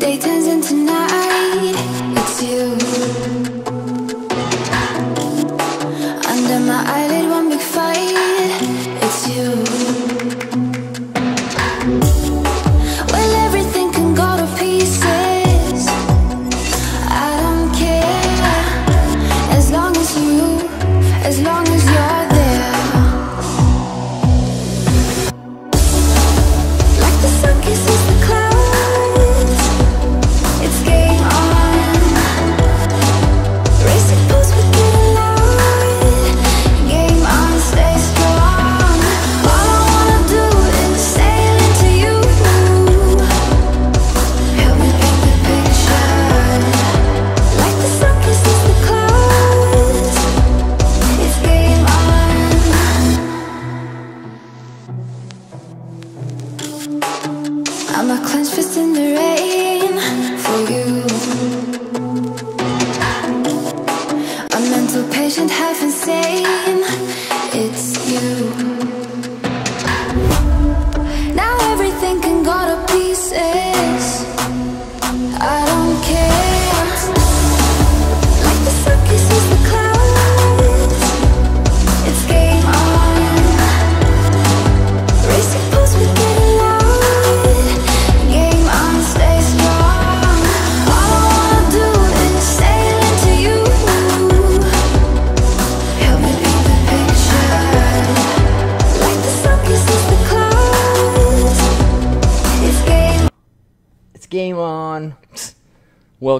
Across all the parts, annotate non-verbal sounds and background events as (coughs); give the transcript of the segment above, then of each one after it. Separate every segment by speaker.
Speaker 1: Day turns into night.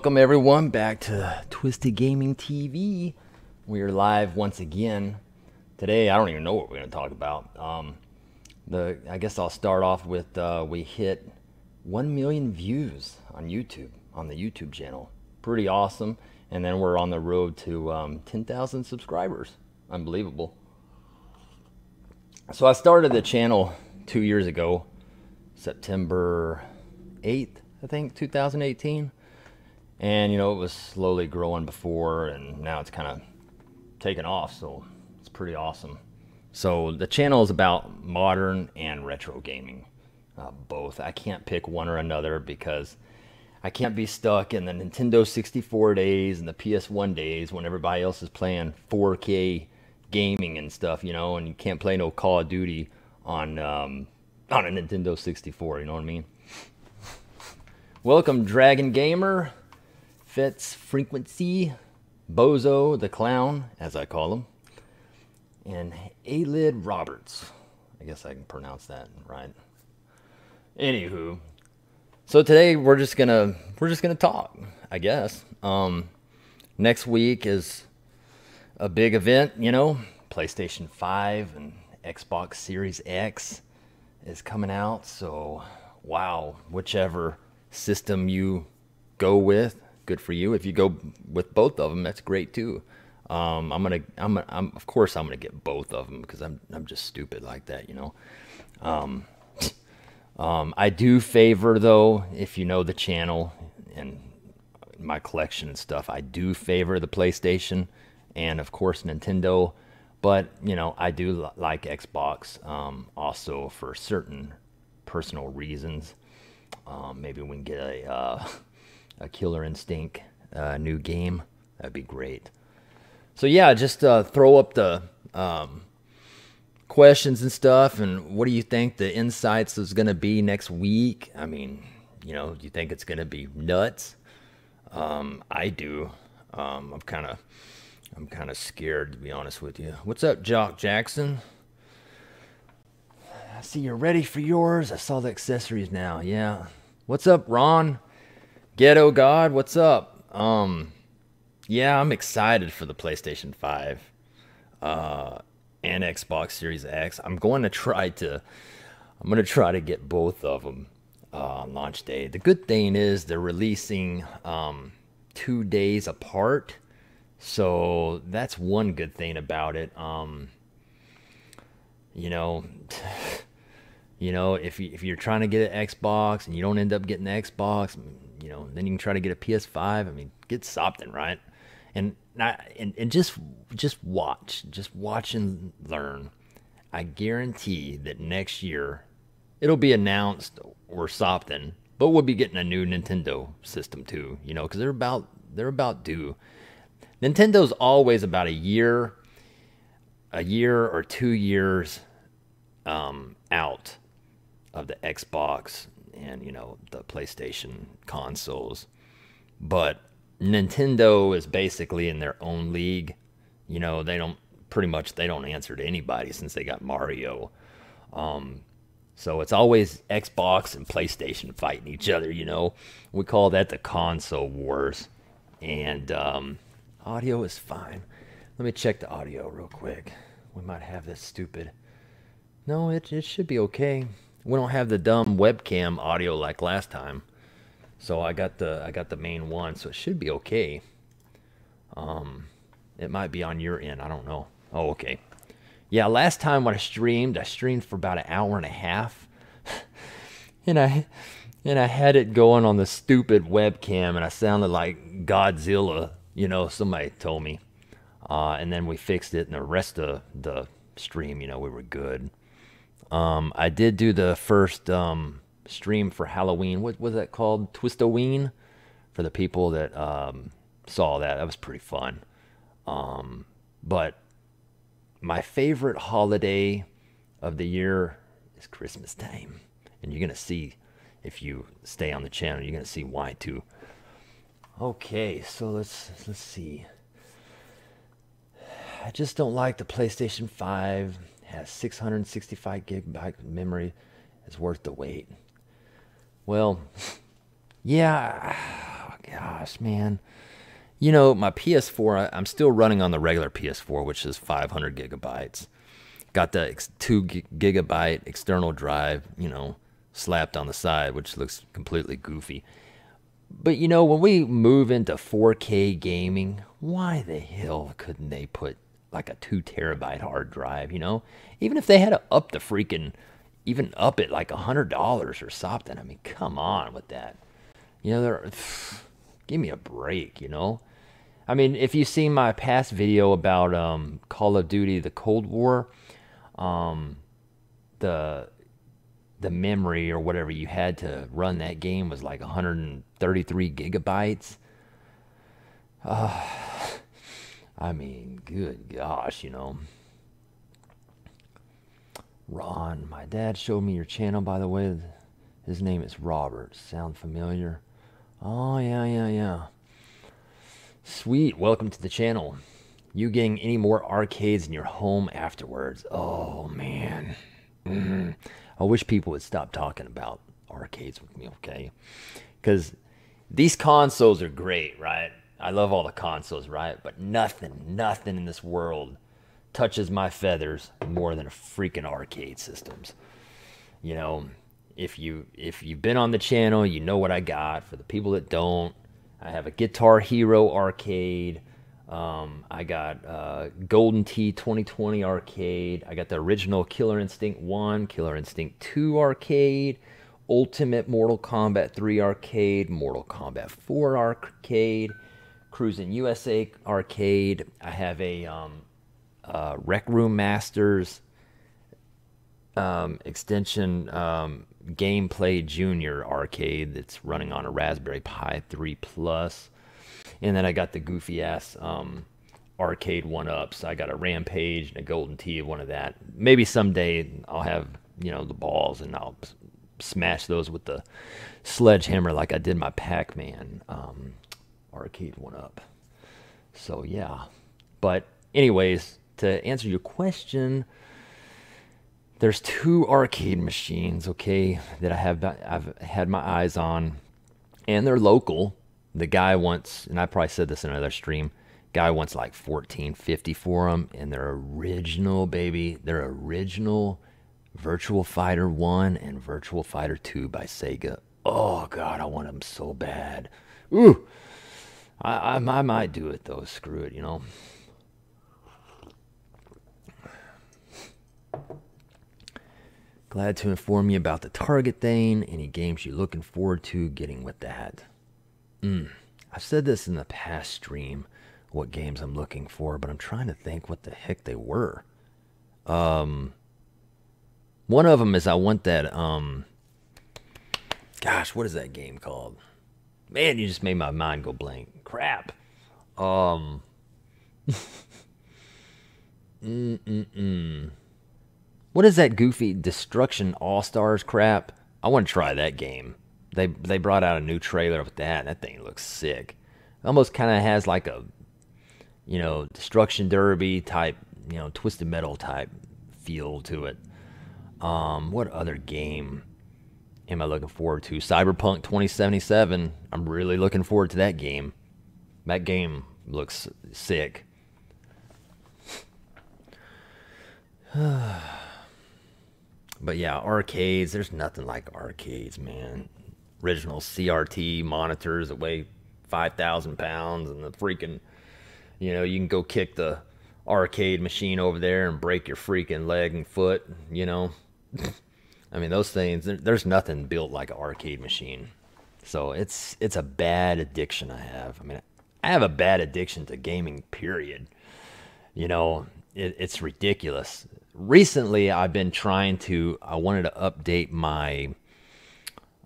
Speaker 2: Welcome everyone back to Twisted Gaming TV. We are live once again. Today, I don't even know what we're going to talk about. Um, the I guess I'll start off with uh, we hit 1 million views on YouTube on the YouTube channel. Pretty awesome. And then we're on the road to um, 10,000 subscribers. Unbelievable. So I started the channel two years ago, September 8th, I think, 2018. And, you know, it was slowly growing before, and now it's kind of taken off. So it's pretty awesome. So the channel is about modern and retro gaming, uh, both. I can't pick one or another because I can't be stuck in the Nintendo 64 days and the PS1 days when everybody else is playing 4K gaming and stuff, you know, and you can't play no Call of Duty on um, on a Nintendo 64. You know what I mean? Welcome, Dragon Gamer, Fitz Frequency, Bozo the Clown, as I call him, and Alid Roberts. I guess I can pronounce that right. Anywho, so today we're just gonna we're just gonna talk, I guess. Um, next week is a big event, you know. PlayStation 5 and Xbox Series X is coming out, so wow, whichever system you go with, good for you. If you go with both of them, that's great too. Um, I'm gonna, I'm, I'm, of course, I'm gonna get both of them because I'm, I'm just stupid like that, you know. Um, (laughs) um, I do favor though, if you know the channel and my collection and stuff, I do favor the PlayStation and of course Nintendo. But you know, I do li- like Xbox um, also for certain personal reasons. Um, maybe we can get a uh, (laughs) a Killer Instinct uh, new game. That'd be great. So yeah, just uh, throw up the um, questions and stuff. And what do you think the insights is going to be next week? I mean, you know, do you think it's going to be nuts? Um, I do. Um, I'm kind of, I'm kind of scared to be honest with you. What's up, Jock Jackson? I see you're ready for yours. I saw the accessories now. Yeah. What's up, Ron? Ghetto God, what's up? Um, yeah, I'm excited for the PlayStation 5 uh, and Xbox Series X. I'm going to try to, I'm going to try to get both of them uh, on launch day. The good thing is they're releasing um, two days apart, so that's one good thing about it. Um, you know, (sighs) you know, if you if you're trying to get an Xbox and you don't end up getting Xbox, you know, then you can try to get a PS5. I mean, get something, right? And not and, and just just watch, just watch and learn. I guarantee that next year it'll be announced or something But we'll be getting a new Nintendo system too, you know, because they're about they're about due. Nintendo's always about a year, a year or two years um, out of the Xbox and you know the PlayStation consoles, but Nintendo is basically in their own league. You know, they don't pretty much they don't answer to anybody since they got Mario. Um, so it's always Xbox and PlayStation fighting each other. You know, we call that the console wars. And um, audio is fine. Let me check the audio real quick. We might have this stupid. No, it it should be okay. We don't have the dumb webcam audio like last time. So I got the I got the main one, so it should be okay. Um, it might be on your end. I don't know. Oh, okay. Yeah, last time when I streamed, I streamed for about an hour and a half, (laughs) and I and I had it going on the stupid webcam, and I sounded like Godzilla. You know, somebody told me. Uh, and then we fixed it, and the rest of the stream, you know, we were good. Um, I did do the first um, stream for Halloween. What was that called? Twistoween. For the people that um, saw that, that was pretty fun. Um, but my favorite holiday of the year is Christmas time, and you're gonna see if you stay on the channel, you're gonna see why too. Okay, so let's let's see. I just don't like the PlayStation 5 has 665 gigabyte memory. It's worth the wait. Well, yeah, oh, (sighs) gosh, man. You know, my PS4, I'm still running on the regular PS4, which is 500 gigabytes. Got the 2 gigabyte external drive, you know, slapped on the side, which looks completely goofy. But you know, when we move into 4K gaming, why the hell couldn't they put like a two terabyte hard drive, you know? Even if they had to up the freaking, even up it like a hundred dollars or something. I mean, come on with that. You know, they're, (sighs) give me a break, you know? I mean, if you've seen my past video about um, Call of Duty, the Cold War, um, the the memory or whatever you had to run that game was like 133 gigabytes. Uh, (sighs) (sighs) I mean, good gosh, you know. Ron, my dad showed me your channel, by the way. His name is Robert. Sound familiar? Oh, yeah, yeah, yeah. Sweet. Welcome to the channel. You getting any more arcades in your home afterwards? Oh, man. Mm-hmm. I wish people would stop talking about arcades with me, okay? Because these consoles are great, right? I love all the consoles, right? But nothing, nothing in this world touches my feathers more than a freaking arcade systems. You know, if you if you've been on the channel, you know what I got. For the people that don't, I have a Guitar Hero arcade. Um, I got uh, Golden Tee 2020 arcade. I got the original Killer Instinct 1, Killer Instinct 2 arcade, Ultimate Mortal Kombat 3 arcade, Mortal Kombat 4 arcade, Cruis'n USA arcade. I have a um, uh, Rec Room Masters um, extension um, Gameplay Junior arcade that's running on a Raspberry Pi 3 Plus. And then I got the goofy ass um, arcade one ups. I got a Rampage and a Golden Tee of one of that. Maybe someday I'll have, you know, the balls and I'll smash those with the sledgehammer like I did my Pac Man um, arcade one up. So, yeah. But, anyways, to answer your question, there's two arcade machines, okay, that I have I've had my eyes on, and they're local the guy wants, and I probably said this in another stream, guy wants like 1450 for them, and they're original, baby. They're original Virtual Fighter 1 and Virtual Fighter 2 by Sega. Oh, God, I want them so bad. Ooh, I, I, I might do it, though. Screw it, you know. Glad to inform you about the Target thing. Any games you're looking forward to getting with that? Mm. I've said this in the past stream, what games I'm looking for, but I'm trying to think what the heck they were. Um, one of them is I want that. Um, Gosh, what is that game called? Man, you just made my mind go blank. Crap. Um. Mm-mm-mm. (laughs) What is that goofy Destruction All Stars crap? I want to try that game. They they brought out a new trailer with that. That thing looks sick. Almost kind of has like a, you know, Destruction Derby type, you know, Twisted Metal type feel to it. Um, what other game am I looking forward to? Cyberpunk 2077. I'm really looking forward to that game. That game looks sick. (sighs) but yeah, arcades, there's nothing like arcades, man. Original CRT monitors that weigh 5,000 pounds and the freaking, you know, you can go kick the arcade machine over there and break your freaking leg and foot, you know. (laughs) I mean, those things, there's nothing built like an arcade machine. So it's it's a bad addiction I have. I mean, I have a bad addiction to gaming, period. You know, it, it's ridiculous recently I've been trying to I wanted to update my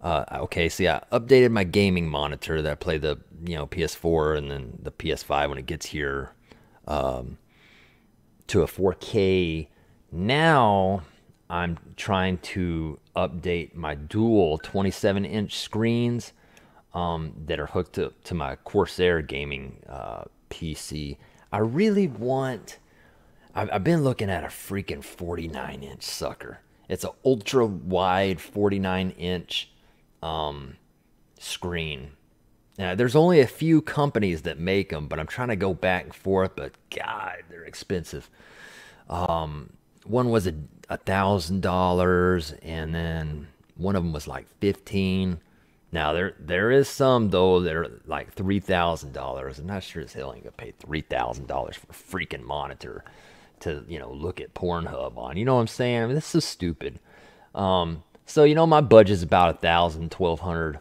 Speaker 2: uh, okay, see I updated my gaming monitor that I play the you know PS4 and then the PS5 when it gets here um, to a 4K. Now I'm trying to update my dual 27 inch screens um, that are hooked to, to my Corsair gaming uh, PC. I really want I've, I've been looking at a freaking 49 inch sucker. It's an ultra wide 49 inch um, screen. Now, there's only a few companies that make them, but I'm trying to go back and forth. But God, they're expensive. Um, one was a a thousand dollars, and then one of them was like fifteen. Now there there is some though that are like three thousand dollars. I'm not sure as hell ain't gonna pay three thousand dollars for a freaking monitor to you know look at Pornhub on. You know what I'm saying? I mean, this is stupid. Um, so you know my budget's about a thousand, twelve hundred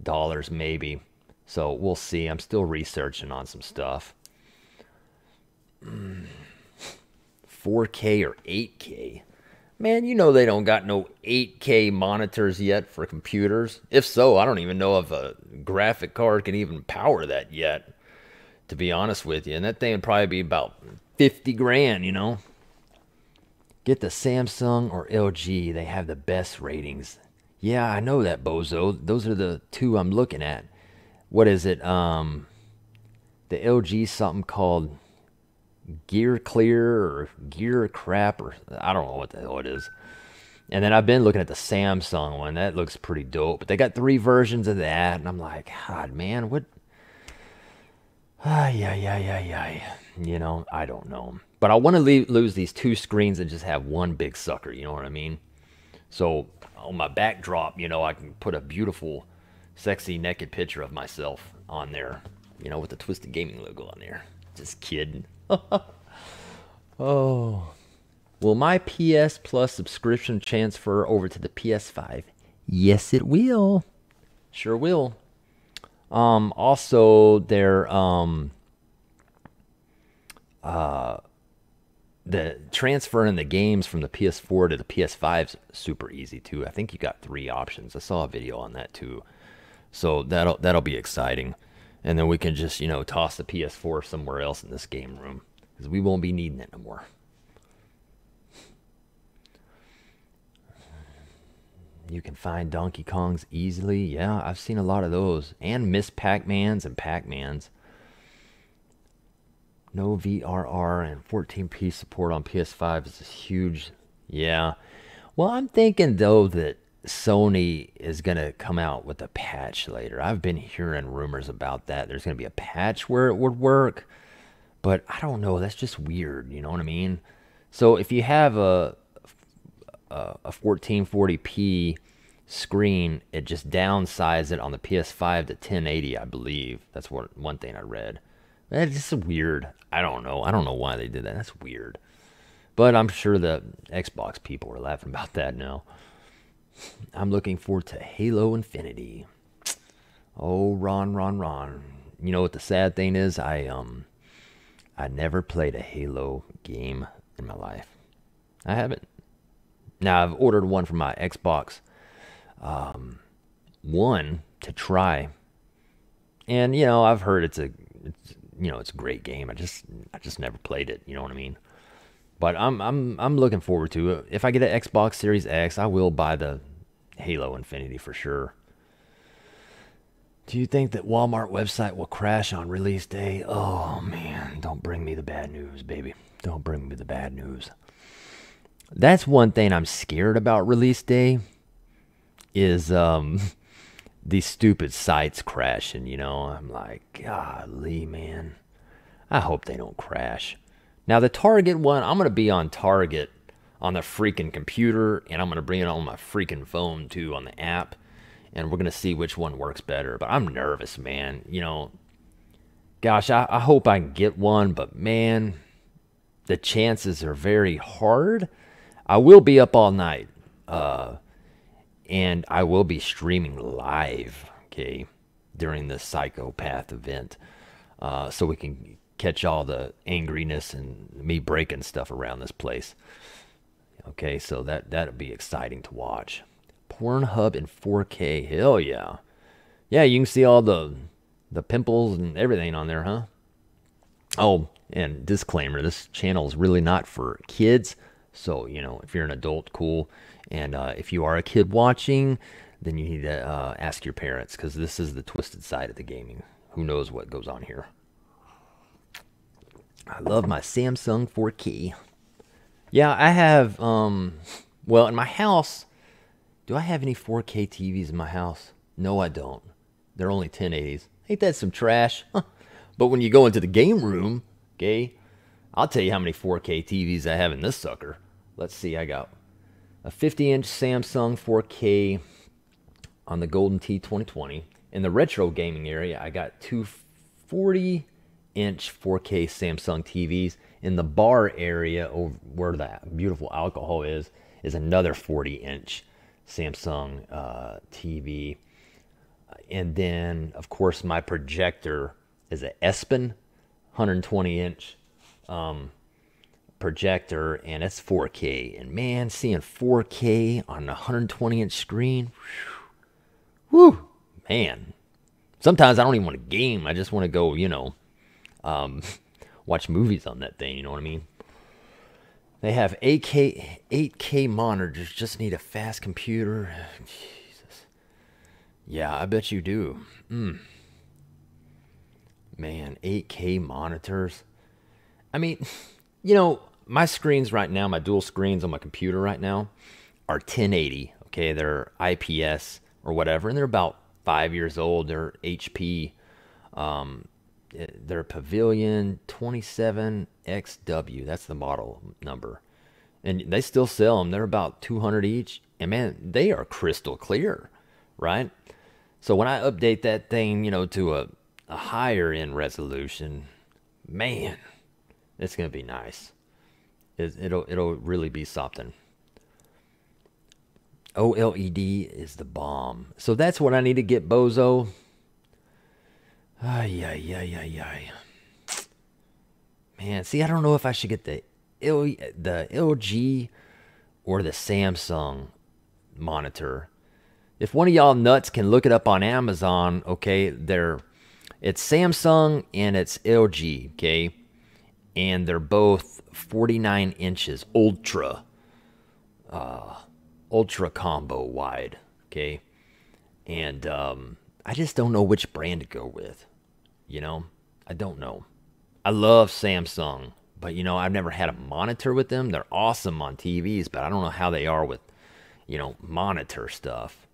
Speaker 2: dollars maybe. So we'll see. I'm still researching on some stuff. (clears throat) 4K or 8K. Man, you know they don't got no 8K monitors yet for computers. If so, I don't even know if a graphic card can even power that yet, to be honest with you. And that thing would probably be about 50 grand, you know. Get the Samsung or LG. They have the best ratings. Yeah, I know that, bozo. Those are the two I'm looking at. What is it? Um, the LG something called Gear Clear or Gear Crap or I don't know what the hell it is. And then I've been looking at the Samsung one. That looks pretty dope. But they got three versions of that, and I'm like, God, man, what? Ah, yeah, yeah, yeah, yeah you know, I don't know. But I want to lose these two screens and just have one big sucker, you know what I mean? So on my backdrop, you know, I can put a beautiful, sexy, naked picture of myself on there, you know, with the Twisted Gaming logo on there. Just kidding. (laughs) oh. Will my PS Plus subscription transfer over to the PS5? Yes, it will. Sure will. Um, also, their um, uh, the transferring the games from the PS4 to the PS5 is super easy too. I think you got three options. I saw a video on that too. So that'll that'll be exciting. And then we can just, you know, toss the PS4 somewhere else in this game room cuz we won't be needing it no more. You can find Donkey Kongs easily. Yeah, I've seen a lot of those and Miss Pac-Mans and Pac-Mans. No VRR and 14p support on PS5 is huge. Yeah. Well, I'm thinking though that Sony is going to come out with a patch later. I've been hearing rumors about that. There's going to be a patch where it would work, but I don't know. That's just weird. You know what I mean? So if you have a a, a 1440p screen, it just downsizes it on the PS5 to 1080, I believe. That's what one thing I read. Eh, it's just weird. I don't know. I don't know why they did that. That's weird. But I'm sure the Xbox people are laughing (laughs) about that now. I'm looking forward to Halo Infinity. Oh, Ron, Ron, Ron. You know what the sad thing is? I um, I never played a Halo game in my life. I haven't. Now I've ordered one for my Xbox. Um, one to try. And you know, I've heard it's a it's you know, it's a great game. I just I just never played it, you know what I mean? But I'm I'm I'm looking forward to it. If I get an Xbox Series X, I will buy the Halo Infinity for sure. Do you think that Walmart website will crash on release day? Oh man, don't bring me the bad news, baby. Don't bring me the bad news. That's one thing I'm scared about release day is um (laughs) these stupid sites crashing, you know. I'm like, golly, man. I hope they don't crash. Now the Target one, I'm gonna be on Target on the freaking computer, and I'm gonna bring it on my freaking phone too on the app, and we're gonna see which one works better. But I'm nervous, man. You know, gosh, I, I hope I can get one, but man, the chances are very hard. I will be up all night, uh, and I will be streaming live, okay, during the psychopath event, uh, so we can catch all the angriness and me breaking stuff around this place. Okay, so that that'll be exciting to watch. Pornhub in 4K, hell yeah, yeah. You can see all the the pimples and everything on there, huh? Oh, and disclaimer: this channel is really not for kids. So you know, if you're an adult, cool. And uh, if you are a kid watching, then you need to uh, ask your parents because this is the twisted side of the gaming. Who knows what goes on here? I love my Samsung 4K. Yeah, I have. Um, well, in my house, do I have any 4K TVs in my house? No, I don't. They're only 1080s. Ain't that some trash? (laughs) but when you go into the game room, okay, I'll tell you how many 4K TVs I have in this sucker. Let's see, I got a 50 inch Samsung 4K on the Golden Tee 2020. In the retro gaming area, I got two 40 inch 4K Samsung TVs. In the bar area, over where that beautiful alcohol is, is another 40 inch Samsung uh, TV. And then, of course, my projector is an Epson 120 inch um, projector, and it's 4K. And man, seeing 4K on a 120 inch screen, whew, man. Sometimes I don't even want to game. I just want to go, you know, um, (laughs) watch movies on that thing. You know what I mean? They have 8K 8K monitors. Just need a fast computer. (sighs) Jesus. Yeah, I bet you do. Mm. Man, 8K monitors. I mean, (sighs) you know, my screens right now, my dual screens on my computer right now, are 1080. Okay, they're IPS or whatever, and they're about five years old. They're HP. Um, Uh, they're Pavilion 27XW. That's the model number. And they still sell them. They're about 200 each. And man, they are crystal clear, right? So when I update that thing, you know, to a, a higher end resolution, man, it's going to be nice. It, it'll it'll really be something. OLED is the bomb. So that's what I need to get Bozo. Ay, ay, ay, ay, ay. Man, see, I don't know if I should get the L, the LG or the Samsung monitor. If one of y'all nuts can look it up on Amazon, okay, they're it's Samsung and it's LG, okay, and they're both 49 inches, ultra, uh, ultra combo wide, okay, and um, I just don't know which brand to go with. You know, I don't know. I love Samsung, but you know, I've never had a monitor with them. They're awesome on TVs, but I don't know how they are with, you know, monitor stuff.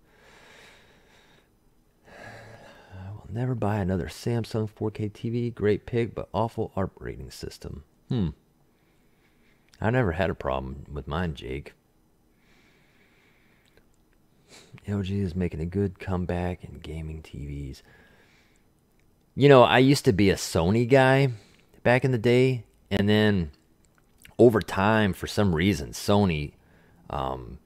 Speaker 2: (sighs) I will never buy another Samsung 4K TV. Great pick, but awful operating system. Hmm. I never had a problem with mine, Jake. LG is making a good comeback in gaming TVs. You know, I used to be a Sony guy back in the day, and then over time, for some reason, Sony, um,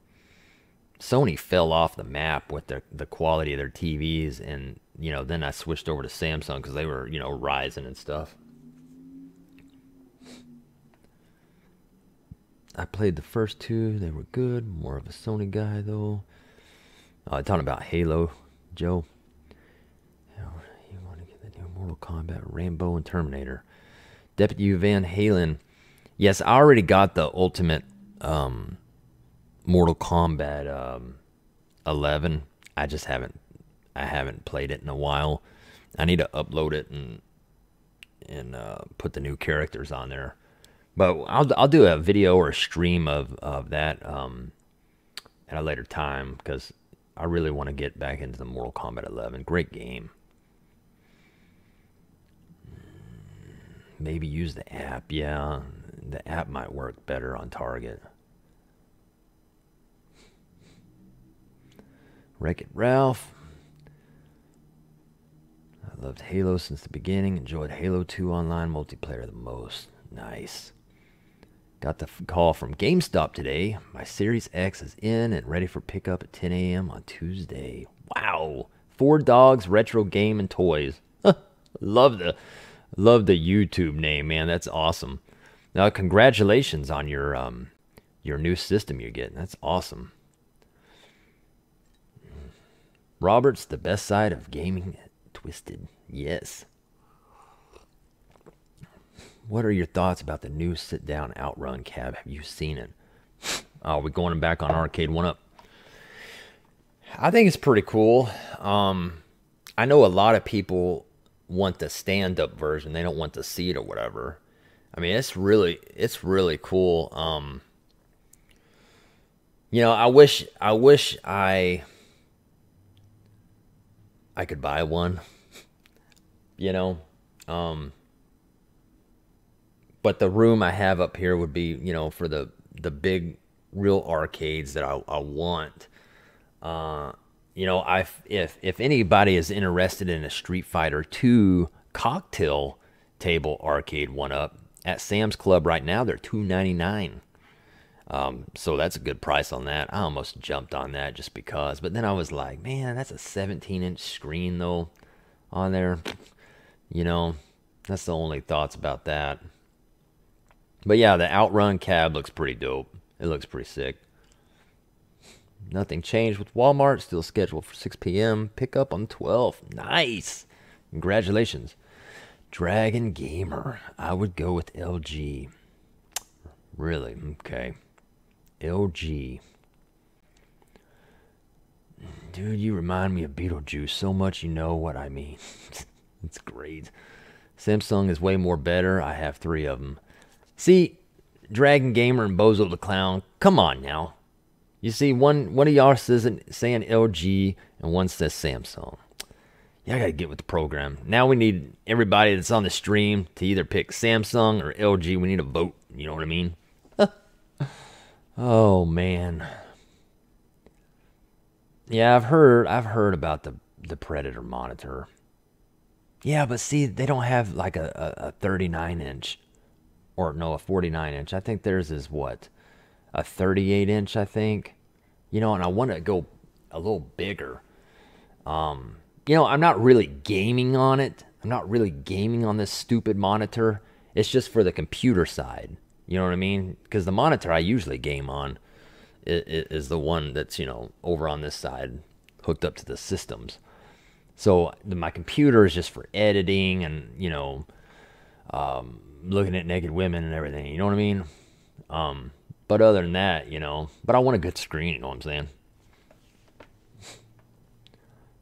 Speaker 2: Sony fell off the map with their the quality of their TVs, and you know, then I switched over to Samsung because they were, you know, rising and stuff. I played the first two; they were good. More of a Sony guy though. Uh, talking about Halo. Joe. Hell, You want to get the new Mortal Kombat, Rambo, and Terminator. Deputy Van Halen. Yes, I already got the Ultimate um, Mortal Kombat um, 11. I just haven't I haven't played it in a while. I need to upload it and and uh, put the new characters on there. But I'll I'll do a video or a stream of of that um, at a later time because I really want to get back into the Mortal Kombat 11. Great game. Maybe use the app. Yeah, the app might work better on Target. Wreck It Ralph. I loved Halo since the beginning. Enjoyed Halo 2 online multiplayer the most. Nice. Got the call from GameStop today. My Series X is in and ready for pickup at 10 a.m. on Tuesday. Wow. Four dogs, retro game, and toys. (laughs) love the love the YouTube name, man. That's awesome. Now, congratulations on your um your new system you're getting. That's awesome. Roberts, the best side of gaming twisted. Yes. What are your thoughts about the new sit down outrun cab? Have you seen it? Oh, we're going back on arcade one up. I think it's pretty cool. Um, I know a lot of people want the stand up version. They don't want the seat or whatever. I mean, it's really it's really cool. Um, you know, I wish I wish I I could buy one. (laughs) You know, um, but the room I have up here would be, you know, for the the big real arcades that I, I want. Uh, you know, I if if anybody is interested in a Street Fighter Two cocktail table arcade one up at Sam's Club right now, they're two ninety nine. Um, so that's a good price on that. I almost jumped on that just because, but then I was like, man, that's a 17 inch screen though on there. You know, that's the only thoughts about that. But yeah, the Outrun cab looks pretty dope. It looks pretty sick. Nothing changed with Walmart. Still scheduled for 6 p.m. Pickup on 12th. Nice. Congratulations. Dragon Gamer. I would go with LG. Really? Okay. LG. Dude, you remind me of Beetlejuice so much you know what I mean. (laughs) it's great. Samsung is way more better. I have three of them. See, Dragon Gamer and Bozo the Clown, come on now. You see, one one of y'all says saying LG and one says Samsung. Yeah, I gotta get with the program. Now we need everybody that's on the stream to either pick Samsung or LG. We need a vote. You know what I mean? (laughs) oh man. Yeah, I've heard I've heard about the the Predator monitor. Yeah, but see, they don't have like a, a, a 39 inch or no, a 49 inch. I think theirs is what? A 38 inch, I think. You know, and I want to go a little bigger. Um, you know, I'm not really gaming on it. I'm not really gaming on this stupid monitor. It's just for the computer side. You know what I mean? Because the monitor I usually game on is, is the one that's, you know, over on this side, hooked up to the systems. So my computer is just for editing and, you know, um, looking at naked women and everything. You know what I mean? Um, but other than that, you know, but I want a good screen. You know what I'm saying?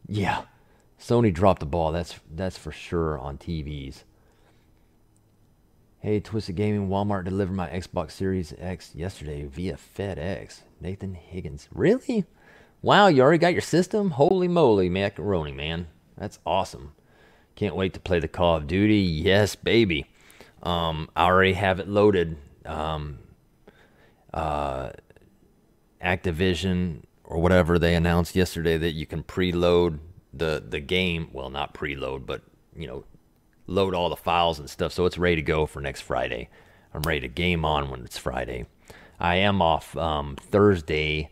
Speaker 2: yeah, Sony dropped the ball. That's that's for sure on TVs. Hey, Twisted Gaming, Walmart delivered my Xbox Series X yesterday via FedEx. Nathan Higgins. Really? Wow, you already got your system? Holy moly, macaroni, man. That's awesome. Can't wait to play the Call of Duty. Yes, baby. Um, I already have it loaded. Um, uh, Activision or whatever they announced yesterday that you can preload the the game. Well, not preload, but you know, load all the files and stuff. So it's ready to go for next Friday. I'm ready to game on when it's Friday. I am off um, Thursday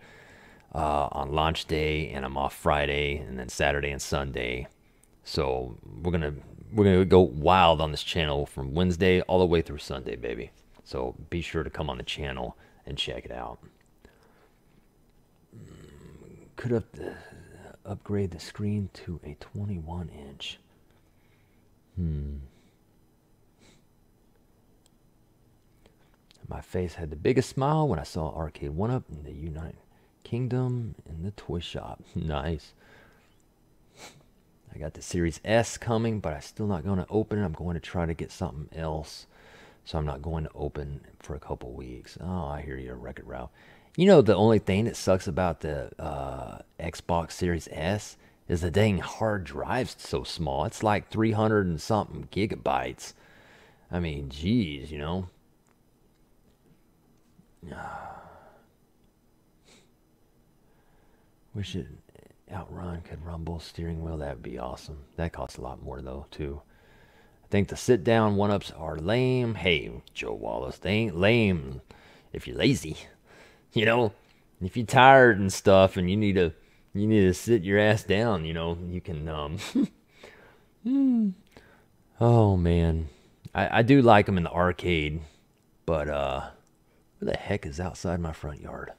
Speaker 2: uh, on launch day, and I'm off Friday, and then Saturday and Sunday. So we're gonna we're gonna go wild on this channel from Wednesday all the way through Sunday, baby. So be sure to come on the channel and check it out. Could have upgrade the screen to a 21 inch. Hmm. My face had the biggest smile when I saw Arcade 1 Up in the United Kingdom in the toy shop. (laughs) nice. I got the Series S coming, but I'm still not going to open it. I'm going to try to get something else. So I'm not going to open for a couple weeks. Oh, I hear you, Wreck It Ralph. You know, the only thing that sucks about the uh, Xbox Series S is the dang hard drive's so small. It's like 300 and something gigabytes. I mean, geez, you know. (sighs) Wish it Outrun could rumble steering wheel. That would be awesome. That costs a lot more though too. Think the sit down one ups are lame. Hey, Joe Wallace, they ain't lame if you're lazy. (laughs) You know, if you're tired and stuff, and you need to you need to sit your ass down. You know, you can. um. (laughs) Oh man, I I do like them in the arcade, but uh, where the heck is outside my front yard?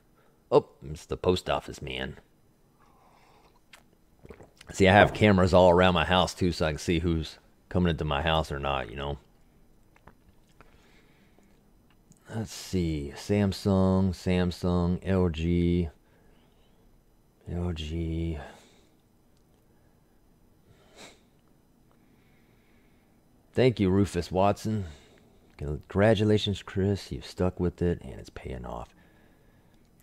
Speaker 2: Oh, it's the post office man. See, I have cameras all around my house too, so I can see who's coming into my house or not, you know. Let's see. Samsung, Samsung, LG, LG. Thank you, Rufus Watson. Congratulations, Chris. You've stuck with it and it's paying off.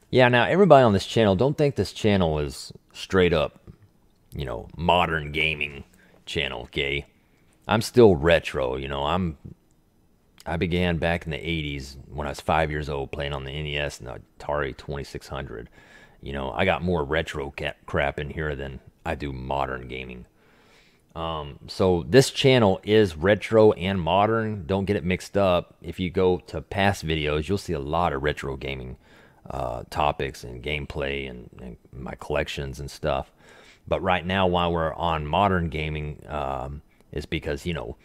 Speaker 2: Yeah, now everybody on this channel, don't think this channel is straight up you know, modern gaming channel, okay? I'm still retro, you know. I'm I began back in the 80s when I was 5 years old playing on the NES and the Atari 2600. You know, I got more retro crap in here than I do modern gaming. Um, so this channel is retro and modern. Don't get it mixed up. If you go to past videos, you'll see a lot of retro gaming uh, topics and gameplay and, and my collections and stuff. But right now, while we're on modern gaming, um, is because you know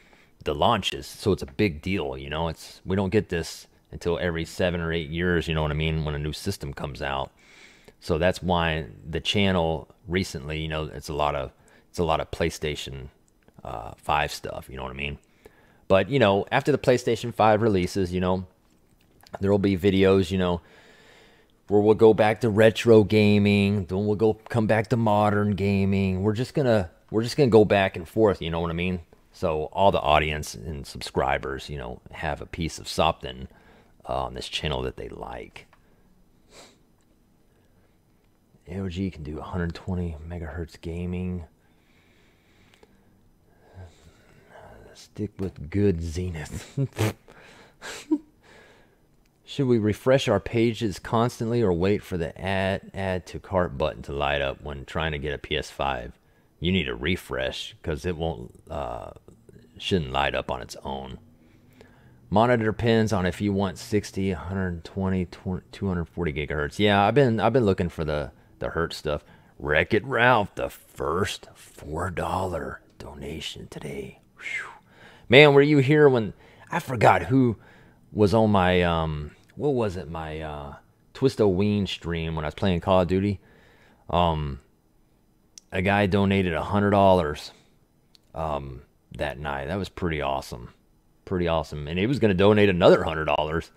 Speaker 2: the launches, so it's a big deal. You know, it's we don't get this until every seven or eight years. You know what I mean? When a new system comes out, so that's why the channel recently, you know, it's a lot of it's a lot of PlayStation uh, Five stuff. You know what I mean? But you know, after the PlayStation Five releases, you know, there will be videos. You know where we'll go back to retro gaming, then we'll go come back to modern gaming. We're just gonna we're just gonna go back and forth, you know what I mean? So all the audience and subscribers, you know, have a piece of something uh, on this channel that they like. AOC can do 120 megahertz gaming. Stick with good Zenith. (laughs) Should we refresh our pages constantly or wait for the add add to cart button to light up when trying to get a PS5? You need a refresh because it won't uh, shouldn't light up on its own. Monitor pins on if you want 60, 120, 240 gigahertz. Yeah, I've been I've been looking for the the hertz stuff. Wreck It Ralph, the first four dollar donation today. Whew. Man, were you here when I forgot who was on my um what was it? My uh, Twist-O-Ween stream when I was playing Call of Duty. Um, a guy donated a hundred dollars um, that night. That was pretty awesome, pretty awesome. And he was going to donate another hundred dollars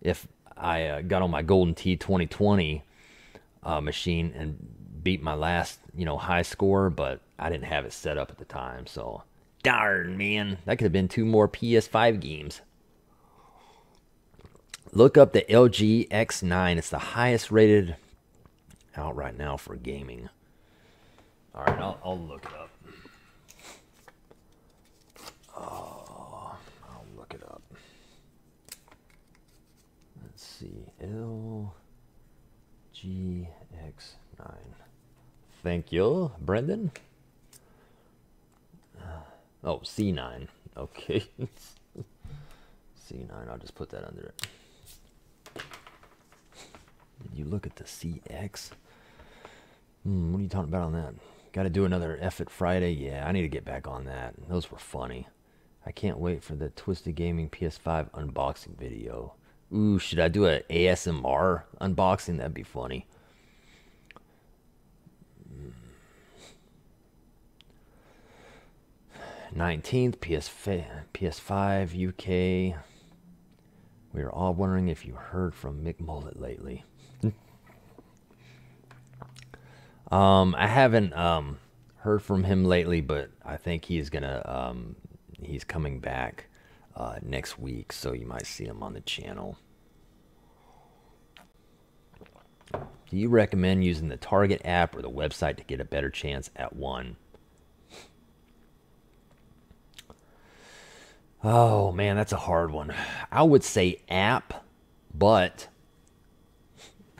Speaker 2: if I uh, got on my Golden Tee 2020 uh, machine and beat my last, you know, high score. But I didn't have it set up at the time, so darn man, that could have been two more PS5 games. Look up the LG X9. It's the highest rated out right now for gaming. All right, I'll, I'll look it up. Oh, I'll look it up. Let's see. LG X9. Thank you, Brendan. Oh, C9. (laughs) Okay. C9. I'll just put that under it. Did you look at the CX? Hmm, what are you talking about on that? Got to do another effort Friday. Yeah, I need to get back on that. Those were funny. I can't wait for the Twisted Gaming PS5 unboxing video. Ooh, should I do an ASMR unboxing? That'd be funny. Nineteenth PS PS5 UK. We are all wondering if you heard from Mick Mullet lately. Um, I haven't um, heard from him lately, but I think he's gonna um, he's coming back uh, next week, so you might see him on the channel. Do you recommend using the Target app or the website to get a better chance at one? Oh man, that's a hard one. I would say app, but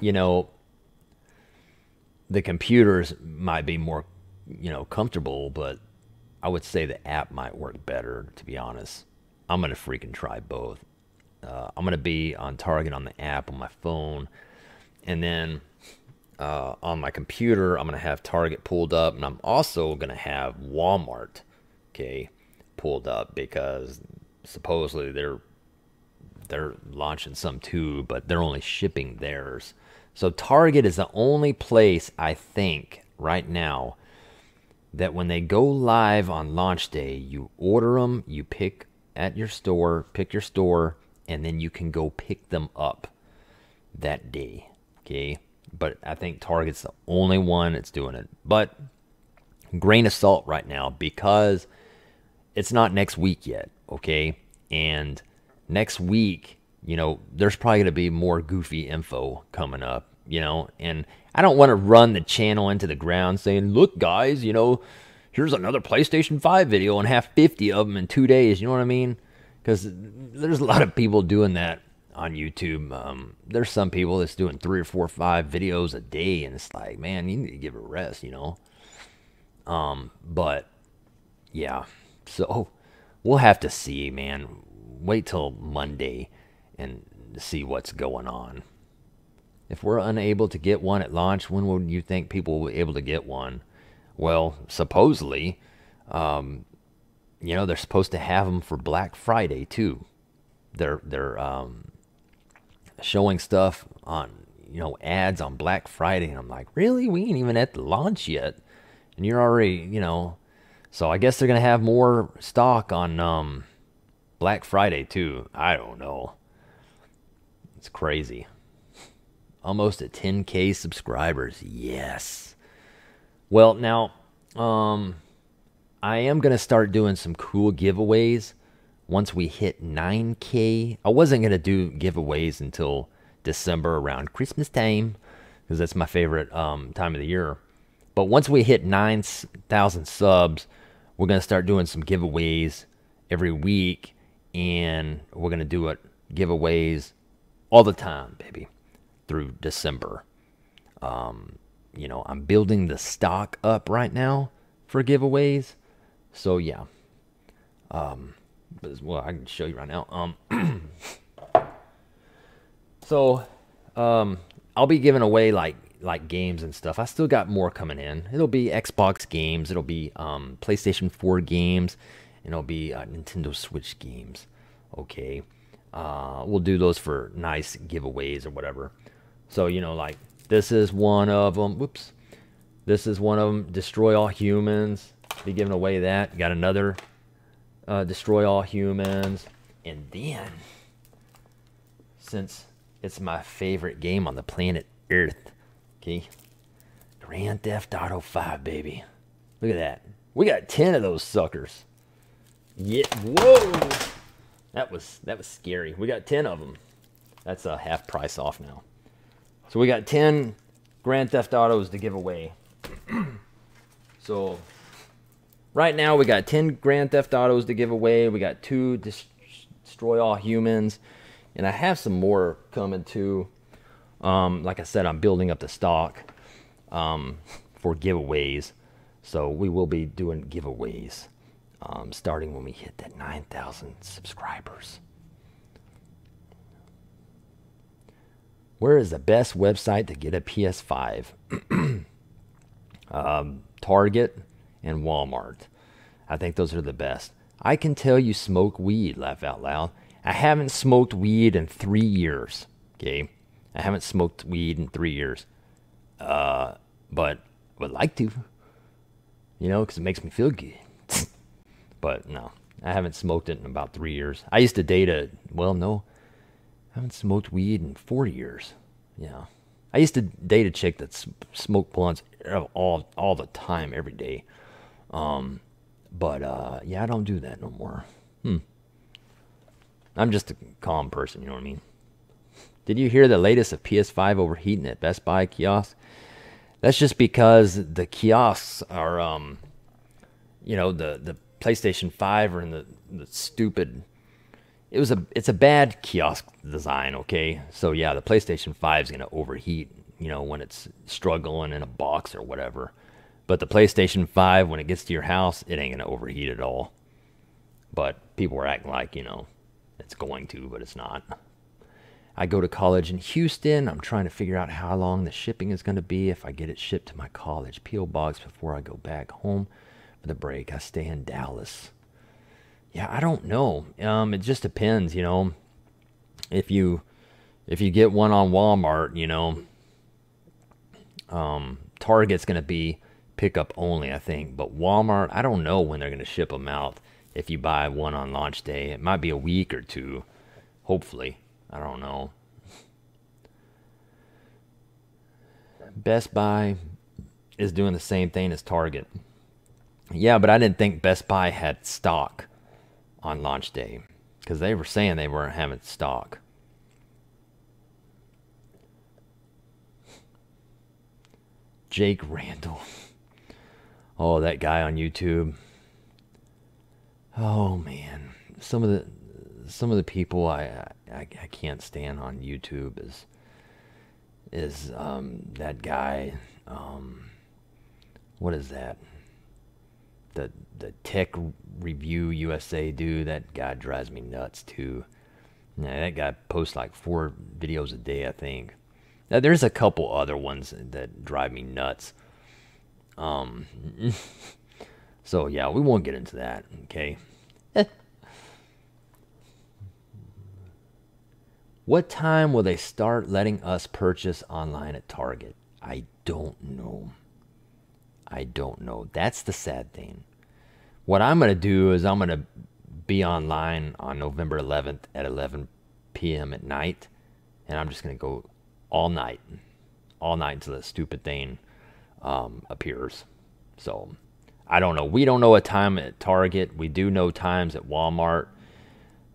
Speaker 2: you know, the computers might be more, you know, comfortable, but I would say the app might work better, to be honest. I'm going to freaking try both. Uh, I'm going to be on Target on the app on my phone. And then uh, on my computer, I'm going to have Target pulled up. And I'm also going to have Walmart, okay, pulled up because supposedly they're they're launching some too, but they're only shipping theirs. So Target is the only place I think right now that when they go live on launch day, you order them, you pick at your store, pick your store, and then you can go pick them up that day. Okay. But I think Target's the only one that's doing it. But grain of salt right now because it's not next week yet. Okay. And next week, you know, there's probably going to be more goofy info coming up, you know, and I don't want to run the channel into the ground saying, look, guys, you know, here's another PlayStation 5 video and have 50 of them in two days. You know what I mean? Because there's a lot of people doing that on YouTube. Um, there's some people that's doing three or four or five videos a day, and it's like, man, you need to give it a rest, you know? Um, but yeah, so we'll have to see, man. Wait till Monday and see what's going on. If we're unable to get one at launch, when would you think people will be able to get one? Well, supposedly, um, you know, they're supposed to have them for Black Friday too. They're they're um, showing stuff on you know ads on Black Friday, and I'm like, really? We ain't even at the launch yet, and you're already you know. So I guess they're gonna have more stock on um, Black Friday too. I don't know. It's crazy. Almost at 10k subscribers. Yes. Well, now, um, I am gonna start doing some cool giveaways once we hit 9k. I wasn't gonna do giveaways until December around Christmas time because that's my favorite um, time of the year. But once we hit 9,000 subs, we're gonna start doing some giveaways every week, and we're gonna do it giveaways all the time, baby, through December. Um, you know, I'm building the stock up right now for giveaways. So yeah. Um but well, I can show you right now. Um (clears throat) So um I'll be giving away like like games and stuff. I still got more coming in. It'll be Xbox games, it'll be um PlayStation 4 games, and it'll be uh, Nintendo Switch games. Okay. Uh, we'll do those for nice giveaways or whatever. So, you know, like this is one of them. Whoops. This is one of them. Destroy all humans. Be giving away that. Got another. Uh, destroy all humans. And then, since it's my favorite game on the planet Earth, okay, Grand Theft Auto 5, baby. Look at that. We got 10 of those suckers. Yeah. Whoa. That was that was scary. We got 10 of them. That's a half price off now. So we got 10 Grand Theft Autos to give away. (clears throat) so right now we got 10 Grand Theft Autos to give away. We got two Destroy All Humans. And I have some more coming too. Um, like I said, I'm building up the stock um, (laughs) for giveaways. So we will be doing giveaways um, starting when we hit that 9,000 subscribers. Where is the best website to get a PS5? (clears throat) um, Target and Walmart. I think those are the best. I can tell you smoke weed, laugh out loud. I haven't smoked weed in three years. Okay. I haven't smoked weed in three years. Uh, but would like to. You know, because it makes me feel good. But no, I haven't smoked it in about three years. I used to date a well, no, I haven't smoked weed in four years. Yeah, I used to date a chick that smoked blunts all all the time, every day. Um, but uh, yeah, I don't do that no more. Hmm. I'm just a calm person, you know what I mean? Did you hear the latest of PS5 overheating at Best Buy kiosks? That's just because the kiosks are, um, you know, the the PlayStation 5 are in the, the stupid. It was a it's a bad kiosk design, okay? So yeah, the PlayStation 5 is gonna overheat, you know, when it's struggling in a box or whatever. But the PlayStation 5, when it gets to your house, it ain't gonna overheat at all. But people were acting like, you know, it's going to, but it's not. I go to college in Houston. I'm trying to figure out how long the shipping is going to be if I get it shipped to my college P.O. box before I go back home the break. I stay in Dallas. Yeah, I don't know. Um, it just depends, you know. If you if you get one on Walmart, you know, um, Target's going to be pickup only, I think. But Walmart, I don't know when they're going to ship them out. If you buy one on launch day, it might be a week or two. Hopefully. I don't know. Best Buy is doing the same thing as Target. Yeah, but I didn't think Best Buy had stock on launch day because they were saying they weren't having stock. Jake Randall. Oh, that guy on YouTube. Oh man, some of the some of the people I I, I can't stand on YouTube is is um, that guy. Um, what is that? The the Tech Review USA dude. That guy drives me nuts too. Yeah, that guy posts like four videos a day, I think. Now, there's a couple other ones that drive me nuts. Um, (laughs) so yeah, we won't get into that. Okay. (laughs) What time will they start letting us purchase online at Target? I don't know. I don't know. That's the sad thing. What I'm going to do is I'm going to be online on November 11th at 11 p.m. at night, and I'm just going to go all night, all night until the stupid thing um, appears. So I don't know. We don't know a time at Target. We do know times at Walmart.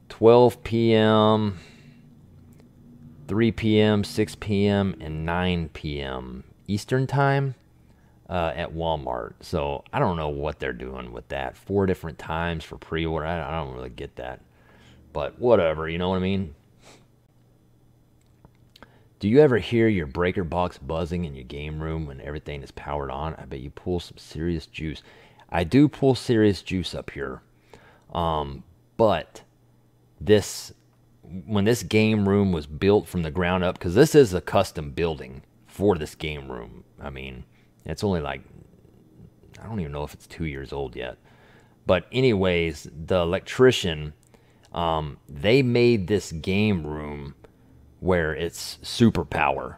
Speaker 2: 12 p.m. 3 p.m., 6 p.m., and 9 p.m. Eastern Time uh, at Walmart. So I don't know what they're doing with that. Four different times for pre order. I, I don't really get that. But whatever, you know what I mean? Do you ever hear your breaker box buzzing in your game room when everything is powered on? I bet you pull some serious juice. I do pull serious juice up here. Um, but this when this game room was built from the ground up, because this is a custom building for this game room. I mean, it's only like, I don't even know if it's two years old yet. But, anyways, the electrician, um, they made this game room where it's superpower.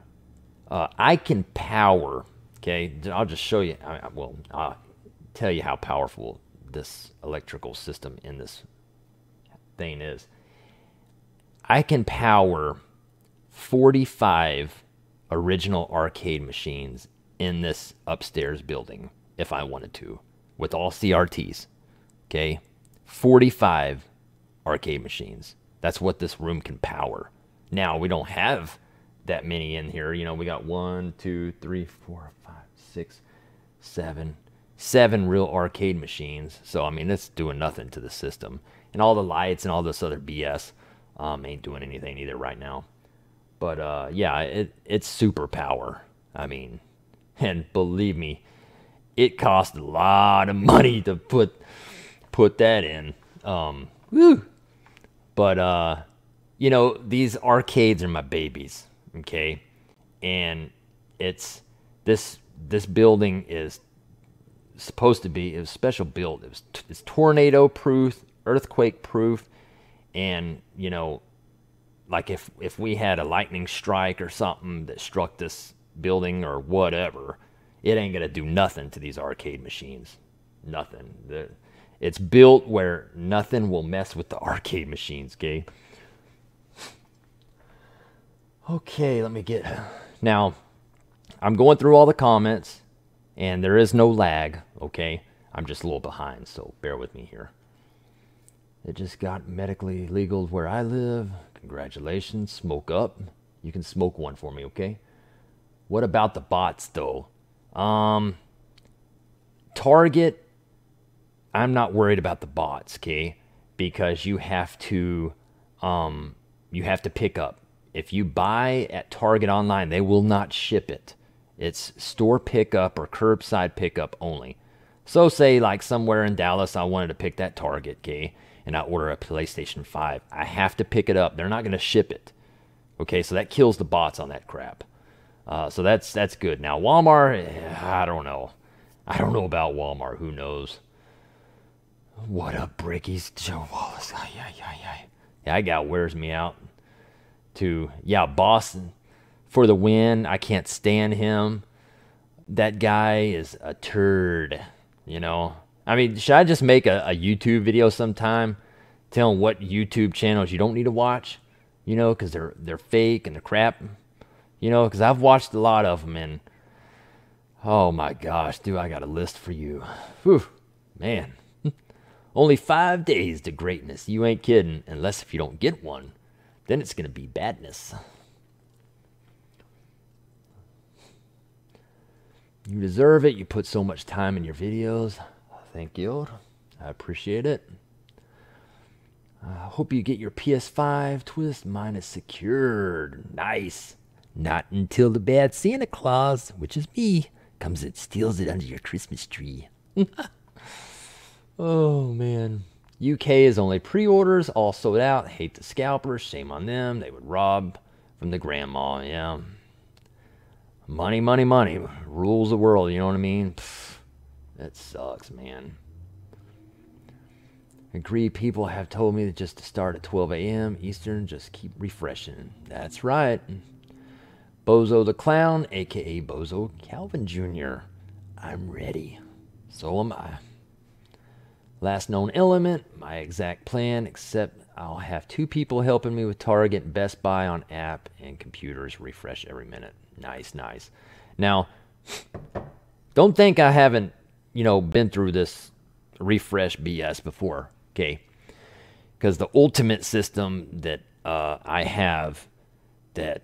Speaker 2: Uh, I can power, okay? I'll just show you. I, well, I'll tell you how powerful this electrical system in this thing is. I can power 45 original arcade machines in this upstairs building if I wanted to, with all CRTs. Okay? 45 arcade machines. That's what this room can power. Now, we don't have that many in here. You know, we got one, two, three, four, five, six, seven, seven real arcade machines. So, I mean, it's doing nothing to the system. And all the lights and all this other BS um, ain't doing anything either right now. But uh, yeah, it it's super power. I mean, and believe me, it cost a lot of money to put put that in. Um, woo. But uh, you know, these arcades are my babies. Okay, and it's this this building is supposed to be it was special built. It was it's tornado proof, earthquake proof and you know like if if we had a lightning strike or something that struck this building or whatever it ain't gonna do nothing to these arcade machines nothing It's built where nothing will mess with the (laughs) arcade machines, okay? Okay, let me get. Now, I'm going through all the comments, and there is no lag, okay? I'm just a little behind, so bear with me here. It just got medically legal where I live. Congratulations. Smoke up. You can smoke one for me, okay? What about the bots, though? Um, Target, I'm not worried about the bots, okay? Because you have to, um, you have to pick up. If you buy at Target online, they will not ship it. It's store pickup or curbside pickup only. So say like somewhere in Dallas, I wanted to pick that Target, okay, and I order a PlayStation 5. I have to pick it up. They're not going to ship it. Okay, so that kills the bots on that crap. Uh, so that's that's good. Now Walmart, eh, I don't know. I don't know about Walmart. Who knows? What up, Brickies? Joe Wallace. Ay, ay, ay, ay. Yeah, I got wears me out. To yeah, Boston for the win. I can't stand him. That guy is a turd. You know. I mean, should I just make a, a YouTube video sometime, telling what YouTube channels you don't need to watch? You know, because they're they're fake and they're crap. You know, because I've watched a lot of them and oh my gosh, dude, I got a list for you. Whew, man. (laughs) Only five days to greatness. You ain't kidding. Unless if you don't get one, then it's going to be badness. You deserve it. You put so much time in your videos. Thank you. I appreciate it. I hope you get your PS5 twist. Mine is secured. Nice. Not until the bad Santa Claus, which is me, comes and steals it under your Christmas tree. (laughs) oh, man. UK is only pre orders, all sold out. Hate the scalpers. Shame on them. They would rob from the grandma. Yeah. Money, money, money. Rules the world. You know what I mean? Pfft, that sucks, man. Agree, people have told me that just to start at 12 a.m. Eastern, just keep refreshing. That's right. Bozo the Clown, aka Bozo Calvin Jr. I'm ready. So am I. Last known element, my exact plan, except I'll have two people helping me with Target Best Buy on app and computers refresh every minute. Nice, nice. Now, don't think I haven't, you know, been through this refresh BS before, okay? Because the ultimate system that uh, I have that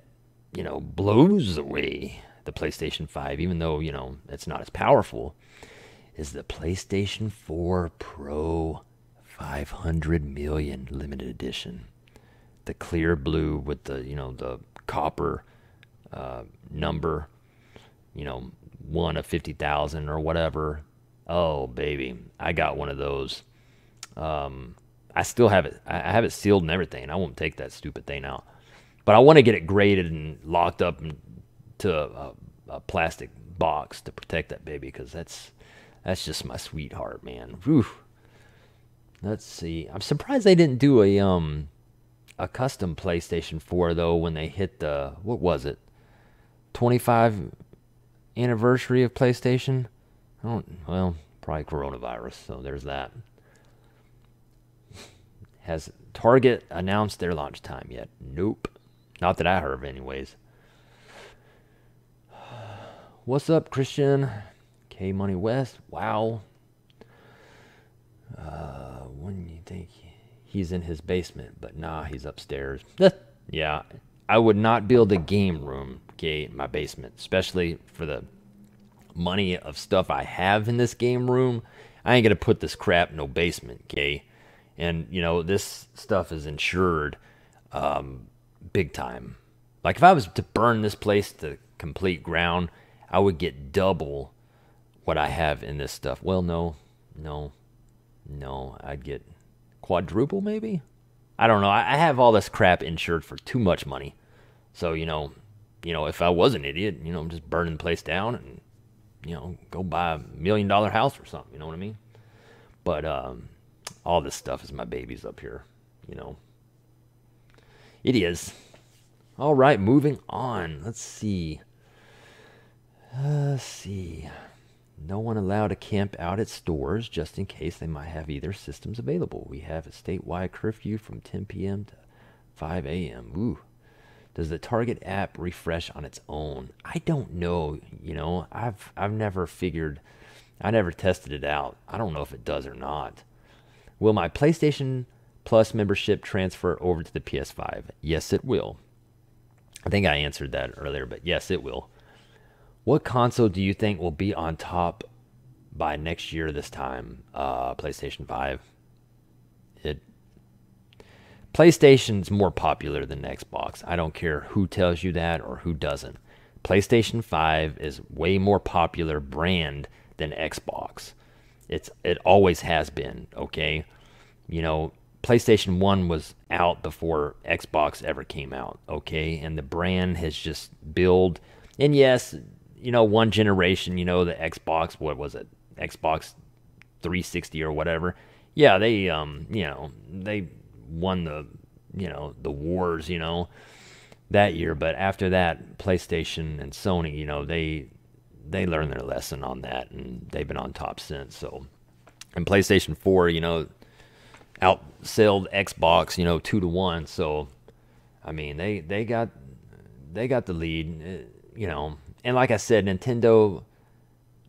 Speaker 2: you know, blows away the PlayStation 5, even though, you know, it's not as powerful, is the PlayStation 4 Pro 500 million limited edition. The clear blue with the, you know, the copper uh, number, you know, one of 50,000 or whatever. Oh, baby. I got one of those. Um, I still have it. I have it sealed and everything. I won't take that stupid thing out. But I want to get it graded and locked up into a, a plastic box to protect that baby because that's that's just my sweetheart, man. Whew. Let's see. I'm surprised they didn't do a um a custom PlayStation 4 though when they hit the what was it? 25 anniversary of PlayStation. I don't well, probably coronavirus, so there's that. Has Target announced their launch time yet? Nope. Not that I heard of, anyways. (sighs) What's up, Christian? K Money West. Wow. Uh, do you think he's in his basement? But nah, he's upstairs. (laughs) yeah, I would not build a game room, okay, in my basement, especially for the money of stuff I have in this game room. I ain't gonna put this crap in no basement, okay? And you know this stuff is insured. Um, big time. Like if I was to burn this place to complete ground, I would get double what I have in this stuff. Well, no, no, no. I'd get quadruple maybe. I don't know. I have all this crap insured for too much money. So you know, you know, if I was an idiot, you know, I'm just burning the place down and you know, go buy a million dollar house or something. You know what I mean? But um, all this stuff is my babies up here. You know. It is. All right, moving on. Let's see. Uh, let's see. no one allowed to camp out at stores just in case they might have either systems available. We have a statewide curfew from 10 p.m. to 5 a.m. Ooh. Does the Target app refresh on its own? I don't know. You know, I've I've never figured. I never tested it out. I don't know if it does or not. Will my PlayStation Plus membership transfer over to the PS5? Yes, it will. I think I answered that earlier, but yes, it will. What console do you think will be on top by next year this time? Uh, PlayStation 5. It PlayStation's more popular than Xbox. I don't care who tells you that or who doesn't. PlayStation 5 is way more popular brand than Xbox. It's it always has been, okay? You know, PlayStation 1 was out before Xbox ever came out, okay? And the brand has just built and yes, you know, one generation, you know, the Xbox, what was it? Xbox 360 or whatever. Yeah, they um, you know, they won the, you know, the wars, you know, that year, but after that, PlayStation and Sony, you know, they they learned their lesson on that and they've been on top since. So, and PlayStation 4, you know, outsold Xbox, you know, 2 to 1. So, I mean, they they got they got the lead, eh, you know. And like I said, Nintendo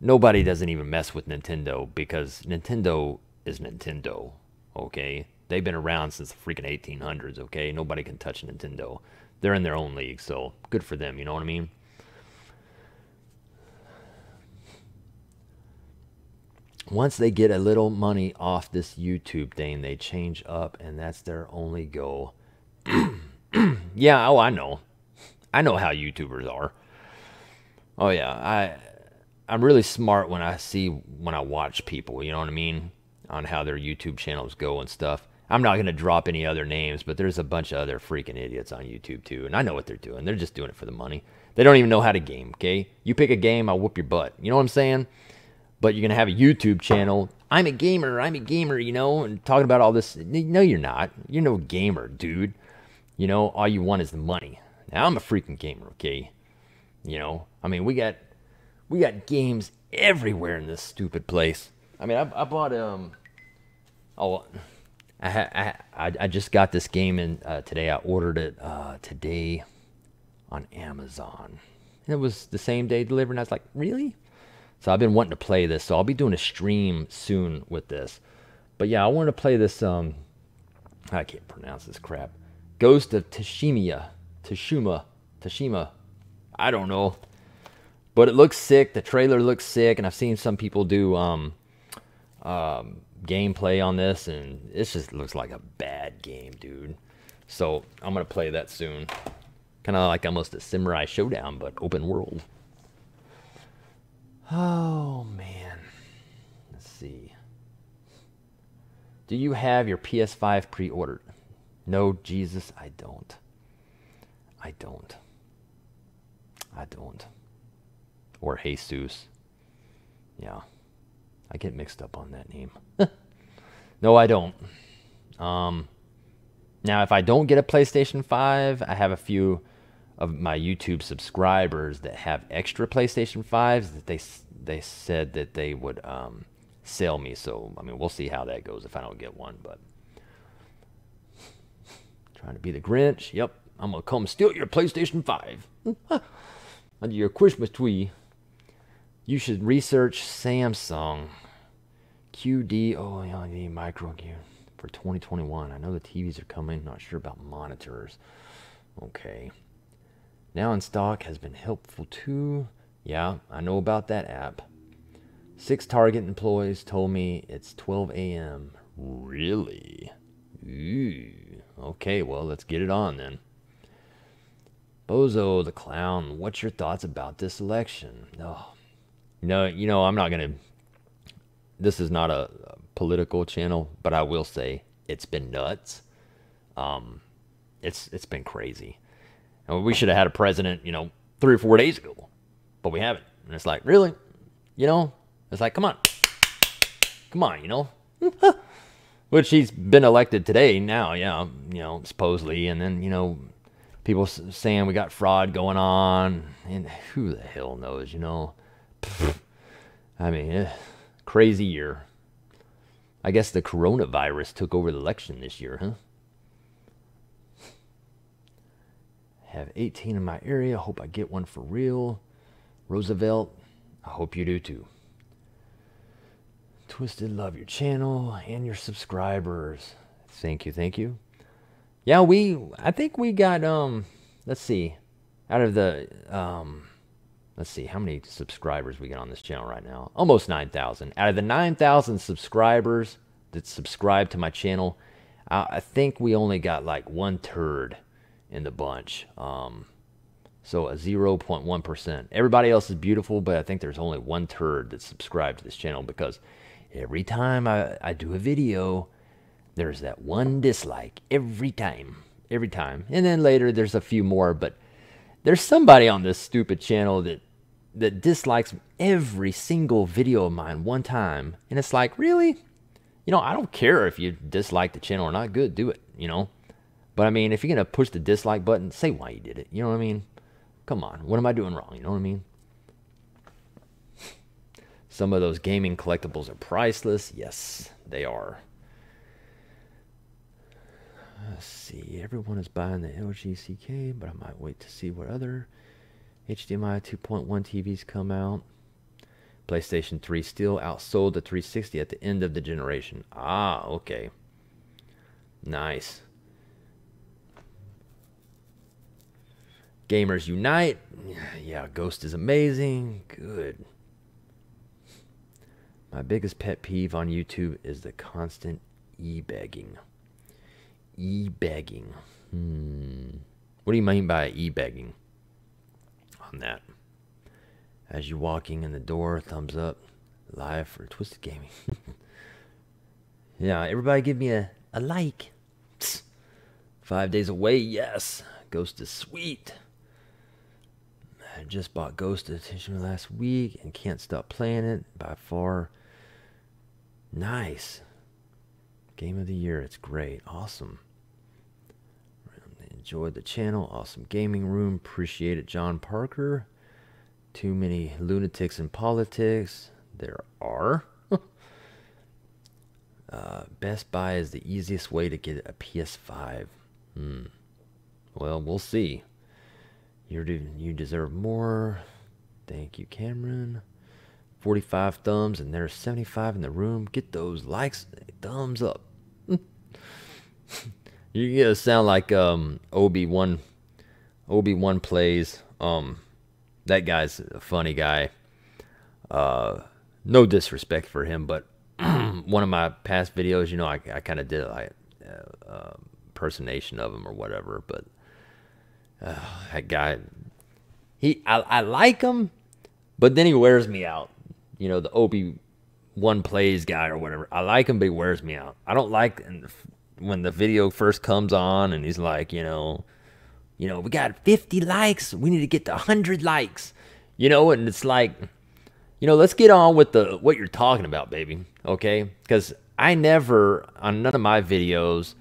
Speaker 2: nobody doesn't even mess with Nintendo because Nintendo is Nintendo, okay? They've been around since the freaking 1800s, okay? Nobody can touch Nintendo. They're in their own league, so good for them, you know what I mean? Once they get a little money off this YouTube thing, they change up, and that's their only goal. (clears throat) yeah, oh, I know. I know how YouTubers are. Oh yeah, I I'm really smart when I see when I watch people, you know what I mean, on how their YouTube channels go and stuff. I'm not gonna drop any other names, but there's a bunch of other freaking idiots on YouTube too, and I know what they're doing. They're just doing it for the money. They don't even know how to game. Okay, you pick a game, I'll whoop your butt. You know what I'm saying? But you're gonna have a YouTube channel. I'm a gamer. I'm a gamer. You know, and talking about all this. No, you're not. You're no gamer, dude. You know, all you want is the money. Now I'm a freaking gamer. Okay. You know, I mean, we got we got games everywhere in this stupid place. I mean, I, I bought um. Oh, I, I I just got this game in uh, today. I ordered it uh, today on Amazon. And it was the same day delivered. And I was like, really? So I've been wanting to play this. So I'll be doing a stream soon with this. But yeah, I wanted to play this. Um, I can't pronounce this crap. Ghost of Tsushima. Tsushima. Tsushima. I don't know. But it looks sick. The trailer looks sick, and I've seen some people do um, um, gameplay on this, and it just looks like a bad game, dude. So I'm gonna play that soon. Kind of like almost a Samurai Shodown, but open world. Oh man, let's see. Do you have your PS5 pre-ordered? No, Jesus, I don't. I don't. I don't or Jesus. Yeah, I get mixed up on that name. (laughs) no, I don't. Um, now, if I don't get a PlayStation 5, I have a few of my YouTube subscribers that have extra PlayStation 5s that they they said that they would um, sell me. So, I mean, we'll see how that goes if I don't get one. But trying to be the Grinch. Yep, I'm gonna come steal your PlayStation 5 (laughs) under your Christmas tree. You should research Samsung QD micro gear for 2021. I know the TVs are coming, not sure about monitors. Okay. Now in stock has been helpful too. Yeah, I know about that app. Six Target employees told me it's 12 a.m. Really? Ooh. Okay, well, let's get it on then. Bozo the Clown, what's your thoughts about this election? Oh, no, you know, I'm not going to. This is not a, a, political channel, but I will say it's been nuts. Um, it's it's been crazy. And we should have had a president, you know, three or four days ago, but we haven't. And it's like, really, you know, it's like, come on, come on, you know. (laughs) Which he's been elected today now, yeah, you know, supposedly, and then you know, people saying we got fraud going on, and who the hell knows, you know. (laughs) I mean, eh, crazy year. I guess the coronavirus took over the election this year, huh? Have 18 in my area. Hope I get one for real. Roosevelt, I hope you do too. Twisted, love your channel and your subscribers. Thank you, thank you. Yeah, we, I think we got, um, let's see, out of the, um, let's see, how many subscribers we got on this channel right now? Almost 9,000. Out of the 9,000 subscribers that subscribe to my channel, I, I think we only got like one third in the bunch. Um, so a 0.1%. Everybody else is beautiful, but I think there's only one third that's subscribed to this channel because every time I, I do a video, there's that one dislike every time. Every time. And then later there's a few more, but there's somebody on this stupid channel that that dislikes every single video of mine one time. And it's like, really? You know, I don't care if you dislike the channel or not. Good, do it, you know? But I mean, if you're going to push the dislike button, say why you did it. You know what I mean? Come on. What am I doing wrong? You know what I mean? Some of those gaming collectibles are priceless. Yes, they are. Let's see. Everyone is buying the LG CX, but I might wait to see what other HDMI 2.1 TVs come out. PlayStation 3 still outsold the 360 at the end of the generation. Ah, okay. Nice. Gamers Unite. Yeah, Ghost is amazing. Good. My biggest pet peeve on YouTube is the constant e-begging. E-begging. Hmm. What do you mean by e-begging? On that. As you're walking in the door, thumbs up. Live for Twisted Gaming. (laughs) yeah, everybody give me a, a like. Five days away, yes. Ghost is sweet. I just bought Ghost of Edition last week and can't stop playing it. By far, nice. Game of the year. It's great. Awesome. Enjoyed the channel. Awesome gaming room. Appreciate it, John Parker. Too many lunatics in politics. There are. (laughs) uh, Best Buy is the easiest way to get a PS5. Hmm. Well, we'll see. You you deserve more. Thank you, Cameron. 45 thumbs, and there's 75 in the room. Get those likes, thumbs up. (laughs) You're gonna sound like um Obi One. Obi One plays. Um, that guy's a funny guy. Uh, no disrespect for him, but (clears throat) one of my past videos, you know, I, I kind of did like uh, uh, impersonation of him or whatever, but uh, that guy, he I, I like him, but then he wears me out. You know, the Obi one plays guy or whatever. I like him, but he wears me out. I don't like when the video first comes on and he's like, you know, you know, we got 50 likes. We need to get to 100 likes. You know, and it's like, you know, let's get on with the what you're talking about, baby. Okay? Because I never on none of my videos,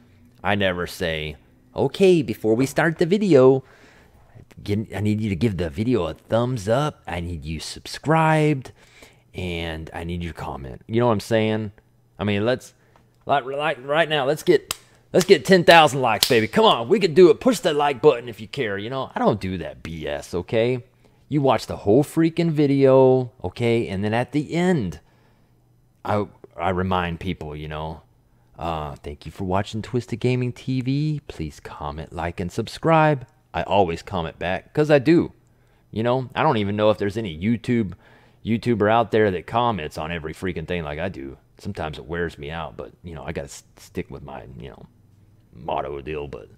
Speaker 2: I never say, okay, before we start the video, I need you to give the video a thumbs up. I need you subscribed, and I need you to comment. You know what I'm saying? I mean, let's like, like right now, let's get let's get 10,000 likes, baby. Come on, we can do it. Push that like button if you care. You know, I don't do that BS. Okay, you watch the whole freaking video, okay, and then at the end, I I remind people, you know, uh, thank you for watching Twisted Gaming TV. Please comment, like, and subscribe. I always comment back because I do. You know, I don't even know if there's any YouTube YouTuber out there that comments on every freaking thing like I do. Sometimes it wears me out, but you know, I got to stick with my, you know, motto deal, but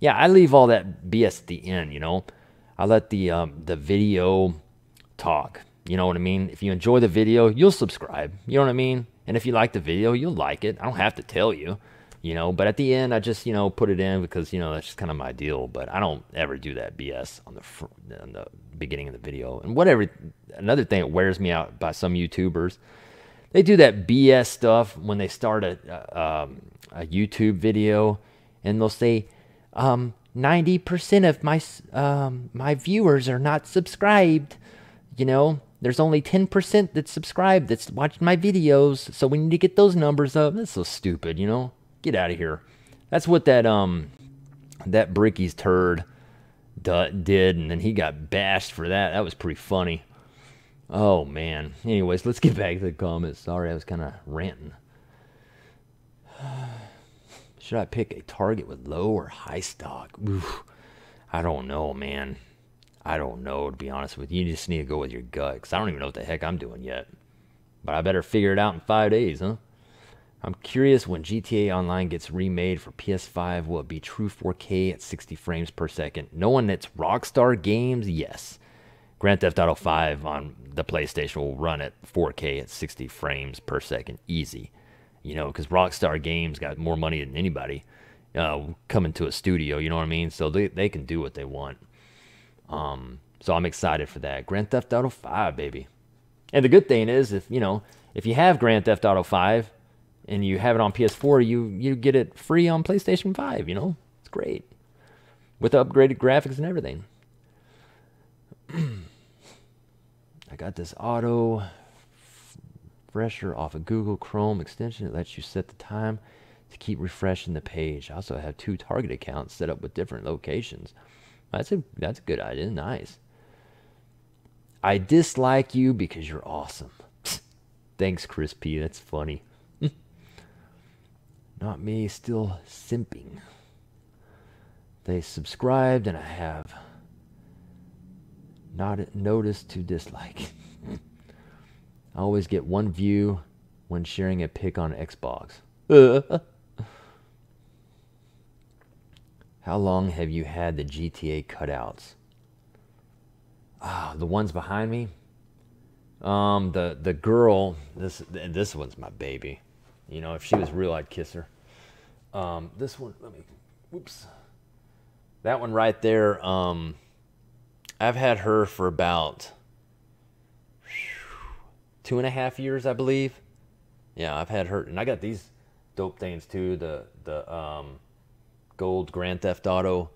Speaker 2: yeah, I leave all that BS at the end, you know. I let the um, the video talk. You know what I mean? If you enjoy the video, you'll subscribe. You know what I mean? And if you like the video, you'll like it. I don't have to tell you, you know. But at the end, I just you know put it in because you know that's just kind of my deal. But I don't ever do that BS on the on the beginning of the video. And whatever. Another thing that wears me out by some YouTubers, they do that BS stuff when they start a, um, a YouTube video, and they'll say, um, 90% of my um, my viewers are not subscribed. You know, there's only 10% that's subscribed that's watching my videos. So we need to get those numbers up. That's so stupid, you know? Get out of here. That's what that um that Bricky's turd did, and then he got bashed for that. That was pretty funny. Oh man. Anyways, let's get back to the comments. Sorry, I was kind of ranting. (sighs) Should I pick a target with low or high stock? Oof. I don't know, man. I don't know, to be honest with you. You just need to go with your gut, because I don't even know what the heck I'm doing yet. But I better figure it out in five days, huh? I'm curious when GTA Online gets remade for PS5, will it be true 4K at 60 frames per second? Knowing it's Rockstar Games, yes. Grand Theft Auto 5 on the PlayStation will run at 4K at 60 frames per second, easy. You know, because Rockstar Games got more money than anybody uh, coming to a studio. You know what I mean? So they they can do what they want. Um, so I'm excited for that. Grand Theft Auto 5, baby. And the good thing is, if you know, if you have Grand Theft Auto 5 and you have it on PS4, you you get it free on PlayStation 5. You know, it's great with upgraded graphics and everything. (clears throat) I got this auto fresher off of Google Chrome extension. It lets you set the time to keep refreshing the page. I also have two target accounts set up with different locations. That's a that's a good idea. Nice. I dislike you because you're awesome. (laughs) Thanks, Chris P. That's funny. (laughs) Not me, still simping. They subscribed and I have not noticed to dislike. (laughs) I always get one view when sharing a pic on Xbox. How long have you had the GTA cutouts? Ah, the ones behind me. Um, the the girl. This this one's my baby. You know, if she was real, I'd kiss her. Um, this one. Let me. Whoops. That one right there. Um, I've had her for about two and a half years, I believe. Yeah, I've had her, and I got these dope things too. The the um, gold Grand Theft Auto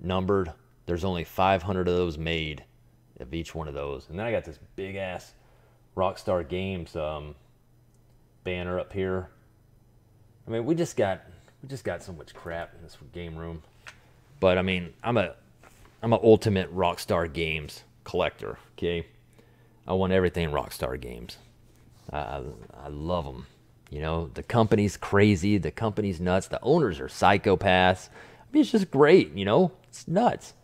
Speaker 2: numbered. There's only 500 of those made of each one of those. And then I got this big ass Rockstar Games um, banner up here. I mean, we just got we just got so much crap in this game room. But I mean, I'm a I'm an ultimate Rockstar Games collector. Okay, I want everything Rockstar Games. I I, I love them. You know, the company's crazy, the company's nuts, the owners are psychopaths. I mean, it's just great, you know? It's nuts.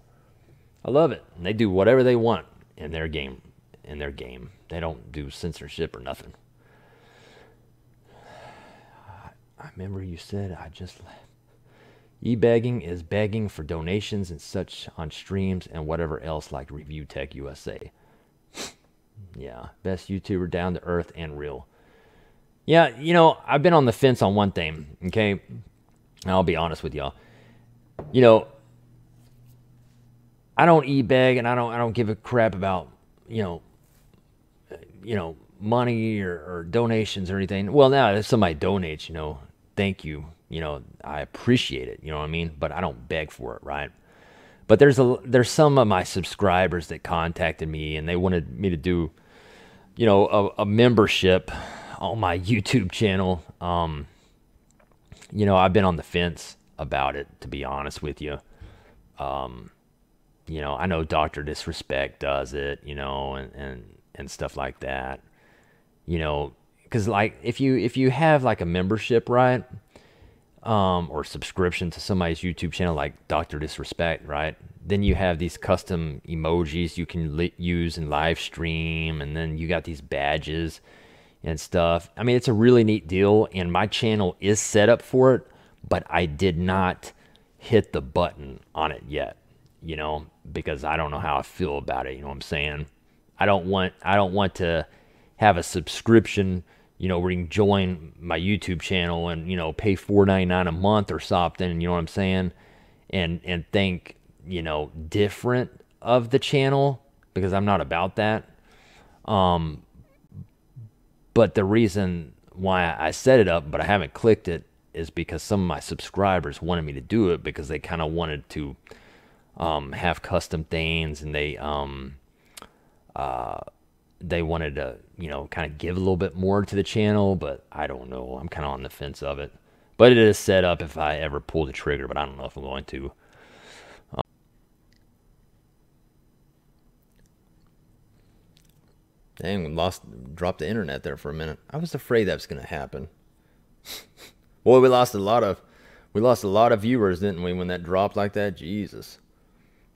Speaker 2: I love it. And they do whatever they want in their game. In their game. They don't do censorship or nothing. I remember you said I just e-begging is begging for donations and such on streams and whatever else like Review Tech USA. yeah, best YouTuber down to earth and real. Yeah, you know, I've been on the fence on one thing, okay? I'll be honest with y'all. You know, I don't e-beg and I don't I don't give a crap about, you know, you know, money or, or donations or anything. Well, now if somebody donates, you know, thank you. You know, I appreciate it, you know what I mean? But I don't beg for it, right? But there's a there's some of my subscribers that contacted me and they wanted me to do you know, a, a membership on my YouTube channel. Um, you know, I've been on the fence about it, to be honest with you. Um, you know, I know Doctor Disrespect does it, you know, and and and stuff like that. You know, because like if you if you have like a membership, right, um, or subscription to somebody's YouTube channel, like Doctor Disrespect, right, then you have these custom emojis you can use in live stream, and then you got these badges and stuff. I mean, it's a really neat deal, and my channel is set up for it, but I did not hit the button on it yet, you know, because I don't know how I feel about it. You know what I'm saying? I don't want I don't want to have a subscription, you know, where you can join my YouTube channel and you know pay four ninety nine a month or something. You know what I'm saying? And and think you know different of the channel because I'm not about that. Um, but the reason why I set it up, but I haven't clicked it, is because some of my subscribers wanted me to do it because they kind of wanted to um, have custom things and they um, uh,
Speaker 3: they wanted to, you know, kind of give a little bit more to the channel, but I don't know. I'm kind of on the fence of it. But it is set up if I ever pull the trigger, but I don't know if I'm going to.
Speaker 2: Dang, we lost, dropped the internet there for a minute. I was afraid that was going to happen. (laughs) Boy, we lost a lot of, we lost a lot of viewers, didn't we, when that dropped like that? Jesus.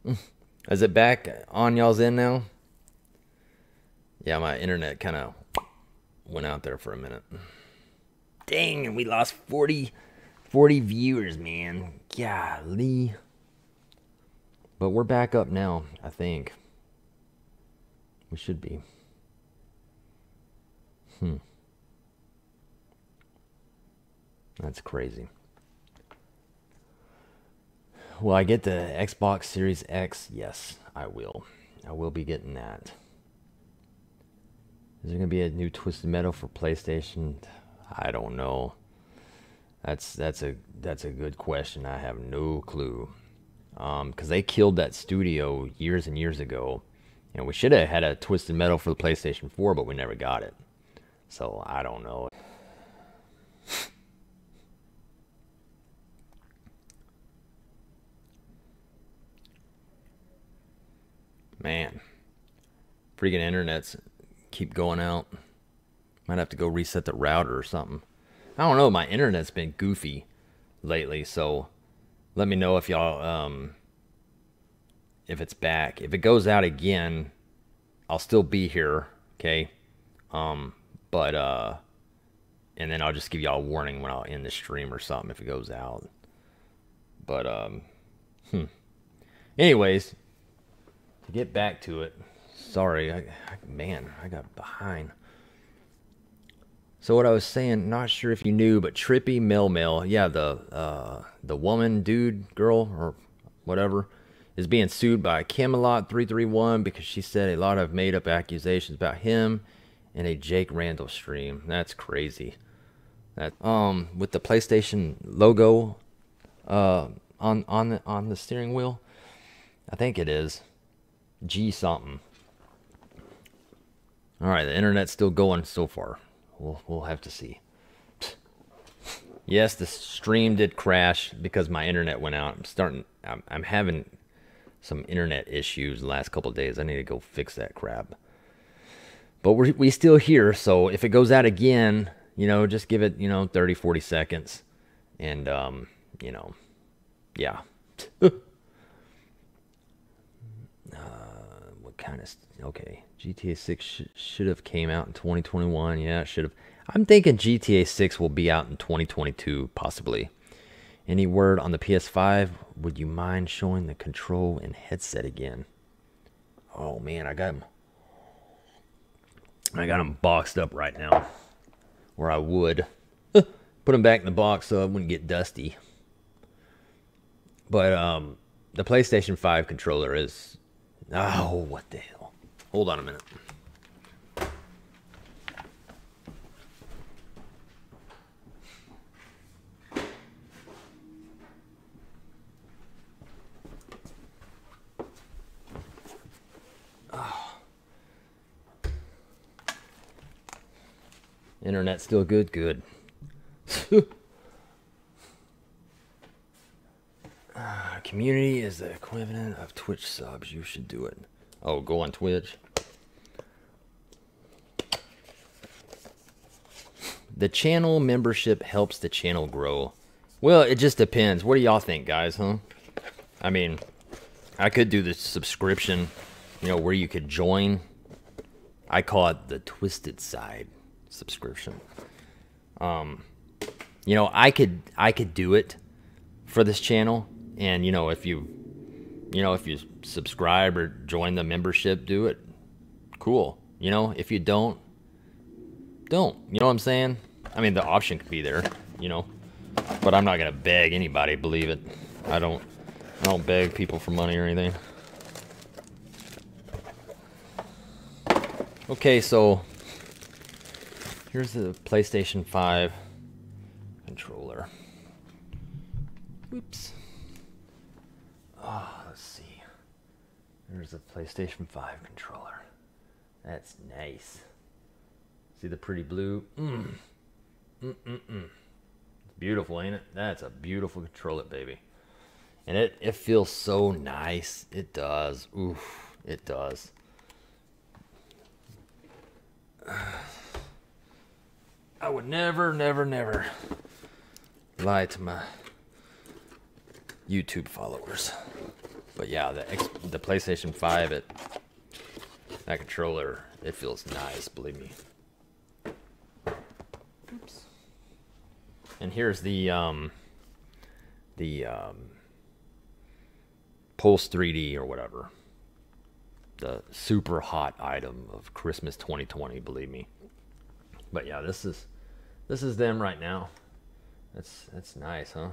Speaker 2: (laughs) Is it back on y'all's end now? Yeah, my internet kind of went out there for a minute. Dang, we lost 40, 40 viewers, man. Golly. But we're back up now, I think. We should be. Hmm. That's crazy. Will I get the Xbox Series X? Yes, I will. I will be getting that. Is there gonna be a new Twisted Metal for PlayStation? I don't know. That's that's a that's a good question. I have no clue. Um, because they killed that studio years and years ago. Know, we should have had a Twisted Metal for the PlayStation 4, but we never got it. So I don't know. Man, freaking internets keep going out. Might have to go reset the router or something. I don't know. My internet's been goofy lately, so let me know if y'all um if it's back. If it goes out again, I'll still be here. Okay. Um, but uh, and then I'll just give y'all a warning when I'll end the stream or something if it goes out. But um, hmm. Anyways, to get back to it, sorry, I, I man, I got behind. So what I was saying, not sure if you knew, but Trippy Mill Mill, yeah, the uh, the woman, dude, girl, or whatever, is being sued by Camelot 331 because she said a lot of made up accusations about him in a Jake Randall stream. That's crazy. That um with the PlayStation logo uh on on the on the steering wheel. I think it is G something. All right, the internet's still going so far. We'll we'll have to see. Yes, the stream did crash because my internet went out. I'm starting I'm I'm having some internet issues the last couple days. I need to go fix that crap. But we're we still here, so if it goes out again, you know, just give it, you know, 30, 40 seconds. And, um, you know, yeah. (laughs) uh, what kind of, okay. GTA 6 sh- should have came out in 2021. Yeah, it should have. I'm thinking GTA 6 will be out in 2022, possibly. Any word on the PS5? Would you mind showing the control and headset again? Oh man, I got. I got them boxed up right now. Or I would. (laughs) Put them back in the box so it wouldn't get dusty. But um, the PlayStation 5 controller is. Oh, what the hell? Hold on a minute. Internet still good? Good. uh, (laughs) community is the equivalent of Twitch subs. You should do it. Oh, go on Twitch. The channel membership helps the channel grow. Well, it just depends. What do y'all think, guys, huh? I mean, I could do the subscription, you know, where you could join. I call it the twisted side subscription. Um, you know, I could I could do it for this channel, and you know, if you you know if you subscribe or join the membership, do it. Cool. You know, if you don't, don't. You know what I'm saying? I mean, the option could be there. You know, but I'm not gonna beg anybody. Believe it. I don't. I don't beg people for money or anything. Okay, so Here's the PlayStation 5 controller. Oops. Oh, let's see. There's the PlayStation 5 controller. That's nice. See the pretty blue? Mm. Mm mm mm. It's beautiful, ain't it? That's a beautiful controller, baby. And it, it feels so nice. It does. Oof, it does. (sighs) I would never, never, never lie to my YouTube followers. But yeah, the X, the PlayStation 5, it that controller, it feels nice, believe me. Oops. And here's the um the um Pulse 3D or whatever. The super hot item of Christmas 2020, believe me. But yeah, this is this is them right now. That's that's nice, huh?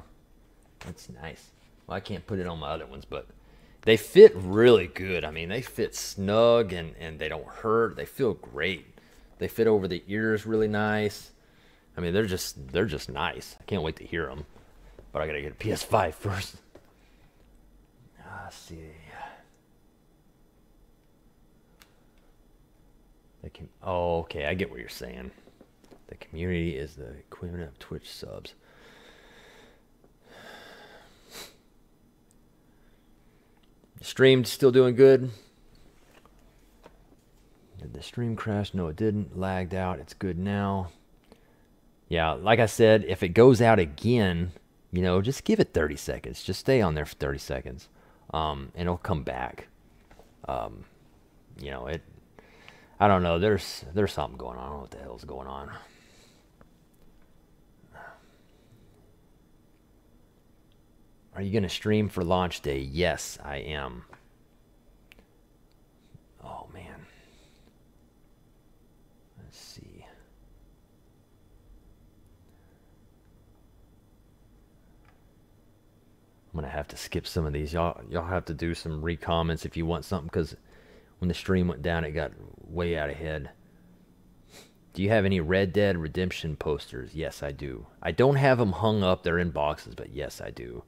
Speaker 2: That's nice. Well, I can't put it on my other ones, but they fit really good. I mean, they fit snug and, and they don't hurt. They feel great. They fit over the ears really nice. I mean, they're just they're just nice. I can't wait to hear them. But I gotta get a PS5 (laughs) first. Ah, see. They can. Oh, okay. I get what you're saying. The community is the equivalent of Twitch subs. Stream still doing good. Did the stream crash? No, it didn't. Lagged out. It's good now. Yeah, like I said, if it goes out again, you know, just give it 30 seconds. Just stay on there for 30 seconds, um, and it'll come back. Um, you know, it. I don't know. There's there's something going on. I don't know what the hell's going on. Are you going to stream for launch day? Yes, I am. Oh, man. Let's see. I'm going to have to skip some of these. Y'all, y'all have to do some re-comments if you want something because when the stream went down, it got way out ahead. Do you have any Red Dead Redemption posters? Yes, I do. I don't have them hung up. They're in boxes, but yes, I do.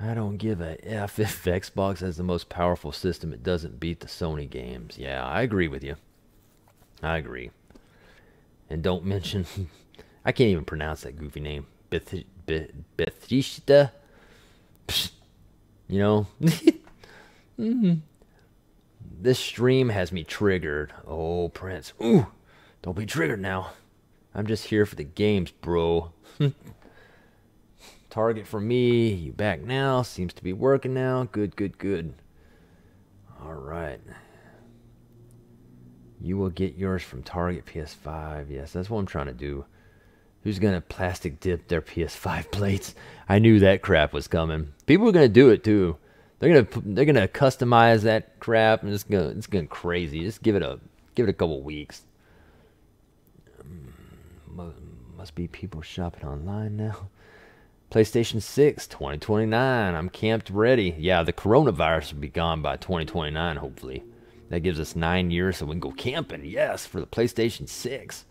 Speaker 2: I don't give a F if (laughs) Xbox has the most powerful system. It doesn't beat the Sony games. Yeah, I agree with you. I agree. And don't mention, (laughs) I can't even pronounce that goofy name. Beth, Beth, Bethesda. You know? (laughs) mm-hmm. This stream has me triggered. Oh, Prince. Ooh, don't be triggered now. I'm just here for the games, bro. Target for me. You back now. Seems to be working now. Good, good, good. All right. You will get yours from Target PS5. Yes, that's what I'm trying to do. Who's going to plastic dip their PS5 (laughs) plates? I knew that crap was coming. People are going to do it too. They're going to they're going to customize that crap and it's going to it's going crazy. Just give it a give it a couple weeks. Mm, must be people shopping online now. PlayStation 6, 2029. I'm camped ready. Yeah, the coronavirus will be gone by 2029, hopefully. That gives us nine years so we can go camping. Yes, for the PlayStation 6.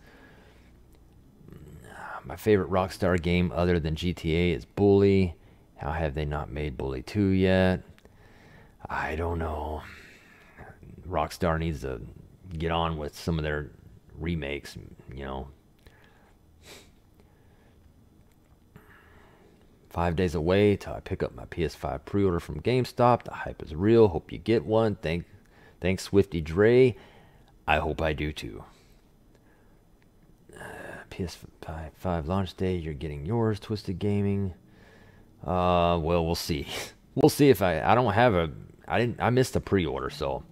Speaker 2: Mm, my favorite Rockstar game other than GTA is Bully. How have they not made Bully 2 yet? I don't know. Rockstar needs to get on with some of their remakes, you know, Five days away till I pick up my PS5 pre-order from GameStop. The hype is real. Hope you get one. Thank, thanks Swifty Dre. I hope I do too. (sighs) Uh, PS5 launch day. You're getting yours. Twisted Gaming. Uh, well, we'll see. (laughs) we'll see if I. I don't have a. I didn't. I missed a pre-order, so.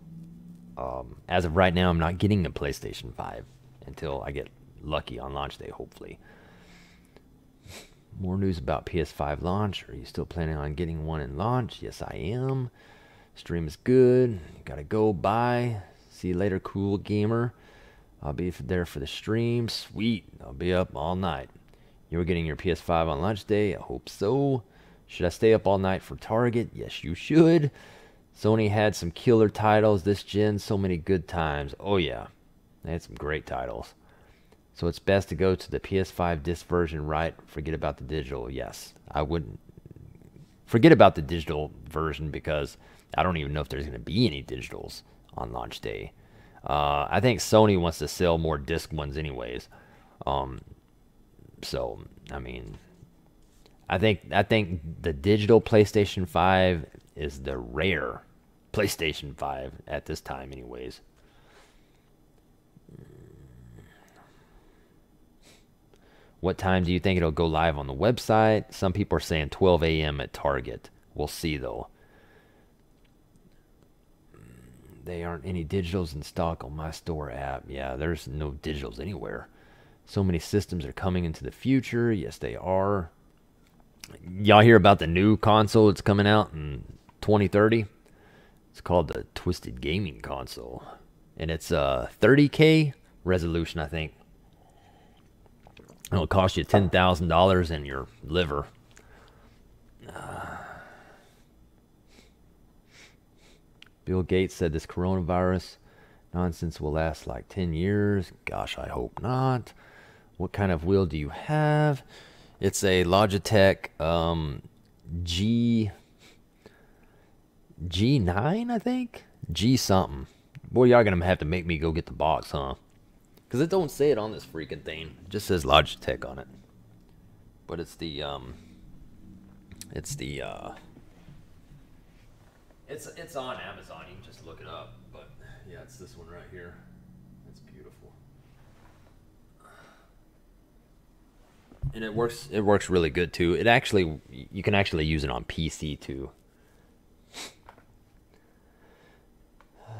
Speaker 2: Um, as of right now, I'm not getting a PlayStation 5 until I get lucky on launch day, hopefully. More news about PS5 launch. Are you still planning on getting one in launch? Yes, I am. Stream is good. Gotta go. Bye. See you later, cool gamer. I'll be there for the stream. Sweet. I'll be up all night. You were getting your PS5 on launch day? I hope so. Should I stay up all night for Target? Yes, you should. Sony had some killer titles this gen. So many good times. Oh, yeah. They had some great titles. So it's best to go to the PS5 disc version, right? Forget about the digital. Yes, I wouldn't forget about the digital version because I don't even know if there's going to be any digitals on launch day. Uh, I think Sony wants to sell more disc ones, anyways. Um, so I mean, I think I think the digital PlayStation 5 is the rare PlayStation 5 at this time, anyways. What time do you think it'll go live on the website? Some people are saying 12 a.m. at Target. We'll see though. They aren't any digitals in stock on my store app. Yeah, there's no digitals anywhere. So many systems are coming into the future. Yes, they are. Y'all hear about the new console that's coming out in 2030? It's called the Twisted Gaming Console. And it's a 30K resolution, I think. It'll cost you $10,000 in your liver. Bill Gates said this coronavirus nonsense will last like 10 years. Gosh, I hope not. What kind of wheel do you have? It's a Logitech um, G G9, I think. G something. Boy, y'all gonna have to make me go get the box, huh? Cause it don't say it on this freaking thing. It just says Logitech on it. But it's the um, it's the uh, it's it's on Amazon. You can just look it up. But yeah, it's this one right here. It's beautiful. And it works it works really good too. It actually you can actually use it on PC too. (sighs)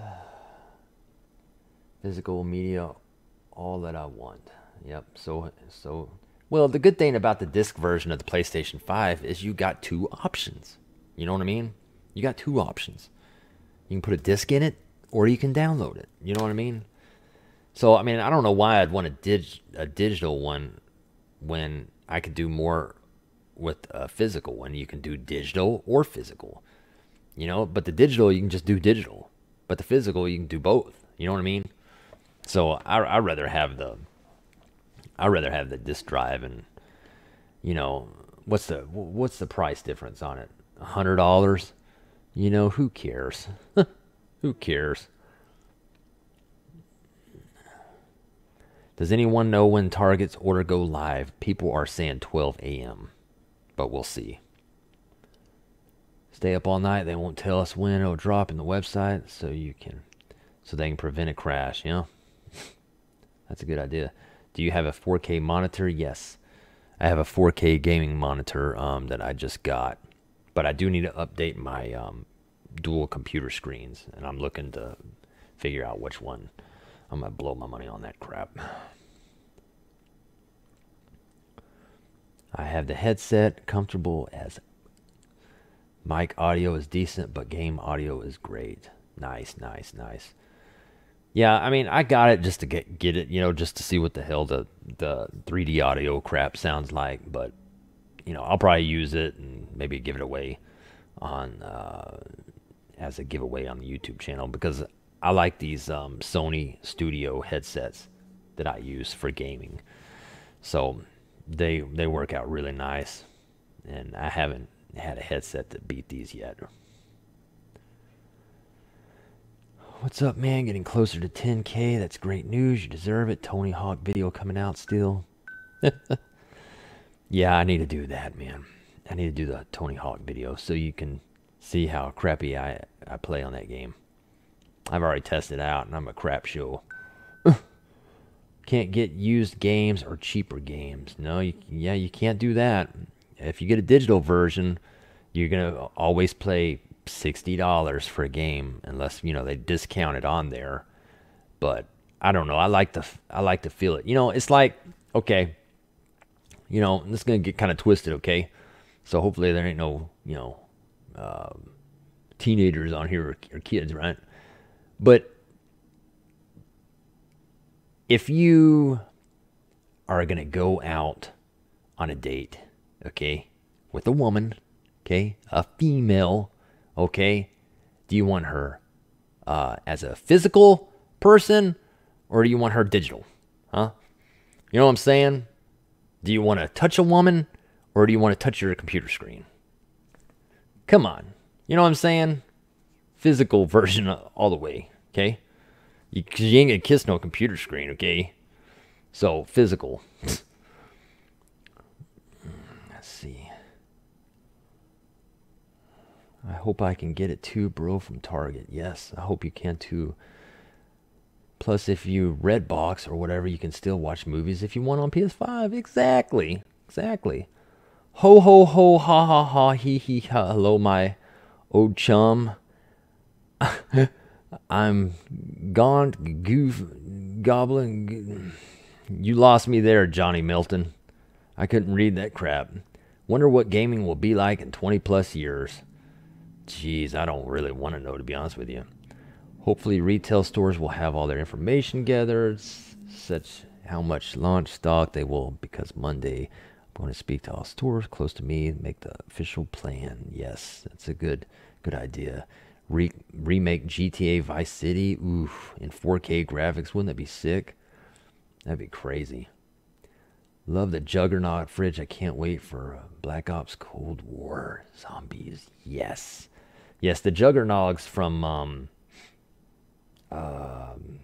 Speaker 2: Physical media all that I want. Yep. So so well, the good thing about the disc version of the PlayStation 5 is you got two options. You know what I mean? You got two options. You can put a disc in it or you can download it. You know what I mean? So I mean, I don't know why I'd want a dig a digital one when I could do more with a physical one. You can do digital or physical. You know, but the digital you can just do digital. But the physical you can do both. You know what I mean? So I I rather have the I rather have the disk drive and you know what's the what's the price difference on it? A hundred dollars? You know who cares? (laughs) who cares? Does anyone know when Target's order go live? People are saying 12 a.m., but we'll see. Stay up all night. They won't tell us when it'll drop in the website, so you can, so they can prevent a crash. You know, that's a good idea. Do you have a 4K monitor? Yes, I have a 4K gaming monitor um, that I just got, but I do need to update my um, dual computer screens, and I'm looking to figure out which one. I'm gonna blow my money on that crap. I have the headset, comfortable as mic audio is decent, but game audio is great. Nice, nice, nice. Yeah, I mean, I got it just to get get it, you know, just to see what the hell the the 3D audio crap sounds like. But you know, I'll probably use it and maybe give it away on uh, as a giveaway on the YouTube channel because I like these um, Sony Studio headsets that I use for gaming. So they they work out really nice, and I haven't had a headset that beat these yet. What's up, man? Getting closer to 10k. That's great news. You deserve it. Tony Hawk video coming out still. (laughs) yeah, I need to do that, man. I need to do the Tony Hawk video so you can see how crappy I I play on that game. I've already tested out, and I'm a crap show. (laughs) can't get used games or cheaper games. No, you, yeah, you can't do that. If you get a digital version, you're gonna always play sixty dollars for a game, unless you know they discount it on there. But I don't know. I like to I like to feel it. You know, it's like okay. You know, this is gonna get kind of twisted. Okay, so hopefully there ain't no you know uh, teenagers on here or, or kids, right? But if you are to go out on a date, okay, with a woman, okay, a female, okay, do you want her uh, as a physical person or do you want her digital? Huh? You know what I'm saying? Do you want to touch a woman or do you want to touch your computer screen? Come on. You know what I'm saying? Physical (laughs) version all the way. Okay, you, you ain't gonna kiss no computer screen. Okay, so physical. (laughs) Let's see. I hope I can get it too, bro, from Target. Yes, I hope you can too. Plus, if you Redbox or whatever, you can still watch movies if you want on PS5. Exactly. Exactly. Ho, ho, ho, ha, ha, ha, he, he, ha. Hello, my old chum. (laughs) I'm gone, goof, goblin. You lost me there, Johnny Milton. I couldn't read that crap. Wonder what gaming will be like in 20 plus years. Jeez, I don't really want to know, to be honest with you. Hopefully, retail stores will have all their information gathered, such how much launch stock they will, because Monday I'm going to speak to all stores close to me and make the official plan. Yes, that's a good, good idea. Re- remake GTA Vice City, oof, in 4K graphics, wouldn't that be sick? That'd be crazy. Love the Juggernaut fridge. I can't wait for uh, Black Ops Cold War zombies. Yes, yes, the Juggernauts from um, um,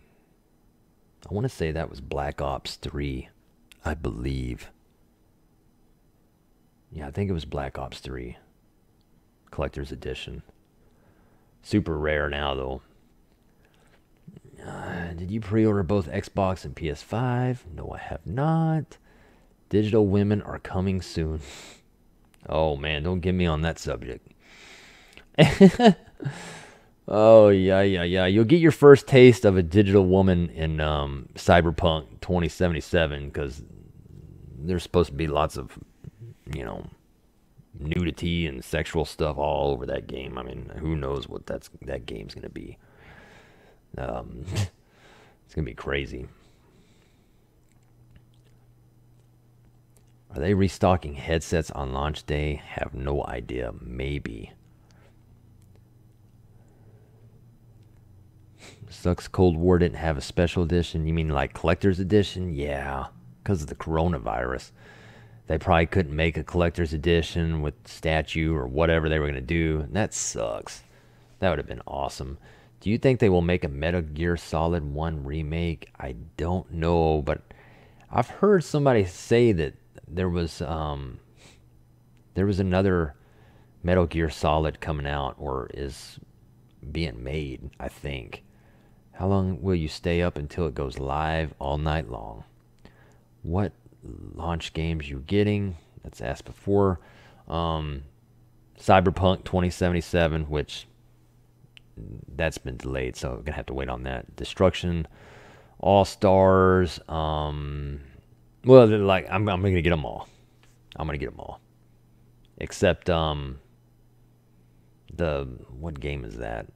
Speaker 2: I want to say that was Black Ops 3, I believe. Yeah, I think it was Black Ops 3. Collector's Edition. Super rare now, though. Uh, did you pre order both Xbox and PS5? No, I have not. Digital women are coming soon. (laughs) Oh, man, don't get me on that subject. (laughs) Oh yeah, yeah, yeah. You'll get your first taste of a digital woman in um, Cyberpunk 2077 because there's supposed to be lots of, you know, nudity and sexual stuff all over that game. I mean, who knows what that's that game's gonna be? Um, (laughs) it's gonna be crazy. Are they restocking headsets on launch day? Have no idea. Maybe. Sucks Cold War didn't have a special edition. You mean like collector's edition? Yeah, because of the coronavirus. They probably couldn't make a collector's edition with statue or whatever they were going to do. And That sucks. That would have been awesome. Do you think they will make a Metal Gear Solid 1 remake? I don't know, but I've heard somebody say that there was um there was another Metal Gear Solid coming out or is being made, I think. How long will you stay up until it goes live all night long? What launch games you getting? That's asked before. Um, Cyberpunk 2077, which that's been delayed, so we're gonna have to wait on that. Destruction, All Stars. Um, well, like I'm, I'm gonna get them all. I'm gonna get them all, except um, the what game is that?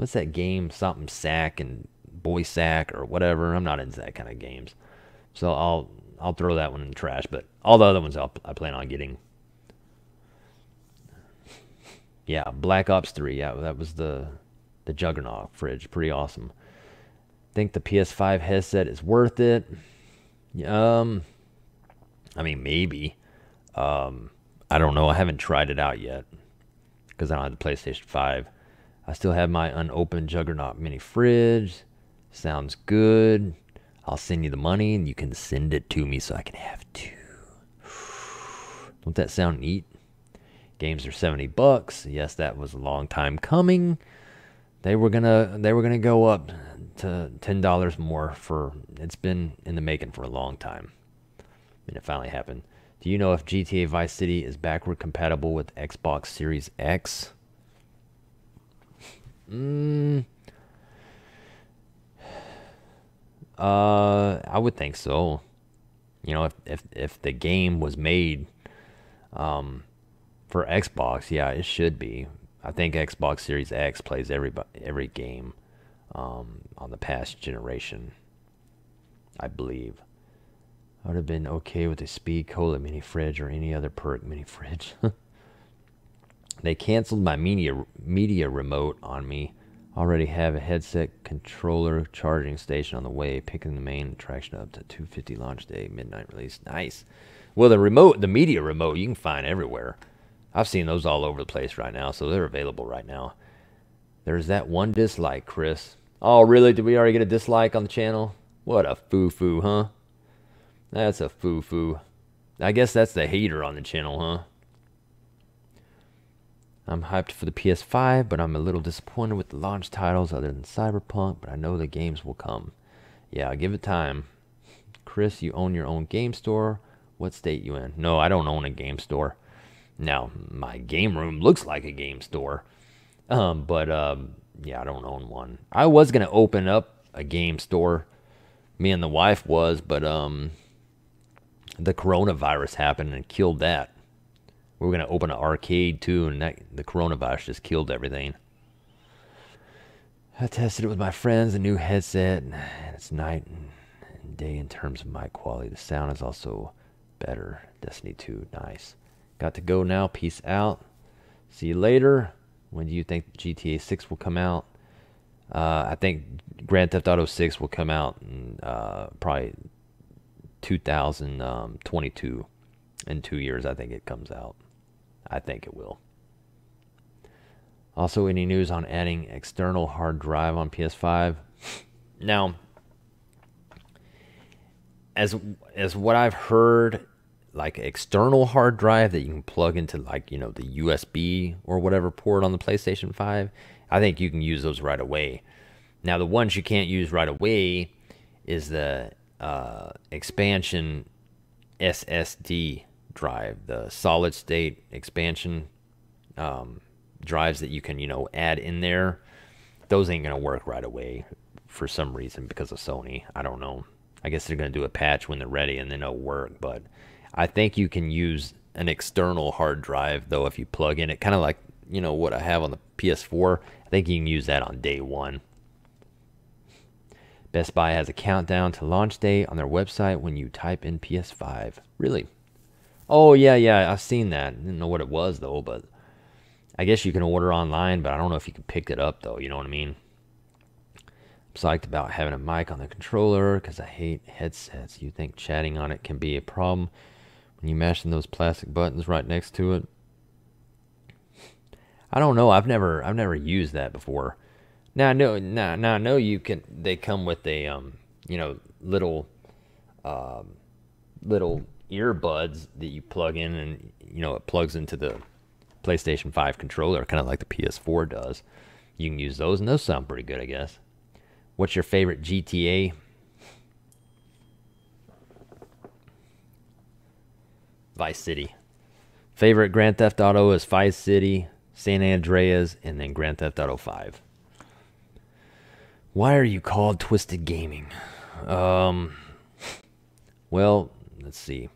Speaker 2: What's that game? Something sack and boy sack or whatever. I'm not into that kind of games, so I'll I'll throw that one in the trash. But all the other ones I'll, I plan on getting. Yeah, Black Ops 3. Yeah, that was the the Juggernaut fridge. Pretty awesome. Think the PS5 headset is worth it? Um, I mean maybe. Um, I don't know. I haven't tried it out yet because I don't have the PlayStation 5. I still have my unopened Juggernaut mini fridge. Sounds good. I'll send you the money and you can send it to me so I can have two. (sighs) Don't that sound neat? Games are 70 bucks. Yes, that was a long time coming. They were gonna they were gonna go up to ten dollars more for it's been in the making for a long time. And it finally happened. Do you know if GTA Vice City is backward compatible with Xbox Series X? Mm, uh, I would think so. You know, if if if the game was made um, for Xbox, yeah, it should be. I think Xbox Series X plays every every game um, on the past generation. I believe. I would have been okay with a Speed Cola mini fridge or any other perk mini fridge. (laughs) they canceled my media media remote on me. Already have a headset controller charging station on the way, picking the main attraction up to 250 launch day, midnight release. Nice. Well, the remote, the media remote, you can find everywhere. I've seen those all over the place right now, so they're available right now. There's that one dislike, Chris. Oh, really? Did we already get a dislike on the channel? What a foo foo, huh? That's a foo foo. I guess that's the hater on the channel, huh? I'm hyped for the PS5, but I'm a little disappointed with the launch titles other than Cyberpunk, but I know the games will come. Yeah, give it time. Chris, you own your own game store. What state you in? No, I don't own a game store. Now, my game room looks like a game store. Um, but um, yeah, I don't own one. I was gonna open up a game store. Me and the wife was, but um, the coronavirus happened and killed that. We were gonna open an arcade too, and that, the coronavirus just killed everything. I tested it with my friends, a new headset, and it's night and day in terms of mic quality. The sound is also better. Destiny 2, nice. Got to go now. Peace out. See you later. When do you think GTA 6 will come out? Uh, I think Grand Theft Auto 6 will come out in uh, probably 2022. In two years, I think it comes out. I think it will. Also, any news on adding external hard drive on PS5? Now, as as what I've heard, like external hard drive that you can plug into like you know the USB or whatever port on the PlayStation 5, I think you can use those right away. Now, the ones you can't use right away is the uh, expansion SSD drive, the solid state expansion um, drives that you can, you know, add in there. Those ain't gonna work right away for some reason because of Sony. I don't know. I guess they're gonna do a patch when they're ready and then it'll work. But I think you can use an external hard drive though if you plug in it, kind of like you know what I have on the PS4. I think you can use that on day one. Best Buy has a countdown to launch day on their website when you type in PS5. Really? Oh yeah, yeah, I've seen that. Didn't know what it was though, but I guess you can order online, but I don't know if you can pick it up though. You know what I mean? I'm psyched about having a mic on the controller because I hate headsets. You think chatting on it can be a problem when you mashing those plastic buttons right next to it? I don't know. I've never I've never used that before. Now I know now, now I know you can they come with a um you know little um little earbuds that you plug in and you know it plugs into the PlayStation 5 controller kind of like the PS4 does. You can use those and those sound pretty good, I guess. What's your favorite GTA? Vice City. Favorite Grand Theft Auto is Vice City, San Andreas, and then Grand Theft Auto 5. Why are you called Twisted Gaming? Um, well, let's see.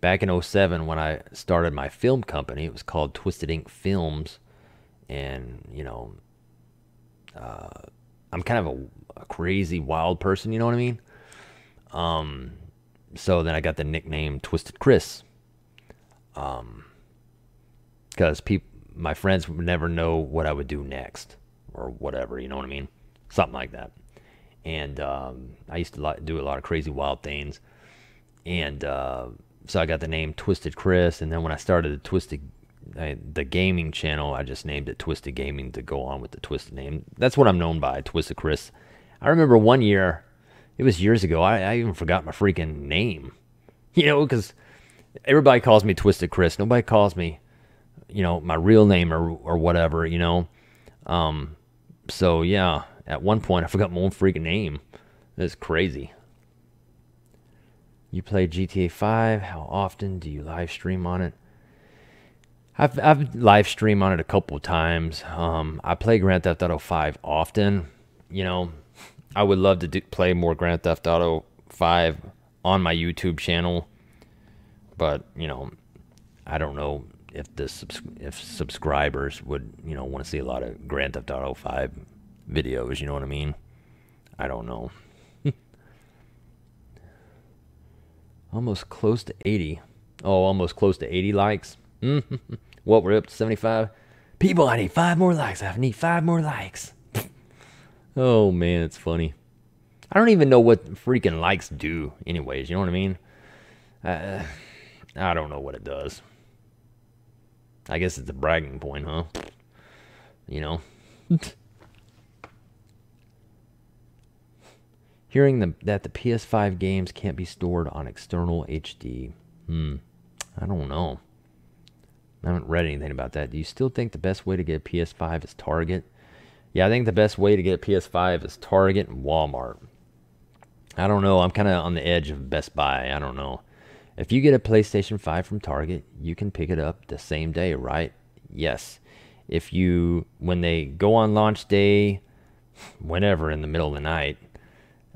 Speaker 2: Back in 07, when I started my film company, it was called Twisted Ink Films. And, you know, uh, I'm kind of a, a, crazy, wild person, you know what I mean? Um, so then I got the nickname Twisted Chris. Um, because people, my friends would never know what I would do next or whatever, you know what I mean? Something like that. And um, I used to do a lot of crazy, wild things. And uh, so I got the name Twisted Chris. And then when I started the Twisted I, the gaming channel, I just named it Twisted Gaming to go on with the Twisted name. That's what I'm known by, Twisted Chris. I remember one year, it was years ago, I, I even forgot my freaking name. (laughs) You know, because everybody calls me Twisted Chris. Nobody calls me, you know, my real name or, or whatever, you know. Um, so, yeah, at one point, I forgot my own freaking name. That's crazy. You play GTA 5. How often do you live stream on it? I've I've live streamed on it a couple times. Um, I play Grand Theft Auto 5 often. You know, I would love to do, play more Grand Theft Auto 5 on my YouTube channel, but you know, I don't know if the if subscribers would you know want to see a lot of Grand Theft Auto 5 videos. You know what I mean? I don't know. Almost close to 80. Oh, almost close to 80 likes. what, we're up to 75? People, I need five more likes. I need five more likes. (laughs) oh, man, it's funny. I don't even know what freaking likes do, anyways. You know what I mean? Uh, I don't know what it does. I guess it's a bragging point, huh? You know, (laughs) Hearing the, that the PS5 games can't be stored on external HD. Hmm. I don't know. I haven't read anything about that. Do you still think the best way to get a PS5 is Target? Yeah, I think the best way to get a PS5 is Target and Walmart. I don't know. I'm kind of on the edge of Best Buy. I don't know. If you get a PlayStation 5 from Target, you can pick it up the same day, right? Yes. If you, when they go on launch day, whenever in the middle of the night,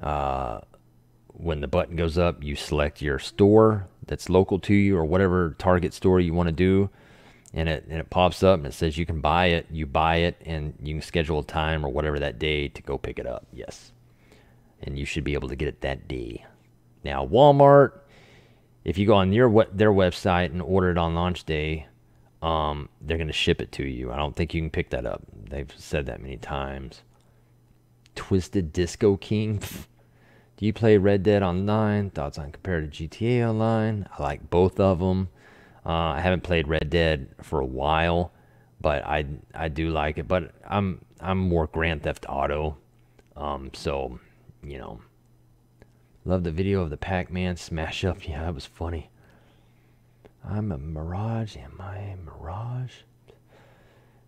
Speaker 2: uh, when the button goes up, you select your store that's local to you or whatever Target store you want to do. And it, and it pops up and it says you can buy it. You buy it and you can schedule a time or whatever that day to go pick it up. Yes. And you should be able to get it that day. Now, Walmart, if you go on their, what their website and order it on launch day, um, they're going to ship it to you. I don't think you can pick that up. They've said that many times. Twisted Disco King. (laughs) Do you play Red Dead Online? Thoughts on compared to GTA Online? I like both of them. Uh, I haven't played Red Dead for a while, but I I do like it. But I'm I'm more Grand Theft Auto, um, so you know. Love the video of the Pac-Man smash up. (laughs) Yeah, it was funny. I'm a Mirage. Am I a Mirage?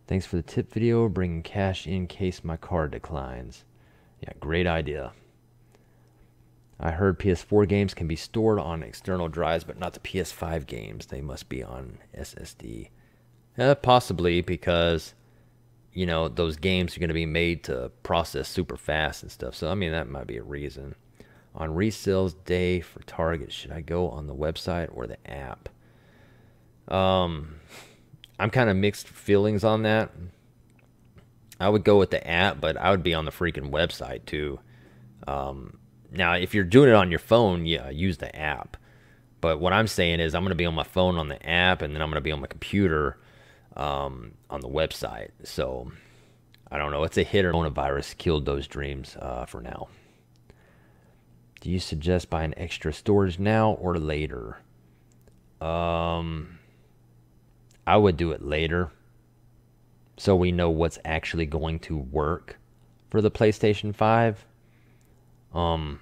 Speaker 2: Thanks for the tip video. Bringing cash in case my card declines. Yeah, great idea. I heard PS4 games can be stored on external drives, but not the PS5 games. They must be on SSD. Uh, possibly because, you know, those games are going to be made to process super fast and stuff. So, I mean, that might be a reason. On resales day for Target, should I go on the website or the app? Um, I'm kind of mixed feelings on that. I would go with the app, but I would be on the freaking website too. Um, now, if you're doing it on your phone, yeah, use the app. But what I'm saying is, I'm going to be on my phone on the app, and then I'm going to be on my computer um, on the website. So I don't know. It's a hit or coronavirus killed those dreams uh, for now. Do you suggest buying extra storage now or later? Um, I would do it later, so we know what's actually going to work for the PlayStation Five. Um,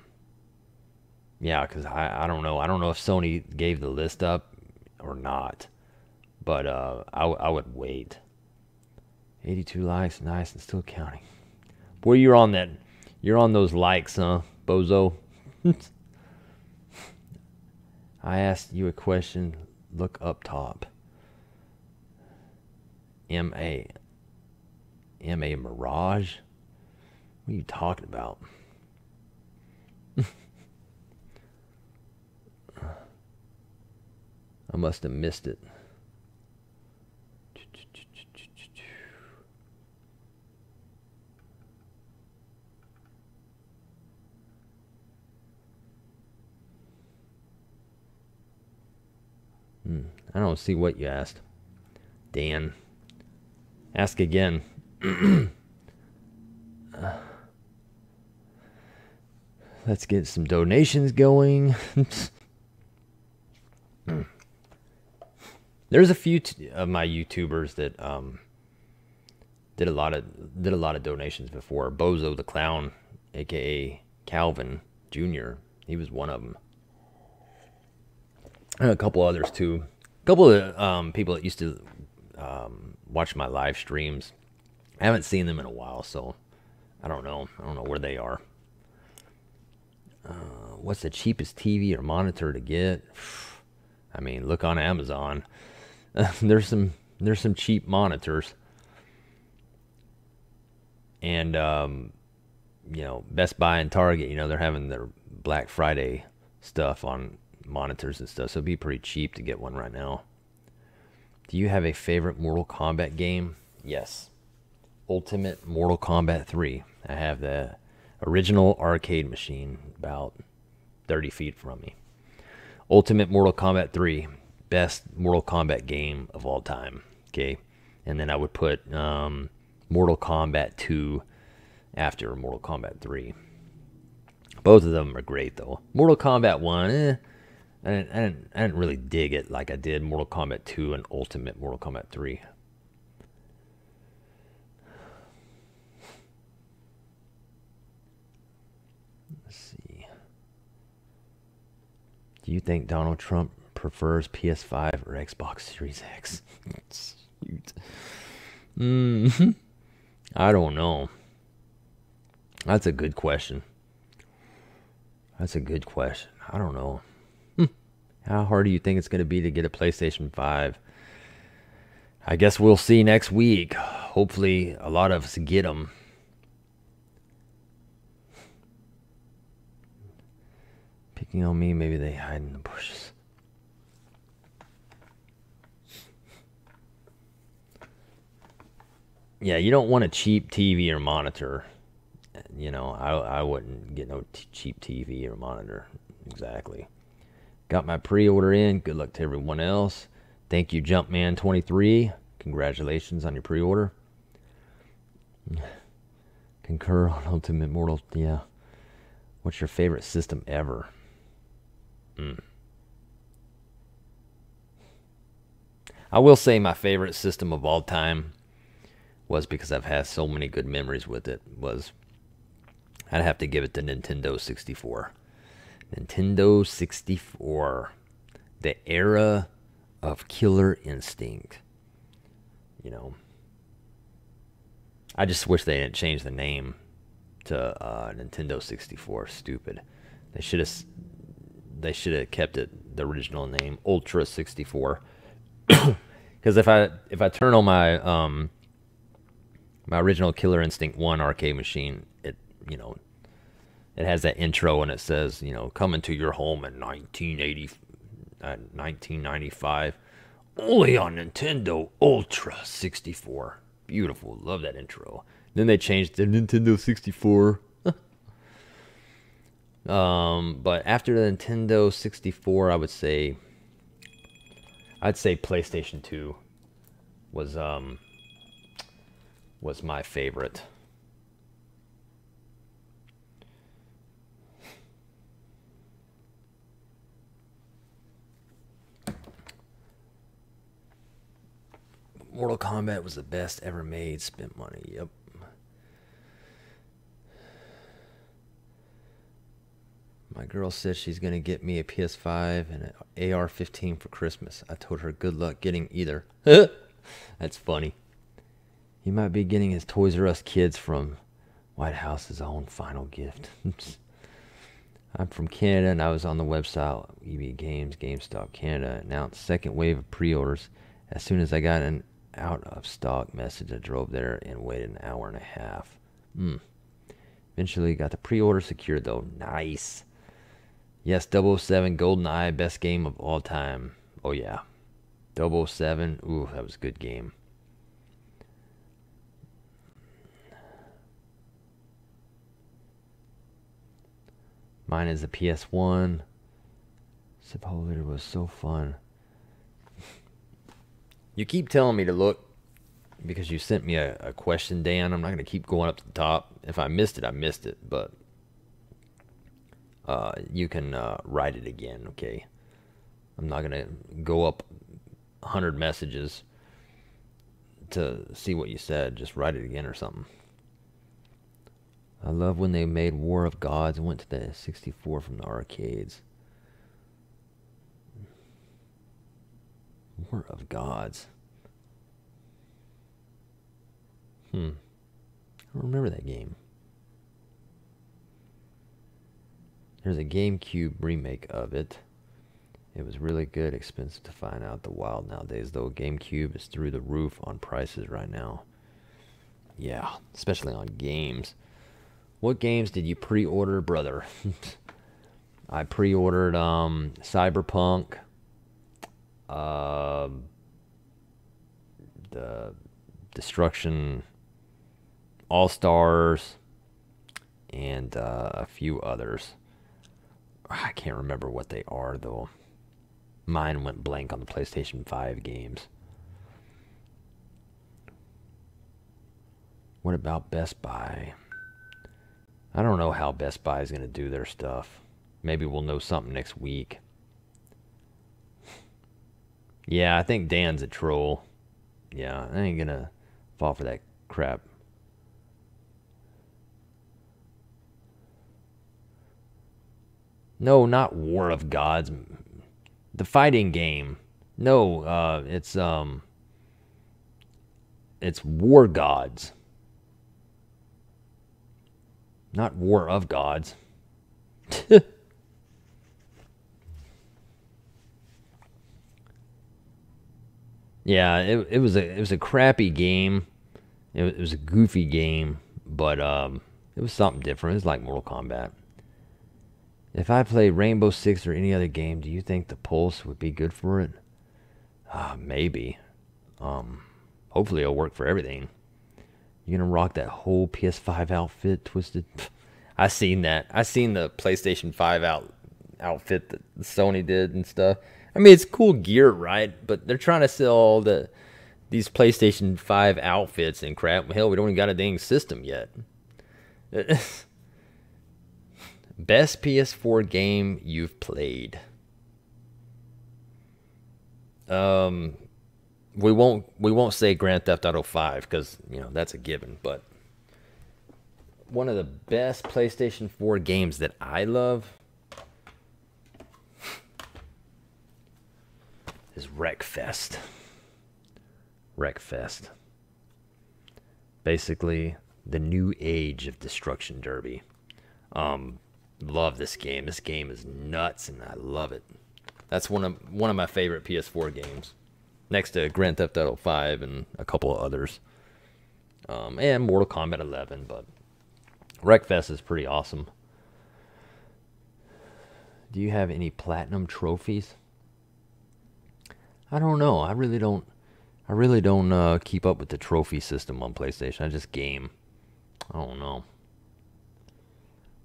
Speaker 2: yeah, because I, I don't know. I don't know if Sony gave the list up or not. But uh, I, I would wait. 82 likes, nice, and still counting. Boy, you're on that. You're on those likes, huh, bozo? (laughs) I asked you a question. Look up top. M A. M A Mirage? What are you talking about? I must have missed it. Hmm. I don't see what you asked. Dan. Ask again. (clears throat) let's get some donations going. (laughs) There's a few t- of my YouTubers that um, did a lot of did a lot of donations before. Bozo the Clown, aka Calvin Jr. He was one of them. And a couple others too. A couple of um, people that used to um, watch my live streams. I haven't seen them in a while, so I don't know. I don't know where they are. Uh, what's the cheapest TV or monitor to get? (sighs) I mean, look on Amazon. (laughs) there's some there's some cheap monitors, and um, you know Best Buy and Target. You know they're having their Black Friday stuff on monitors and stuff, so it'd be pretty cheap to get one right now. Do you have a favorite Mortal Kombat game? Yes. Ultimate Mortal Kombat 3. I have the original arcade machine about 30 feet from me. Ultimate Mortal Kombat 3 best Mortal Kombat game of all time. Okay, and then I would put um, Mortal Kombat 2 after Mortal Kombat 3. Both of them are great though. Mortal Kombat 1, eh, I, didn't, I, didn't, I didn't really dig it like I did Mortal Kombat 2 and Ultimate Mortal Kombat 3. Let's see. Do you think Donald Trump prefers PS5 or Xbox Series X? Shoot. (laughs) Mm, I don't know. That's a good question. That's a good question. I don't know. Hmm. How hard do you think it's going to be to get a PlayStation 5? I guess we'll see next week. Hopefully, a lot of us get them. Picking on me, maybe they hide in the bushes. Yeah, you don't want a cheap TV or monitor. You know, I, I wouldn't get no cheap TV or monitor. Exactly. Got my pre order in. Good luck to everyone else. Thank you, Jumpman23. Congratulations on your pre order. (sighs) Concur on Ultimate Mortal. Yeah. What's your favorite system ever? Mm. I will say my favorite system of all time was because I've had so many good memories with it was I'd have to give it to Nintendo 64. Nintendo 64. The era of Killer Instinct. You know, I just wish they didn't change the name to uh, Nintendo 64. Stupid. They should have. They should have kept it the original name, Ultra 64. (coughs) Because if I if I turn on my um my original Killer Instinct One arcade machine, it you know it has that intro and it says you know coming to your home in 1980 uh, 1995 only on Nintendo Ultra 64. Beautiful. Love that intro. Then they changed to Nintendo 64. (laughs) um, but after the Nintendo 64, I would say I'd say PlayStation 2 was um was my favorite. Mortal Kombat was the best ever made. Spent money. Yep. My girl said she's gonna get me a PS5 and an AR-15 for Christmas. I told her good luck getting either. (laughs) That's funny. He might be getting his Toys R Us kids from White House's own final gift. (laughs) I'm from Canada and I was on the website EB Games, GameStop Canada announced second wave of pre-orders. As soon as I got an out of stock message, I drove there and waited an hour and a half. Hmm. Eventually got the pre-order secured though. Nice. Yes, 007 GoldenEye, best game of all time. Oh yeah. 007, ooh, that was a good game. Mine is a PS1. Siphon Filter was so fun. you keep telling me to look because you sent me a, a question, Dan. I'm not going to keep going up to the top. If I missed it, I missed it. But uh, you can uh, write it again, okay? I'm not going to go up 100 messages to see what you said. Just write it again or something. I love when they made War of Gods went to the 64 from the arcades. War of Gods. Hmm. I don't remember that game. There's a GameCube remake of it. It was really good, expensive to find out the wild nowadays, though. GameCube is through the roof on prices right now. Yeah, especially on games. What games did you pre-order, brother? (laughs) I pre-ordered um, Cyberpunk, uh, the Destruction All Stars, and uh, a few others. I can't remember what they are though. Mine went blank on the PlayStation 5 games. What about Best Buy? I don't know how Best Buy is going to do their stuff. Maybe we'll know something next week. yeah, I think Dan's a troll. Yeah, I ain't going to fall for that crap. No, not War of Gods. The fighting game. No, uh, it's um, it's War Gods. Not War of Gods. (laughs) yeah, it, it was a it was a crappy game. It was, it was a goofy game, but um, it was something different. It was like Mortal Kombat. If I played Rainbow Six or any other game, do you think the pulse would be good for it? Uh, maybe. Um, hopefully it'll work for everything. You gonna rock that whole PS5 outfit, twisted? (laughs) I seen that. I seen the PlayStation 5 out outfit that Sony did and stuff. I mean, it's cool gear, right? But they're trying to sell all the these PlayStation 5 outfits and crap. Hell, we don't even got a dang system yet. (laughs) Best PS4 game you've played. Um, we won't we won't say Grand Theft Auto 5 because you know that's a given. But one of the best PlayStation 4 games that I love is Wreckfest. Wreckfest. Basically, the new age of Destruction Derby. Um, love this game. This game is nuts, and I love it. That's one of one of my favorite PS4 games, next to Grand Theft Auto 5 and a couple of others, um, and Mortal Kombat 11. But Wreckfest is pretty awesome. Do you have any platinum trophies? I don't know. I really don't. I really don't uh, keep up with the trophy system on PlayStation. I just game. I don't know.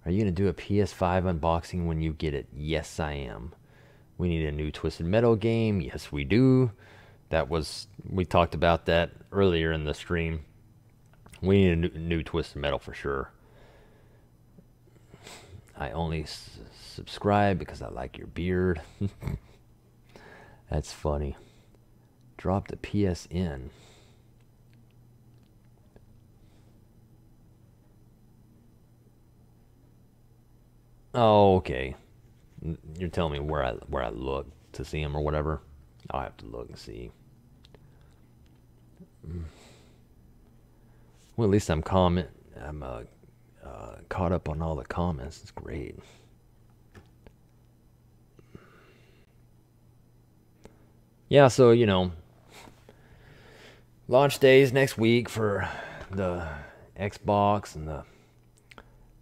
Speaker 2: Are you going to do a PS5 unboxing when you get it? Yes, I am. We need a new Twisted Metal game. Yes, we do. That was, we talked about that earlier in the stream. We need a new, new Twisted Metal for sure. I only subscribe because I like your beard. (laughs) That's funny. Drop the PSN. Oh, okay. You're telling me where I where I look to see him or whatever. I'll have to look and see. Mm. Well, at least I'm comment. I'm uh, uh, caught up on all the comments. It's great. Yeah, so you know, launch days next week for the Xbox and the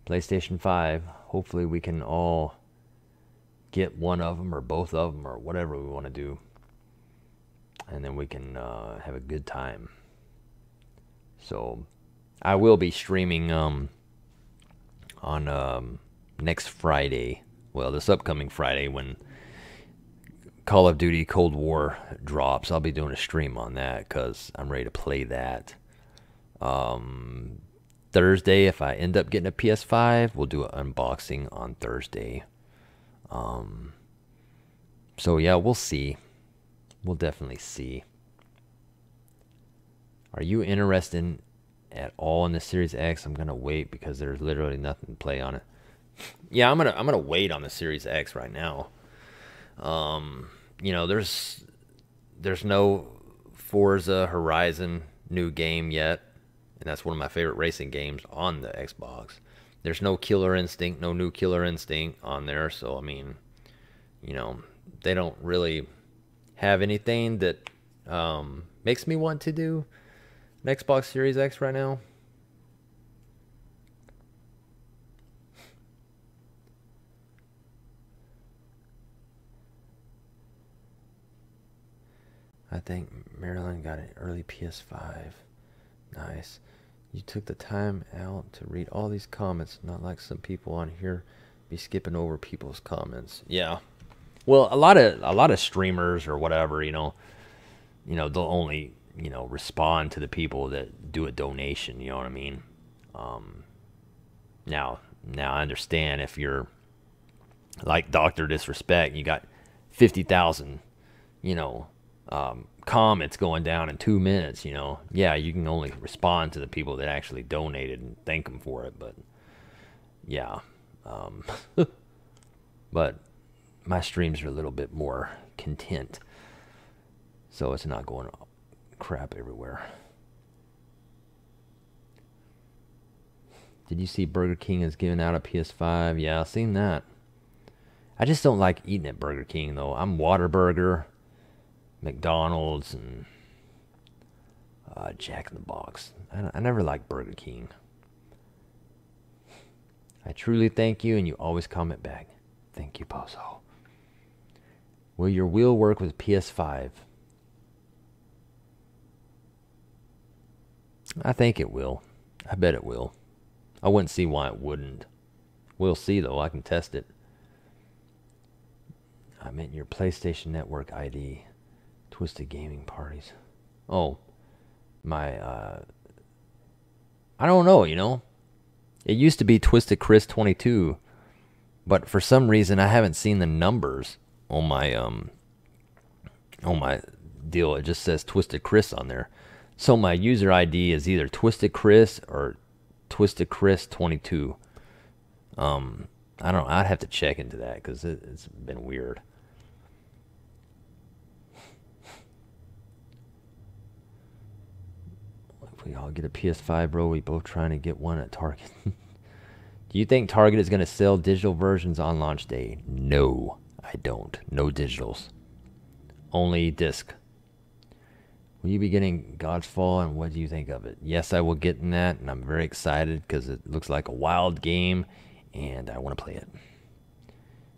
Speaker 2: PlayStation 5. Hopefully, we can all get one of them or both of them or whatever we want to do. And then we can uh, have a good time. So, I will be streaming um, on um, next Friday. Well, this upcoming Friday when Call of Duty Cold War drops. I'll be doing a stream on that because I'm ready to play that. Um, Thursday, if I end up getting a PS5, we'll do an unboxing on Thursday. Um, so yeah, we'll see. We'll definitely see. Are you interested at all in the Series X? I'm gonna wait because there's literally nothing to play on it. (laughs) Yeah, I'm gonna I'm gonna wait on the Series X right now. Um, you know, there's there's no Forza Horizon new game yet, and that's one of my favorite racing games on the Xbox. There's no Killer Instinct, no new Killer Instinct on there, so I mean, you know, they don't really have anything that um, makes me want to do an Xbox Series X right now. I think Marilyn got an early PS5. Nice. You took the time out to read all these comments, not like some people on here be skipping over people's comments. Yeah. Well, a lot of a lot of streamers or whatever, you know, you know, they'll only, you know, respond to the people that do a donation, you know what I mean? Um now now I understand if you're like Doctor Disrespect, you got 50,000, you know, um, comments going down in two minutes, you know, yeah, you can only respond to the people that actually donated and thank them for it. But yeah, um, (laughs) but my streams are a little bit more content. So it's not going crap everywhere. Did you see Burger King is giving out a PS5? Yeah, I've seen that. I just don't like eating at Burger King though. I'm Whataburger, McDonald's, and uh, Jack in the Box. I, I never liked Burger King. I truly thank you, and you always comment back. Thank you, Pozo. Will your wheel work with PS5? I think it will. I bet it will. I wouldn't see why it wouldn't. We'll see, though. I can test it. I meant your PlayStation Network ID. Twisted Gaming Parties. Oh, my, uh, I don't know, you know? It used to be Twisted Chris 22, but for some reason I haven't seen the numbers on my, um, on my deal. It just says Twisted Chris on there. So my user ID is either Twisted Chris or Twisted Chris 22. Um, I don't. I'd have to check into that because it, it's been weird. If we all get a PS5, bro, we both trying to get one at Target. (laughs) Do you think Target is going to sell digital versions on launch day? No, I don't. No digitals. Only disc. Will you be getting Godfall, and what do you think of it? Yes, I will get in that, and I'm very excited because it looks like a wild game, and I want to play it.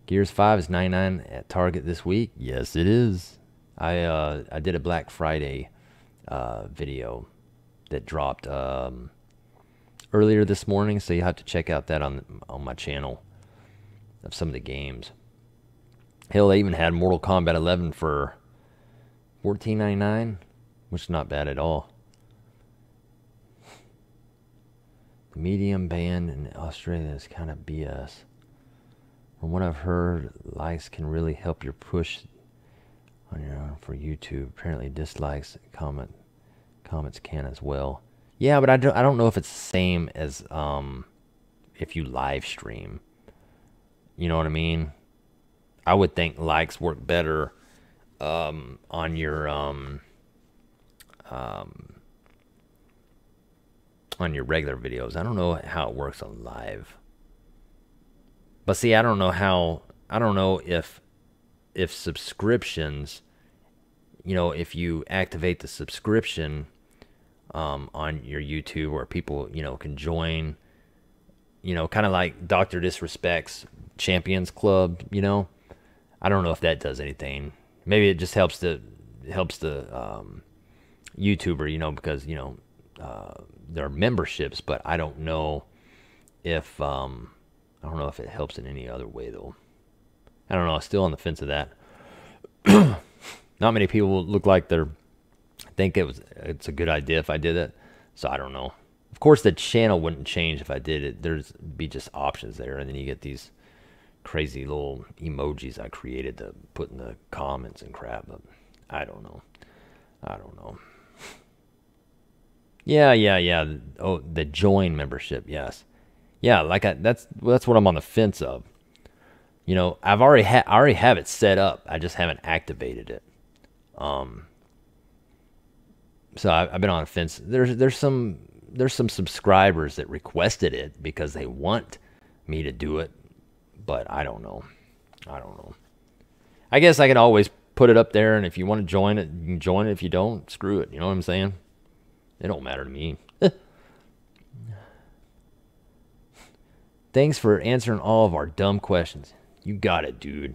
Speaker 2: Gears 5 is 99 at Target this week. Yes, it is. I uh, I did a Black Friday uh, video that dropped um, earlier this morning, so you have to check out that on on my channel of some of the games. Hell, they even had Mortal Kombat 11 for 14.99 which is not bad at all. The medium banned in Australia is kind of BS. From what I've heard, likes can really help your push on your own for YouTube. Apparently, dislikes comment comments can as well. Yeah, but I don't I don't know if it's the same as um if you live stream. You know what I mean? I would think likes work better um on your um um, on your regular videos. I don't know how it works on live. But see, I don't know how I don't know if if subscriptions, you know, if you activate the subscription um, on your YouTube where people, you know, can join, you know, kind of like Doctor Disrespect's Champions Club, you know. I don't know if that does anything. Maybe it just helps the helps the um, YouTuber, you know, because you know uh, there are memberships, but I don't know if um, I don't know if it helps in any other way though. I don't know. I'm still on the fence of that. (clears throat) Not many people look like they're think it was it's a good idea if I did it. So I don't know. Of course, the channel wouldn't change if I did it. There's be just options there, and then you get these crazy little emojis I created to put in the comments and crap. But I don't know. I don't know. (laughs) Yeah, yeah, yeah. Oh, the join membership. Yes. Yeah, like I, that's that's what I'm on the fence of. You know, I've already had I already have it set up. I just haven't activated it. Um. So I, I've been on the fence. There's there's some there's some subscribers that requested it because they want me to do it, but I don't know. I don't know. I guess I can always put it up there, and if you want to join it, you can join it. If you don't, screw it. You know what I'm saying? It don't matter to me. (laughs) Thanks for answering all of our dumb questions. You got it, dude.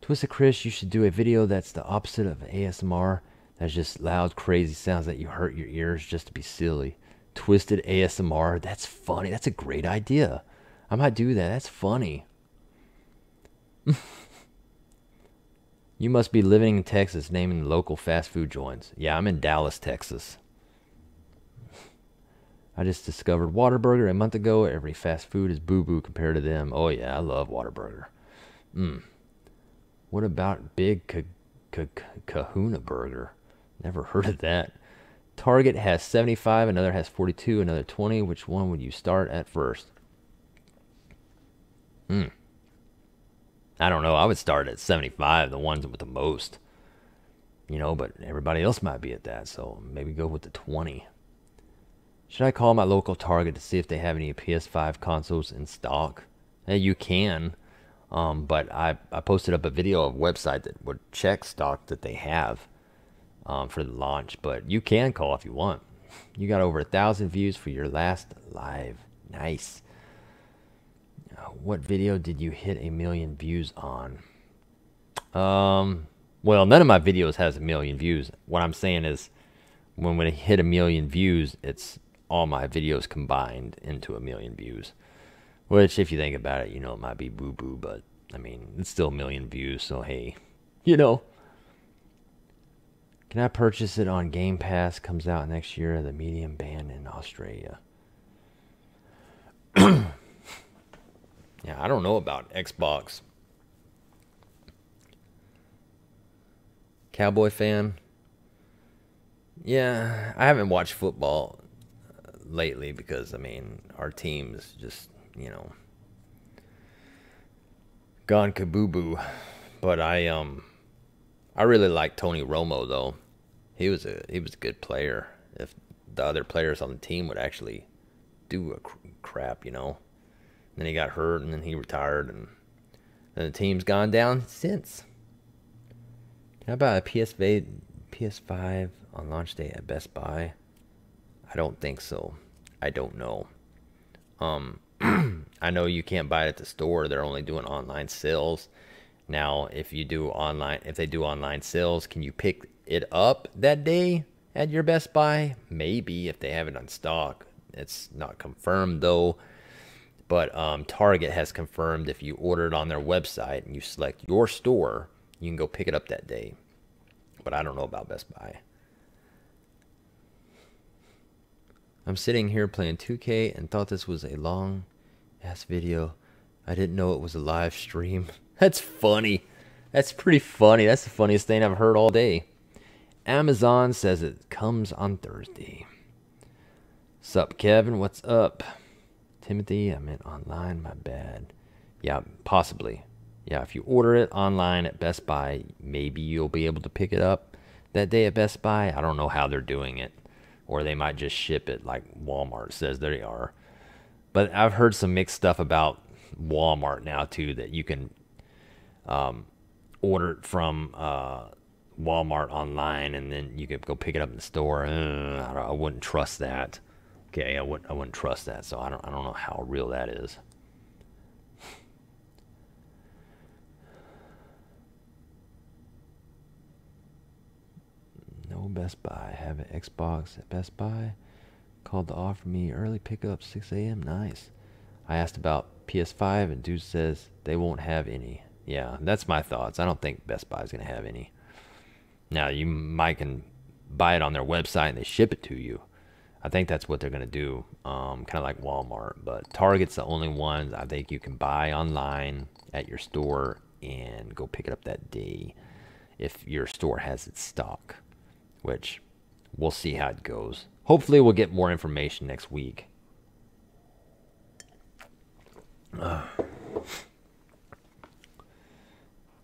Speaker 2: Twisted Chris, you should do a video that's the opposite of ASMR. That's just loud, crazy sounds that you hurt your ears just to be silly. Twisted ASMR. That's funny. That's a great idea. I might do that. That's funny. (laughs) You must be living in Texas, naming local fast food joints. Yeah, I'm in Dallas, Texas. (laughs) I just discovered Whataburger a month ago. Every fast food is boo boo compared to them. Oh, yeah, I love Whataburger. Mm. What about Big Kahuna Burger? Never heard of that. Target has 75, another has 42, another 20. Which one would you start at first? I don't know. I would start at 75, the ones with the most. You know, but everybody else might be at that, so maybe go with the 20. Should I call my local Target to see if they have any PS5 consoles in stock? Hey, you can. Um, but I, I posted up a video of a website that would check stock that they have um, for the launch. But you can call if you want. You got over a thousand views for your last live. Nice. What video did you hit a million views on? Um, well, none of my videos has a million views. What I'm saying is, when we hit a million views, it's all my videos combined into a million views. Which, if you think about it, you know it might be boo boo, but I mean, it's still a million views, so hey, (laughs) you know. Can I purchase it on Game Pass? Comes out next year, the medium banned in Australia. (clears throat) yeah, I don't know about Xbox. Cowboy fan? Yeah, I haven't watched football lately because, I mean, our team's just, you know, gone kaboo But I, um, I really like Tony Romo though. He was a he was a good player. If the other players on the team would actually do a cr- crap, you know. Then he got hurt, and then he retired, and then the team's gone down since. How about a PSV, PS5 on launch day at Best Buy? I don't think so. I don't know. Um, (clears throat) I know you can't buy it at the store. They're only doing online sales. Now, if you do online, if they do online sales, can you pick it up that day at your Best Buy? Maybe if they have it on stock. It's not confirmed though. But um, Target has confirmed if you order it on their website and you select your store, you can go pick it up that day. But I don't know about Best Buy. I'm sitting here playing 2K and thought this was a long ass video. I didn't know it was a live stream. (laughs) That's funny. That's pretty funny. That's the funniest thing I've heard all day. Amazon says it comes on Thursday. Sup, Kevin? What's up? Timothy, I meant online, my bad. Yeah, possibly. Yeah, if you order it online at Best Buy, maybe you'll be able to pick it up that day at Best Buy. I don't know how they're doing it. Or they might just ship it like Walmart says they are. But I've heard some mixed stuff about Walmart now too that you can um, order it from uh, Walmart online and then you can go pick it up in the store. Uh, I, I, wouldn't trust that. Okay, I wouldn't I wouldn't trust that. So I don't I don't know how real that is. No Best Buy. Have an Xbox at Best Buy. Called to offer me early pickup 6 a.m. Nice. I asked about PS5 and dude says they won't have any. Yeah, that's my thoughts. I don't think Best Buy is going to have any. Now, you might can buy it on their website and they ship it to you. I think that's what they're going to do, um, kind of like Walmart. But Target's the only ones I think you can buy online at your store and go pick it up that day if your store has its stock, which we'll see how it goes. Hopefully, we'll get more information next week. Uh, (sighs)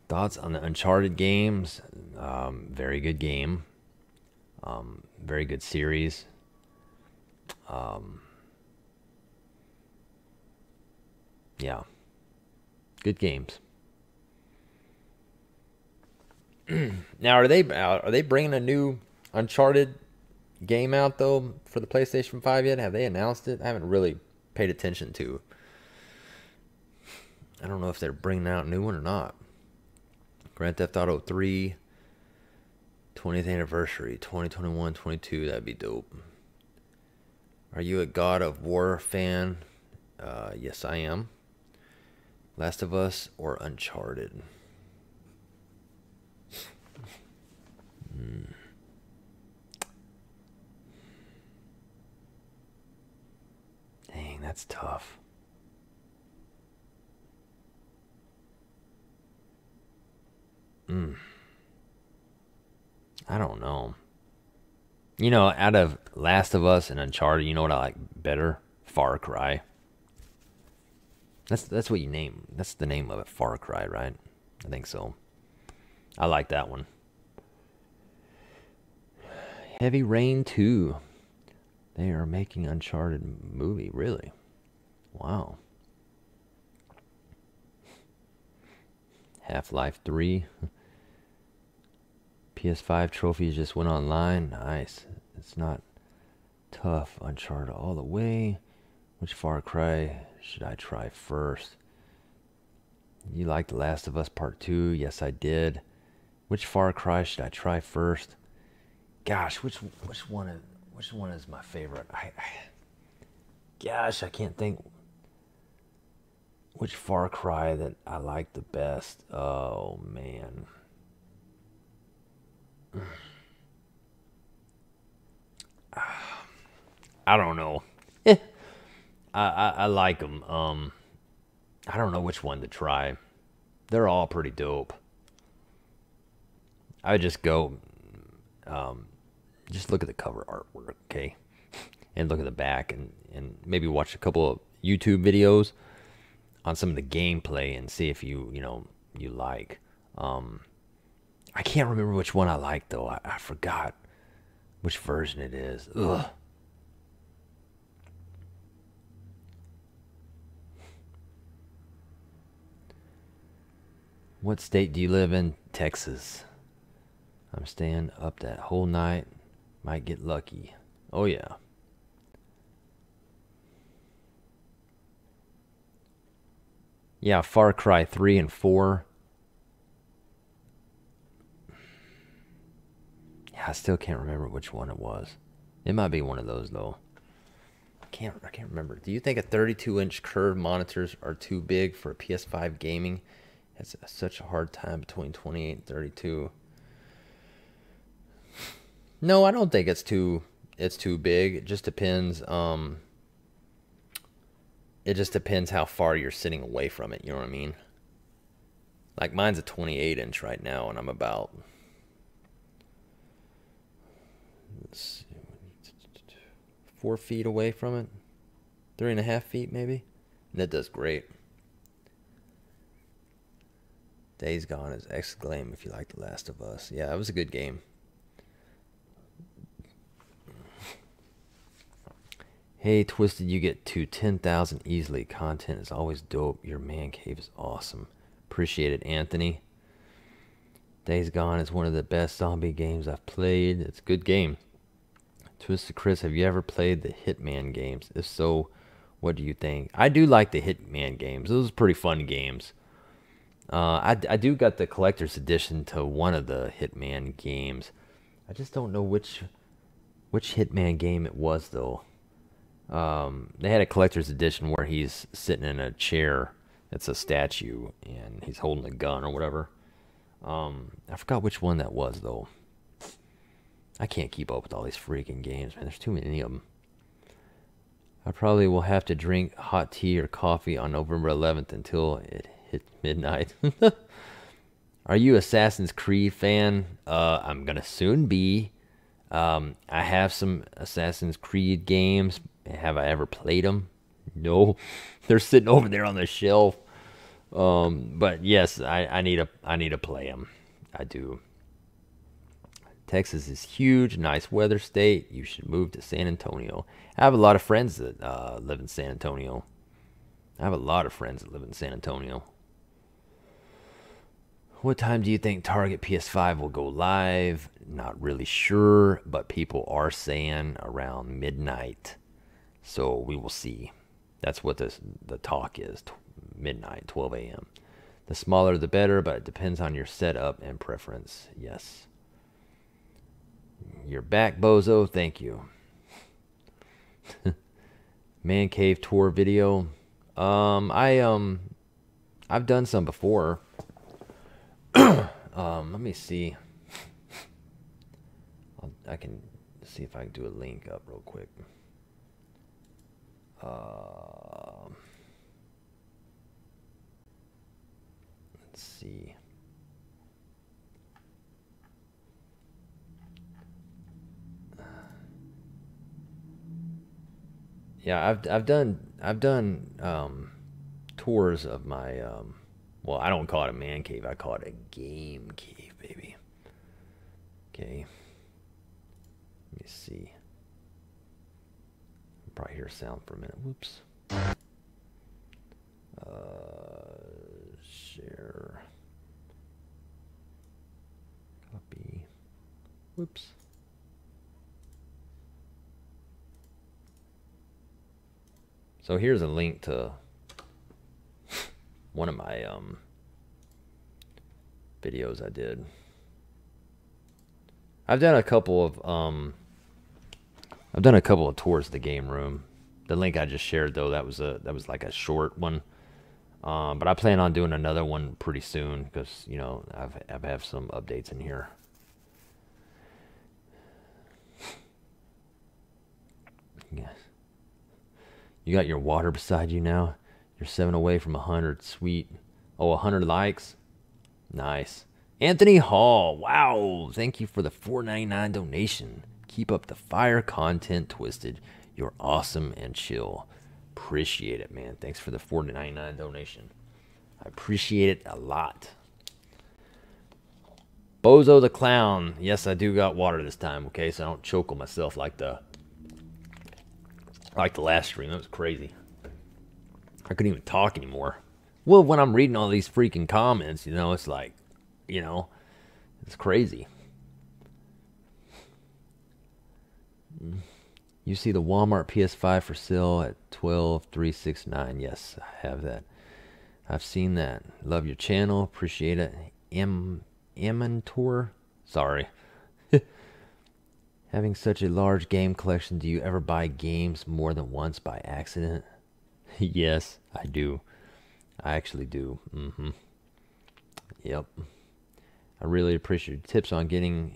Speaker 2: thoughts on the Uncharted games? Um, very good game. Um, very good series. Um, yeah, good games. (clears throat) now, are they are they bringing a new Uncharted game out though for the PlayStation 5 yet? Have they announced it? I haven't really paid attention to. I don't know if they're bringing out a new one or not. Grand Theft Auto 3 20th anniversary 2021 22 that'd be dope. Are you a God of War fan? Uh, yes, I am. Last of Us or Uncharted? hmm. Dang, that's tough. Mm. I don't know. You know, out of Last of Us and Uncharted, you know what I like better? Far Cry. That's that's what you name. That's the name of it. Far Cry, right? I think so. I like that one. Heavy Rain 2. They are making Uncharted movie, really? Wow. Half-Life 3. PS5 trophies just went online. Nice. It's not tough. Uncharted all the way. Which Far Cry should I try first? You like The Last of Us Part 2? Yes, I did. Which Far Cry should I try first? Gosh, which which one is which one is my favorite? I, I gosh, I can't think which Far Cry that I like the best. Oh man. (sighs) I don't know. Eh. I, I, I like them. Um, I don't know which one to try. They're all pretty dope. I would just go, um, just look at the cover artwork, okay, and look at the back, and and maybe watch a couple of YouTube videos on some of the gameplay and see if you you know you like. Um, I can't remember which one I like though. I, I forgot which version it is. Ugh. What state do you live in? Texas. I'm staying up that whole night. Might get lucky. Oh, yeah. Yeah, Far Cry 3 and 4. Yeah, I still can't remember which one it was. It might be one of those though. I can't I can't remember. Do you think a 32 inch curved monitors are too big for PS5 gaming? It's such a hard time between 28 and 32. No, I don't think it's too it's too big. It just depends um it just depends how far you're sitting away from it, you know what I mean? Like mine's a 28 inch right now and I'm about let's see, four feet away from it. Three and a half feet maybe. And that does great. Days Gone is exclaim if you like The Last of Us. Yeah, it was a good game. Hey, Twisted, you get to 10,000 easily. Content is always dope. Your man cave is awesome. Appreciate it, Anthony. Days Gone is one of the best zombie games I've played. It's a good game. Twisted Chris, have you ever played the Hitman games? If so, what do you think? I do like the Hitman games. Those are pretty fun games. Uh, I, I do got the collector's edition to one of the Hitman games. I just don't know which which Hitman game it was though. Um, they had a collector's edition where he's sitting in a chair. It's a statue and he's holding a gun or whatever. Um, I forgot which one that was though. I can't keep up with all these freaking games, man. There's too many of them. I probably will have to drink hot tea or coffee on November 11th until it hit midnight. (laughs) Are you Assassin's Creed fan? Uh, I'm gonna soon be. Um, I have some Assassin's Creed games. Have I ever played them? No, (laughs) they're sitting over there on the shelf. Um, but yes, I, I need need to play them. I do. Texas is huge, nice weather state. You should move to San Antonio. I have a lot of friends that uh, live in San Antonio. I have a lot of friends that live in San Antonio. What time do you think Target PS5 will go live? Not really sure, but people are saying around midnight. So we will see. That's what the the talk is. midnight, 12 a.m. The smaller the better, but it depends on your setup and preference. Yes. You're back, Bozo. Thank you. (laughs) Man cave tour video. Um, I um, I've done some before. (clears throat) um, let me see. I'll, (laughs) I can see if I can do a link up real quick. Uh, let's see. Yeah, I've I've done I've done um, tours of my um, well, I don't call it a man cave. I call it a game cave, baby. Okay. Let me see. Probably hear sound for a minute. Whoops. Uh, share. Copy. Whoops. So here's a link to (laughs) one of my um, videos I did. I've done a couple of um, I've done a couple of tours of the game room. The link I just shared though that was a that was like a short one. Um, but I plan on doing another one pretty soon because you know I've I've have some updates in here. Yes. You got your water beside you now. You're seven away from a hundred. Sweet. Oh, a hundred likes. Nice. Anthony Hall. Wow. Thank you for the four ninety nine donation. Keep up the fire content, Twisted. You're awesome and chill. Appreciate it, man. Thanks for the four ninety nine donation. I appreciate it a lot. Bozo the clown. Yes, I do got water this time. Okay, so I don't choke on myself like the like the last stream. That was crazy. I couldn't even talk anymore. Well, when I'm reading all these freaking comments, you know, it's like, you know, it's crazy. You see the Walmart PS5 for sale at 12369. Yes, I have that. I've seen that. Love your channel. Appreciate it. M Ementor. Sorry. Having such a large game collection, do you ever buy games more than once by accident? (laughs) yes, I do. I actually do. Mm-hmm. Yep. I really appreciate your tips on getting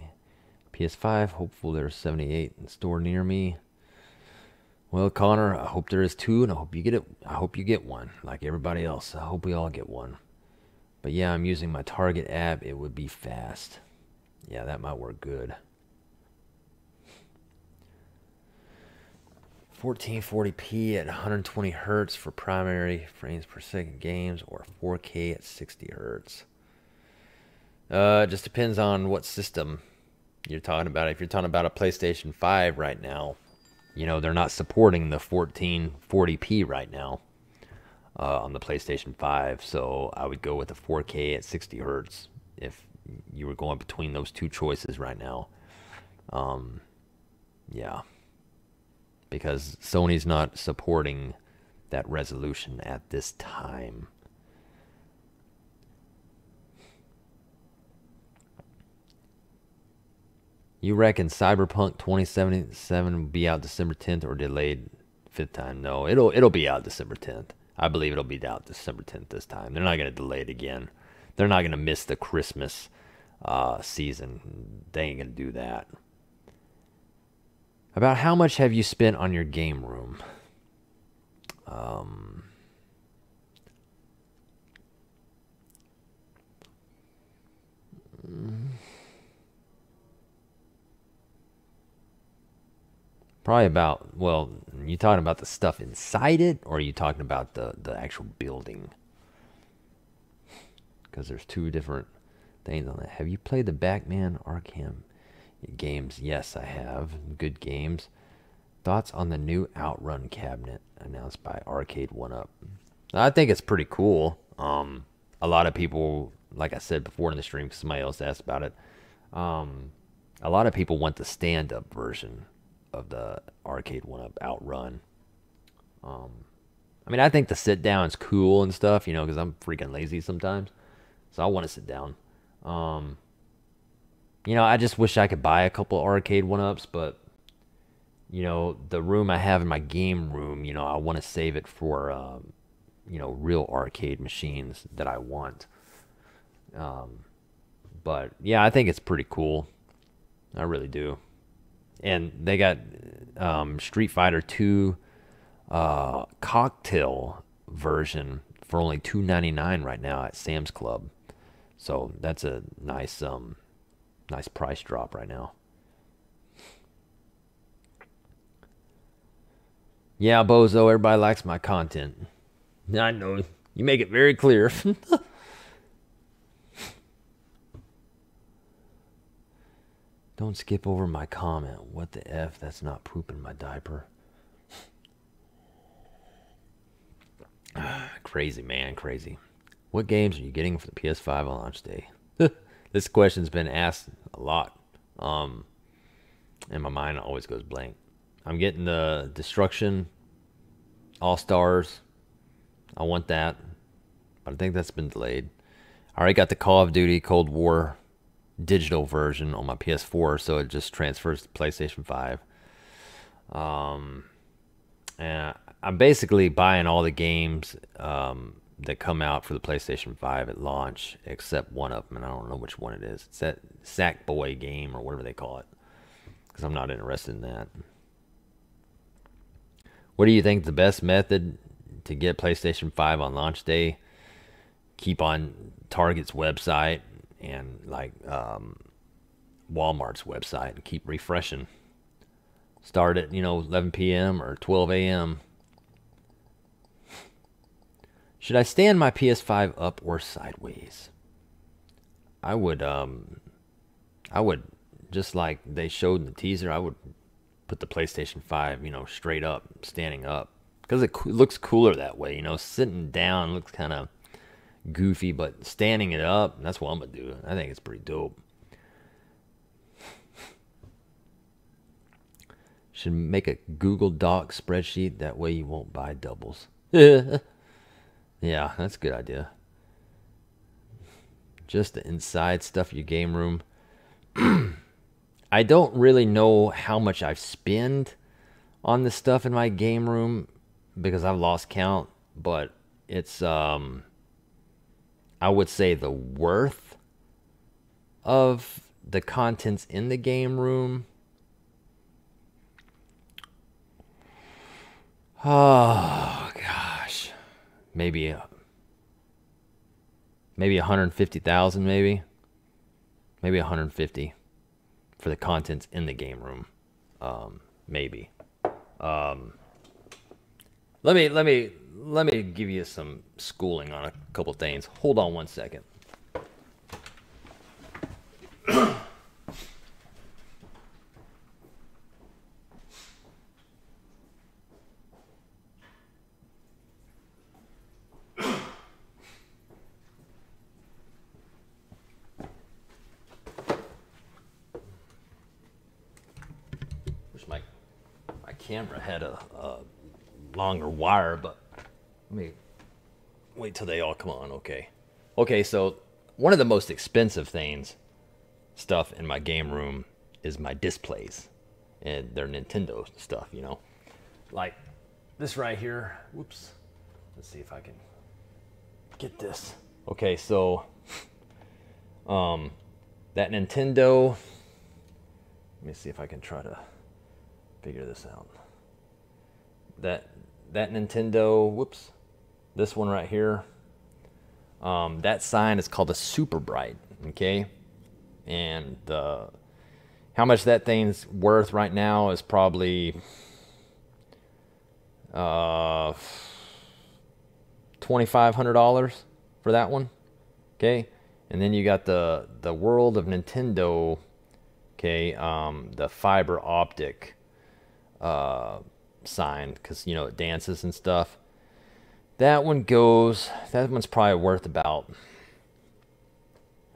Speaker 2: PS5. Hopeful there's 78 in store near me. Well, Connor, I hope there is two, and I hope you get it. I hope you get one, like everybody else. I hope we all get one. But yeah, I'm using my Target app. It would be fast. Yeah, that might work good. 1440p at 120 hertz for primary frames per second games or 4K at 60 hertz. Uh, just depends on what system you're talking about. If you're talking about a PlayStation 5 right now, you know, they're not supporting the 1440p right now uh, on the PlayStation 5. So I would go with the 4K at 60 hertz if you were going between those two choices right now. Um, yeah because Sony's not supporting that resolution at this time. You reckon Cyberpunk 2077 will be out December 10th or delayed fifth time? No, it'll it'll be out December 10th. I believe it'll be out December 10th this time. They're not going to delay it again. They're not going to miss the Christmas uh, season. They ain't going to do that. About how much have you spent on your game room? Um, probably about well, you talking about the stuff inside it, or are you talking about the the actual building? Because there's two different things on that. Have you played the Batman Arkham Games, yes, I have. Good games. Thoughts on the new Outrun cabinet announced by Arcade One Up? I think it's pretty cool. Um, a lot of people, like I said before in the stream, somebody else asked about it. Um, a lot of people want the stand-up version of the Arcade One Up Outrun. Um, I mean, I think the sit down is cool and stuff, you know, because I'm freaking lazy sometimes, so I want to sit down. Um, you know, I just wish I could buy a couple arcade one ups, but you know, the room I have in my game room, you know, I want to save it for, um, you know, real arcade machines that I want. Um, but yeah, I think it's pretty cool. I really do. And they got um, Street Fighter 2 uh, cocktail version for only two ninety nine right now at Sam's Club. So that's a nice um, nice price drop right now. Yeah, Bozo, everybody likes my content. I know. You make it very clear. (laughs) Don't skip over my comment. What the F? That's not poop in my diaper. (sighs) crazy, man. Crazy. What games are you getting for the PS5 launch day? This question's been asked a lot. Um, and my mind always goes blank. I'm getting the Destruction All Stars. I want that, but I think that's been delayed. I already got the Call of Duty Cold War digital version on my PS4, so it just transfers to PlayStation 5. Um, and I'm basically buying all the games um, that come out for the PlayStation 5 at launch, except one of them, and I don't know which one it is. It's that Sackboy game or whatever they call it, because I'm not interested in that. What do you think the best method to get PlayStation 5 on launch day? Keep on Target's website and like um, Walmart's website and keep refreshing. Start at you know 11 p.m. or 12 a.m. Should I stand my PS5 up or sideways? I would um I would just like they showed in the teaser, I would put the PlayStation 5, you know, straight up, standing up because it co- looks cooler that way, you know, sitting down looks kind of goofy, but standing it up, that's what I'm gonna do. I think it's pretty dope. Should make a Google Doc spreadsheet that way you won't buy doubles. (laughs) yeah, that's a good idea. Just the inside stuff your game room. (clears throat) I don't really know how much I've spent on the stuff in my game room because I've lost count, but it's um I would say the worth of the contents in the game room. (sighs) Oh gosh, maybe maybe 150,000 maybe. Maybe 150 for the contents in the game room. Um, maybe. Um, let me let me let me give you some schooling on a couple things. Hold on one second. (clears throat) Wish my my camera had a, a longer wire, but let me wait till they all come on. Okay. Okay, so one of the most expensive things, stuff in my game room is my displays. And they're Nintendo stuff, you know. Like this right here. Whoops. Let's see if I can get this. Okay, so um that Nintendo let me see if I can try to figure this out. That that Nintendo, whoops, this one right here, um, that sign is called a super bright, okay? And the how much that thing's worth right now is probably uh twenty five hundred dollars for that one, okay? And then you got the the World of Nintendo, okay? Um, the fiber optic uh, sign because you know it dances and stuff. That one goes. That one's probably worth about.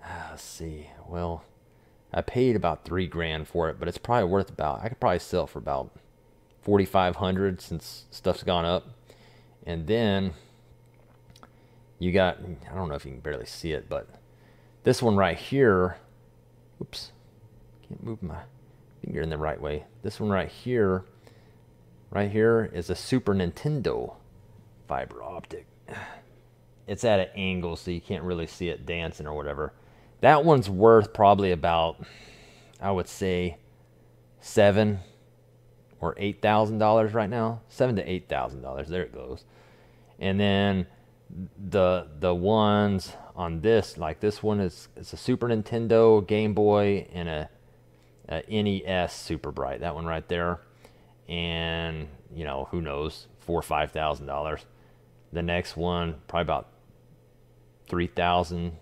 Speaker 2: Uh, let's see. Well, I paid about three grand for it, but it's probably worth about. I could probably sell for about forty five hundred since stuff's gone up. And then you got. I don't know if you can barely see it, but this one right here. Oops, can't move my finger in the right way. This one right here. Right here is a Super Nintendo fiber optic. It's at an angle, so you can't really see it dancing or whatever. That one's worth probably about, I would say, seven or eight thousand dollars right now. Seven to eight thousand dollars. There it goes. And then the the ones on this, like this one is it's a Super Nintendo, Game Boy, and a, a NES Super Bright. That one right there. And you know who knows, four or five thousand dollars The next one, probably about three thousand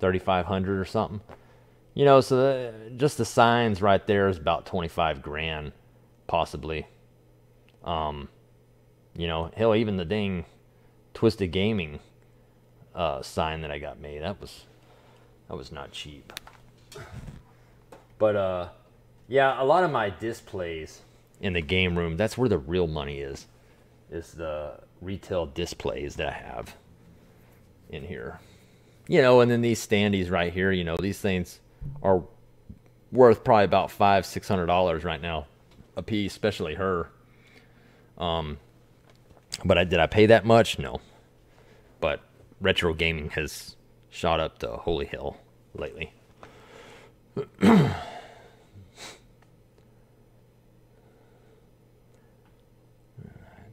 Speaker 2: thirty five hundred or something. You know, so the, just the signs right there is about 25 grand, possibly. Um, you know, hell, even the dang Twisted Gaming uh, sign that I got made, that was that was not cheap. But uh, yeah, a lot of my displays in the game room, that's where the real money is, is the retail displays that I have in here. You know, and then these standees right here, you know, these things are worth probably about five, six hundred dollars right now a piece, especially her. Um, but I, did I pay that much? No. But retro gaming has shot up to holy hell lately. (clears throat)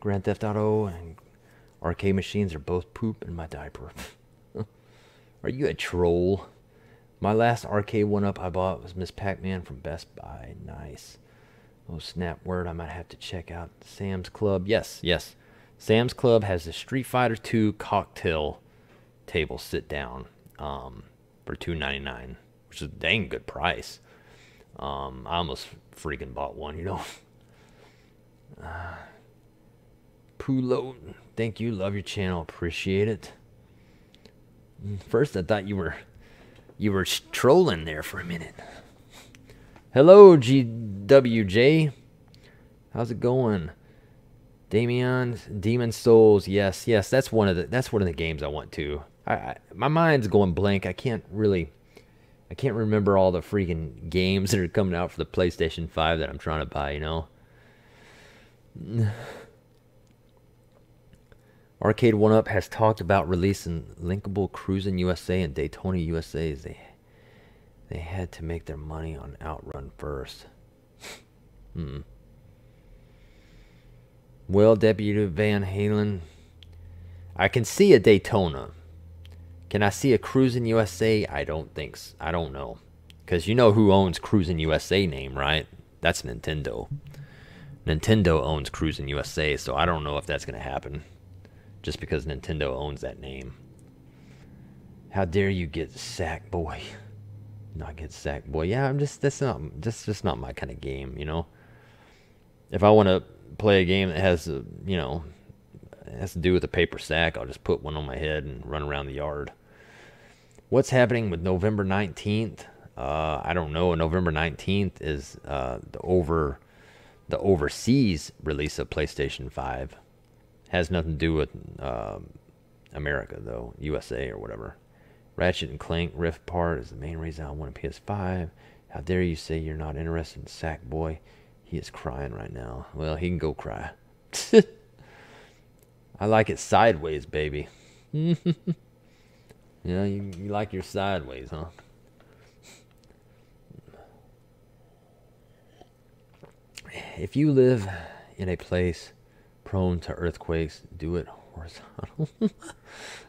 Speaker 2: Grand Theft Auto and arcade machines are both poop in my diaper. (laughs) are you a troll? My last arcade one up I bought was Miss Pac Man from Best Buy. Nice. Oh, snap word. I might have to check out Sam's Club. Yes, yes. Sam's Club has the Street Fighter 2 cocktail table sit down um, for two ninety nine, which is a dang good price. Um, I almost freaking bought one, you know. (sighs) Uh, Pulo, thank you. Love your channel. Appreciate it. First, I thought you were you were trolling there for a minute. Hello, GWJ. How's it going? Damien, Demon Souls. Yes, yes, that's one of the that's one of the games I want to. I, I my mind's going blank. I can't really I can't remember all the freaking games that are coming out for the PlayStation 5 that I'm trying to buy, you know. Arcade One Up has talked about releasing linkable Cruis'n USA and Daytona USA. They they had to make their money on Outrun first. (laughs) hmm. Well, Deputy Van Halen, I can see a Daytona. Can I see a Cruis'n USA? I don't think so. I don't know. Because you know who owns Cruis'n USA name, right? That's Nintendo. Nintendo owns Cruis'n USA, so I don't know if that's going to happen just because Nintendo owns that name. How dare you get Sackboy? (laughs) Not get Sackboy. Yeah, I'm just that's not that's just not my kind of game, you know. If I want to play a game that has a, you know, has to do with a paper sack, I'll just put one on my head and run around the yard. What's happening with November 19th? Uh, I don't know. November 19th is uh, the over the overseas release of PlayStation 5. Has nothing to do with um, America, though, USA or whatever. Ratchet and Clank Rift Apart is the main reason I want a PS5. How dare you say you're not interested in Sackboy? He is crying right now. Well, he can go cry. (laughs) I like it sideways, baby. (laughs) yeah, you, you like your sideways, huh? If you live in a place prone to earthquakes, do it horizontal. (laughs)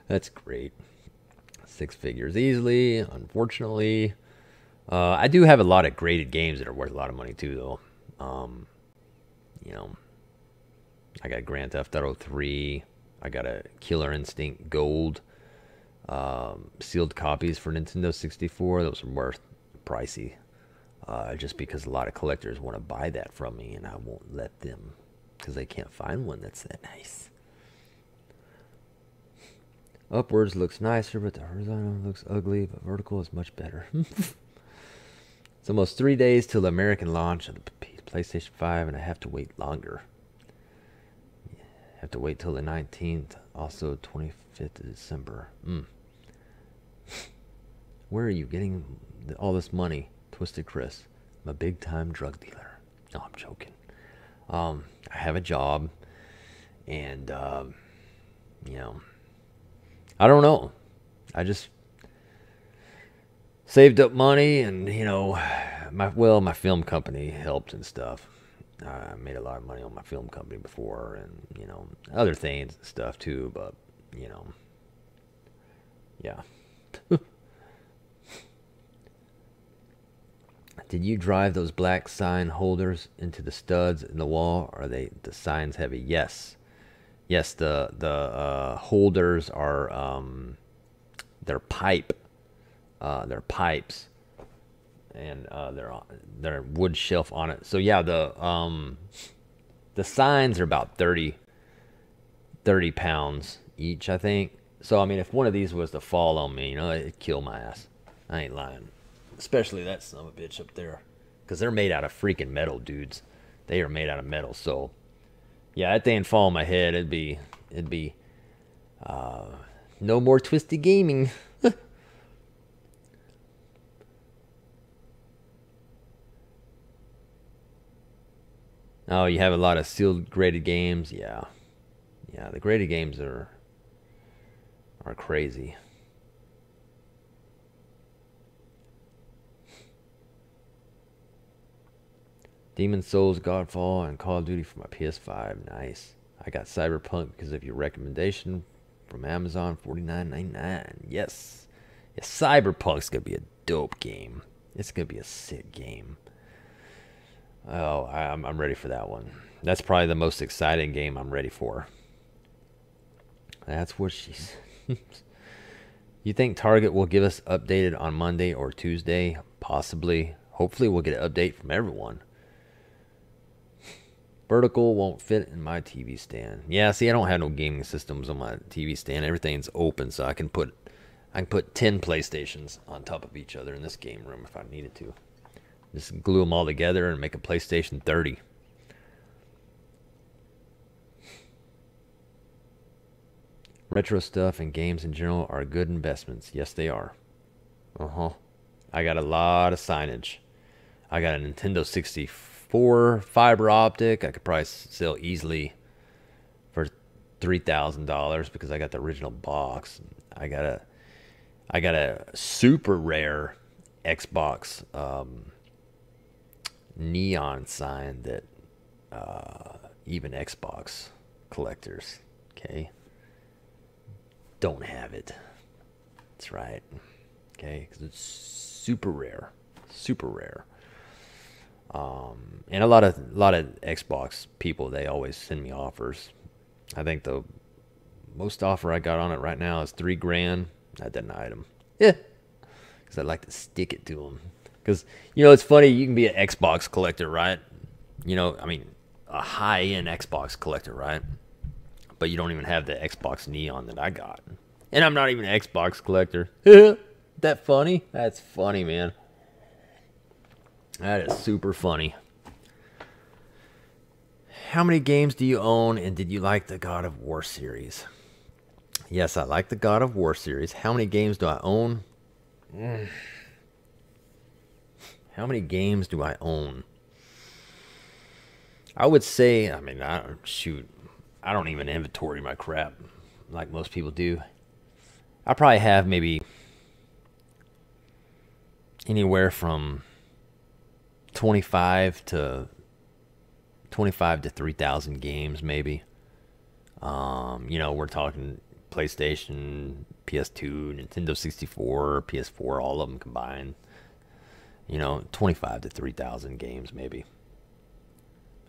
Speaker 2: That's great. Six figures easily, unfortunately. Uh, I do have a lot of graded games that are worth a lot of money too, though. Um, you know, I got Grand Theft Auto 3. I got a Killer Instinct Gold. Um, sealed copies for Nintendo 64. Those are worth pricey. Uh, just because a lot of collectors want to buy that from me, and I won't let them because they can't find one that's that nice. Upwards looks nicer, but the horizontal looks ugly, but vertical is much better. (laughs) it's almost three days till the American launch of the PlayStation 5, and I have to wait longer. have to wait till the 19th, also 25th of December. Mm. Where are you getting all this money, Twisted Chris? I'm a big time drug dealer. No, I'm joking. Um, I have a job, and um, you know, I don't know. I just saved up money, and you know, my well, my film company helped and stuff. I made a lot of money on my film company before, and you know, other things and stuff too. But you know, yeah. (laughs) Did you drive those black sign holders into the studs in the wall? Are they the signs heavy? Yes. Yes, the the uh, holders are um, they're pipe, uh, they're pipes, and uh, they're they're wood shelf on it. So yeah, the um, the signs are about 30, 30 pounds each, I think. So I mean, if one of these was to fall on me, you know, it'd kill my ass. I ain't lying. Especially that son of a bitch up there, because they're made out of freaking metal, dudes. They are made out of metal. So yeah, that thing fall on my head, it'd be it'd be uh, no more twisty gaming. (laughs) oh, you have a lot of sealed graded games, yeah, yeah. The graded games are are crazy. Demon Souls, Godfall, and Call of Duty for my PS5. Nice. I got Cyberpunk because of your recommendation from Amazon, $49.99. Yes. Cyberpunk's gonna be a dope game. It's gonna be a sick game. Oh, I'm I'm ready for that one. That's probably the most exciting game I'm ready for. That's what she's. (laughs) you think Target will give us updated on Monday or Tuesday? Possibly. Hopefully, we'll get an update from everyone. Vertical won't fit in my TV stand. Yeah, see, I don't have no gaming systems on my TV stand. Everything's open, so I can put I can put ten PlayStations on top of each other in this game room if I needed to. Just glue them all together and make a PlayStation 30. Retro stuff and games in general are good investments. Yes, they are. Uh huh. I got a lot of signage. I got a Nintendo 64 fiber optic. I could probably sell easily for three thousand dollars because I got the original box. I got a, I got a super rare Xbox um, neon sign that uh, even Xbox collectors, okay, don't have it. That's right. Okay, because it's super rare, super rare. Um, and a lot of a lot of Xbox people they always send me offers. I think the most offer I got on it right now is three grand. I denied them. Yeah, because I like to stick it to them. Because you know it's funny, you can be an Xbox collector, right? You know, I mean, a high end Xbox collector, right? But you don't even have the Xbox Neon that I got, and I'm not even an Xbox collector. (laughs) that funny? That's funny, man. That is super funny. How many games do you own, and did you like the God of War series? Yes, I like the God of War series. How many games do I own? (sighs) How many games do I own? I would say, I mean, I shoot. I don't even inventory my crap like most people do. I probably have maybe anywhere from 25 to 25 to 3000 games maybe. Um you know we're talking playstation ps2 nintendo 64 ps4 all of them combined. You know 25 to 3000 games maybe.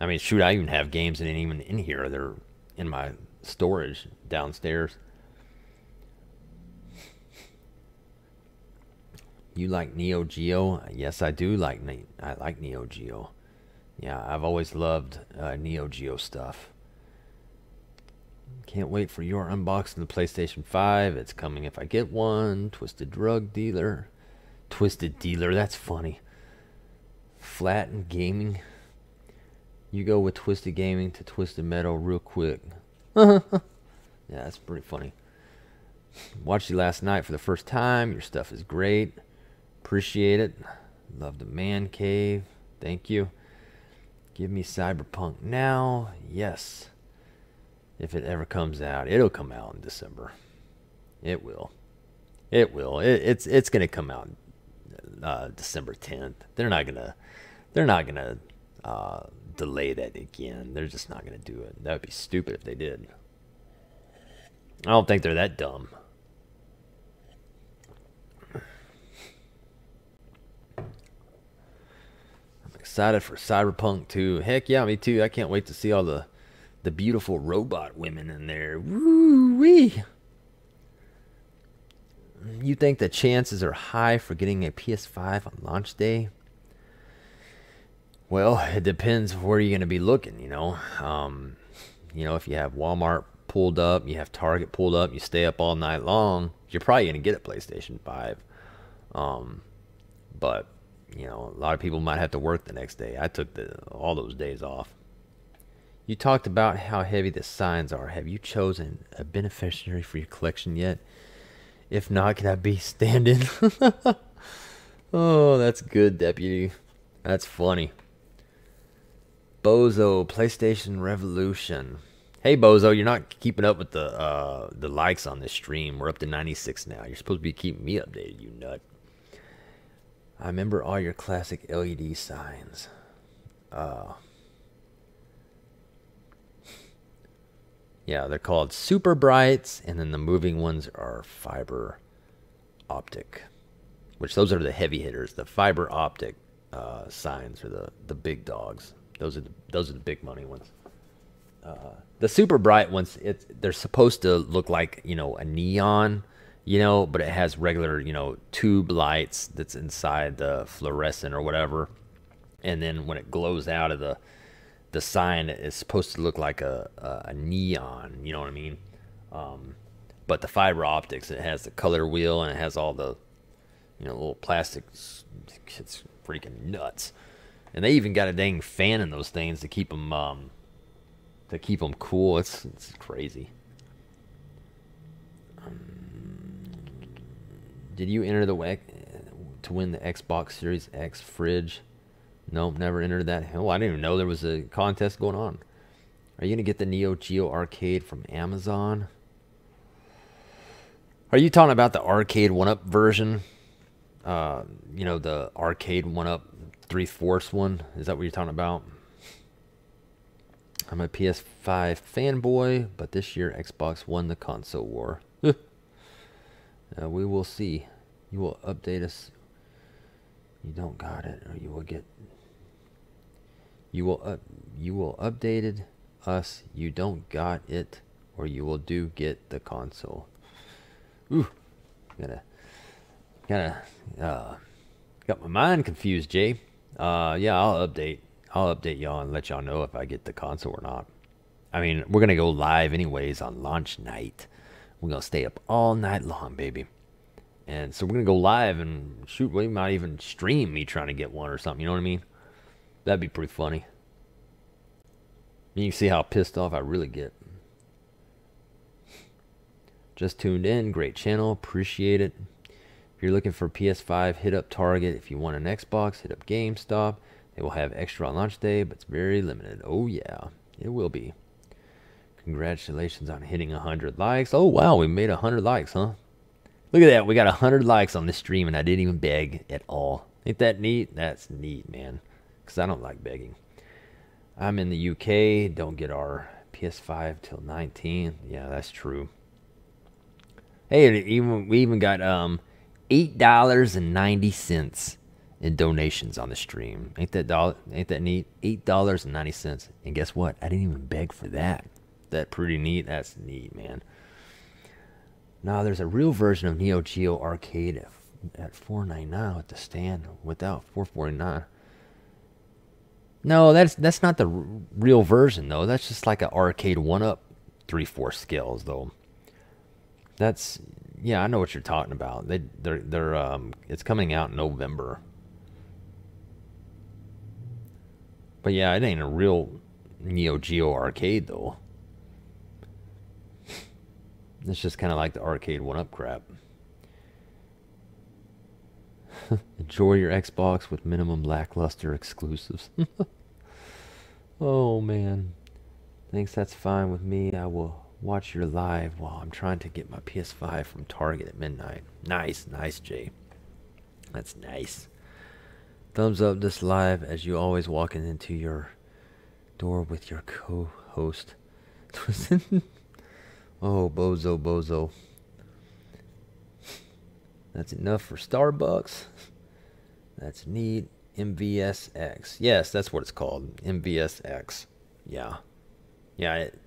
Speaker 2: I mean shoot i even have games that ain't even in here they're in my storage downstairs You like Neo Geo? Yes, I do like Ne- I like Neo Geo. Yeah, I've always loved uh, Neo Geo stuff. Can't wait for your unboxing the PlayStation 5. It's coming if I get one. Twisted Drug Dealer. Twisted Dealer, that's funny. Flatten Gaming. You go with Twisted Gaming to Twisted Metal real quick. (laughs) yeah, that's pretty funny. Watched you last night for the first time. Your stuff is great. Appreciate it. Love the man cave. Thank you. Give me Cyberpunk now. Yes. If it ever comes out, it'll come out in December. It will. It will. It, it's it's gonna come out uh, December 10th. They're not gonna. They're not gonna uh, delay that again. They're just not gonna do it. That would be stupid if they did. I don't think they're that dumb. Excited for Cyberpunk 2. Heck yeah, me too. I can't wait to see all the the beautiful robot women in there. Woo wee. You think the chances are high for getting a PS5 on launch day? Well, it depends where you're going to be looking, you know. Um, you know, if you have Walmart pulled up, you have Target pulled up, you stay up all night long, you're probably going to get a PlayStation 5. Um, but, you know, a lot of people might have to work the next day. I took the, all those days off. You talked about how heavy the signs are. Have you chosen a beneficiary for your collection yet? If not, can I be stand-in? (laughs) oh, that's good, deputy. That's funny. Bozo, PlayStation Revolution. Hey Bozo, you're not keeping up with the uh, the likes on this stream. We're up to 96 now. You're supposed to be keeping me updated, you nut. I remember all your classic LED signs. Uh, yeah, they're called super brights, and then the moving ones are fiber optic, which those are the heavy hitters. The fiber optic uh, signs are the the big dogs. Those are the, those are the big money ones. Uh, the super bright ones, they're supposed to look like you know a neon, you know, but it has regular you know tube lights that's inside the fluorescent or whatever, and then when it glows out of the the sign, it's supposed to look like a a, a neon. You know what I mean? Um, but the fiber optics, it has the color wheel and it has all the you know little plastics. It's freaking nuts. And they even got a dang fan in those things to keep them um, to keep them cool. It's it's crazy. Um, did you enter the WEC to win the Xbox Series X fridge? Nope, never entered that. Hell, I didn't even know there was a contest going on. Are you gonna get the Neo Geo arcade from Amazon? Are you talking about the arcade one up version? Uh, you know, the arcade one up three fourths one. Is that what you're talking about? I'm a PS5 fanboy, but this year Xbox won the console war. Uh, we will see. You will update us. You don't got it, or you will get. You will up. You will updated us. You don't got it, or you will do get the console. Ooh, gotta, gotta, uh, got my mind confused, Jay. Uh, yeah, I'll update. I'll update y'all and let y'all know if I get the console or not. I mean, we're gonna go live anyways on launch night. We're gonna stay up all night long, baby. And so we're gonna go live and shoot. We might even stream me trying to get one or something. You know what I mean? That'd be pretty funny. You can see how pissed off I really get. Just tuned in. Great channel. Appreciate it. If you're looking for PS5, hit up Target. If you want an Xbox, hit up GameStop. They will have extra on launch day, but it's very limited. Oh, yeah. It will be. Congratulations on hitting 100 likes. Oh, wow. We made 100 likes, huh? Look at that. We got 100 likes on this stream, and I didn't even beg at all. Ain't that neat? That's neat, man. Because I don't like begging. I'm in the UK. Don't get our PS5 till 19. Yeah, that's true. Hey, even we even got um eight dollars and ninety cents in donations on the stream. Ain't that dollar? Ain't that neat? Eight dollars and ninety cents. And guess what? I didn't even beg for that. That pretty neat. That's neat, man. Now there's a real version of Neo Geo Arcade at, at 499 at the stand without 449. No, that's that's not the real version though. That's just like an arcade one up three four scales though. That's yeah, I know what you're talking about. They they're they're um it's coming out in November. But yeah, it ain't a real Neo Geo arcade though. It's just kind of like the arcade one up crap. (laughs) Enjoy your Xbox with minimum lackluster exclusives. (laughs) oh man. Thanks, that's fine with me. I will watch your live while I'm trying to get my PS5 from Target at midnight. Nice, nice, Jay. That's nice. Thumbs up this live as you always walking into your door with your co-host. (laughs) oh, bozo, bozo. That's enough for Starbucks. That's neat. MVSX. Yes, that's what it's called. MVSX. Yeah. Yeah, it,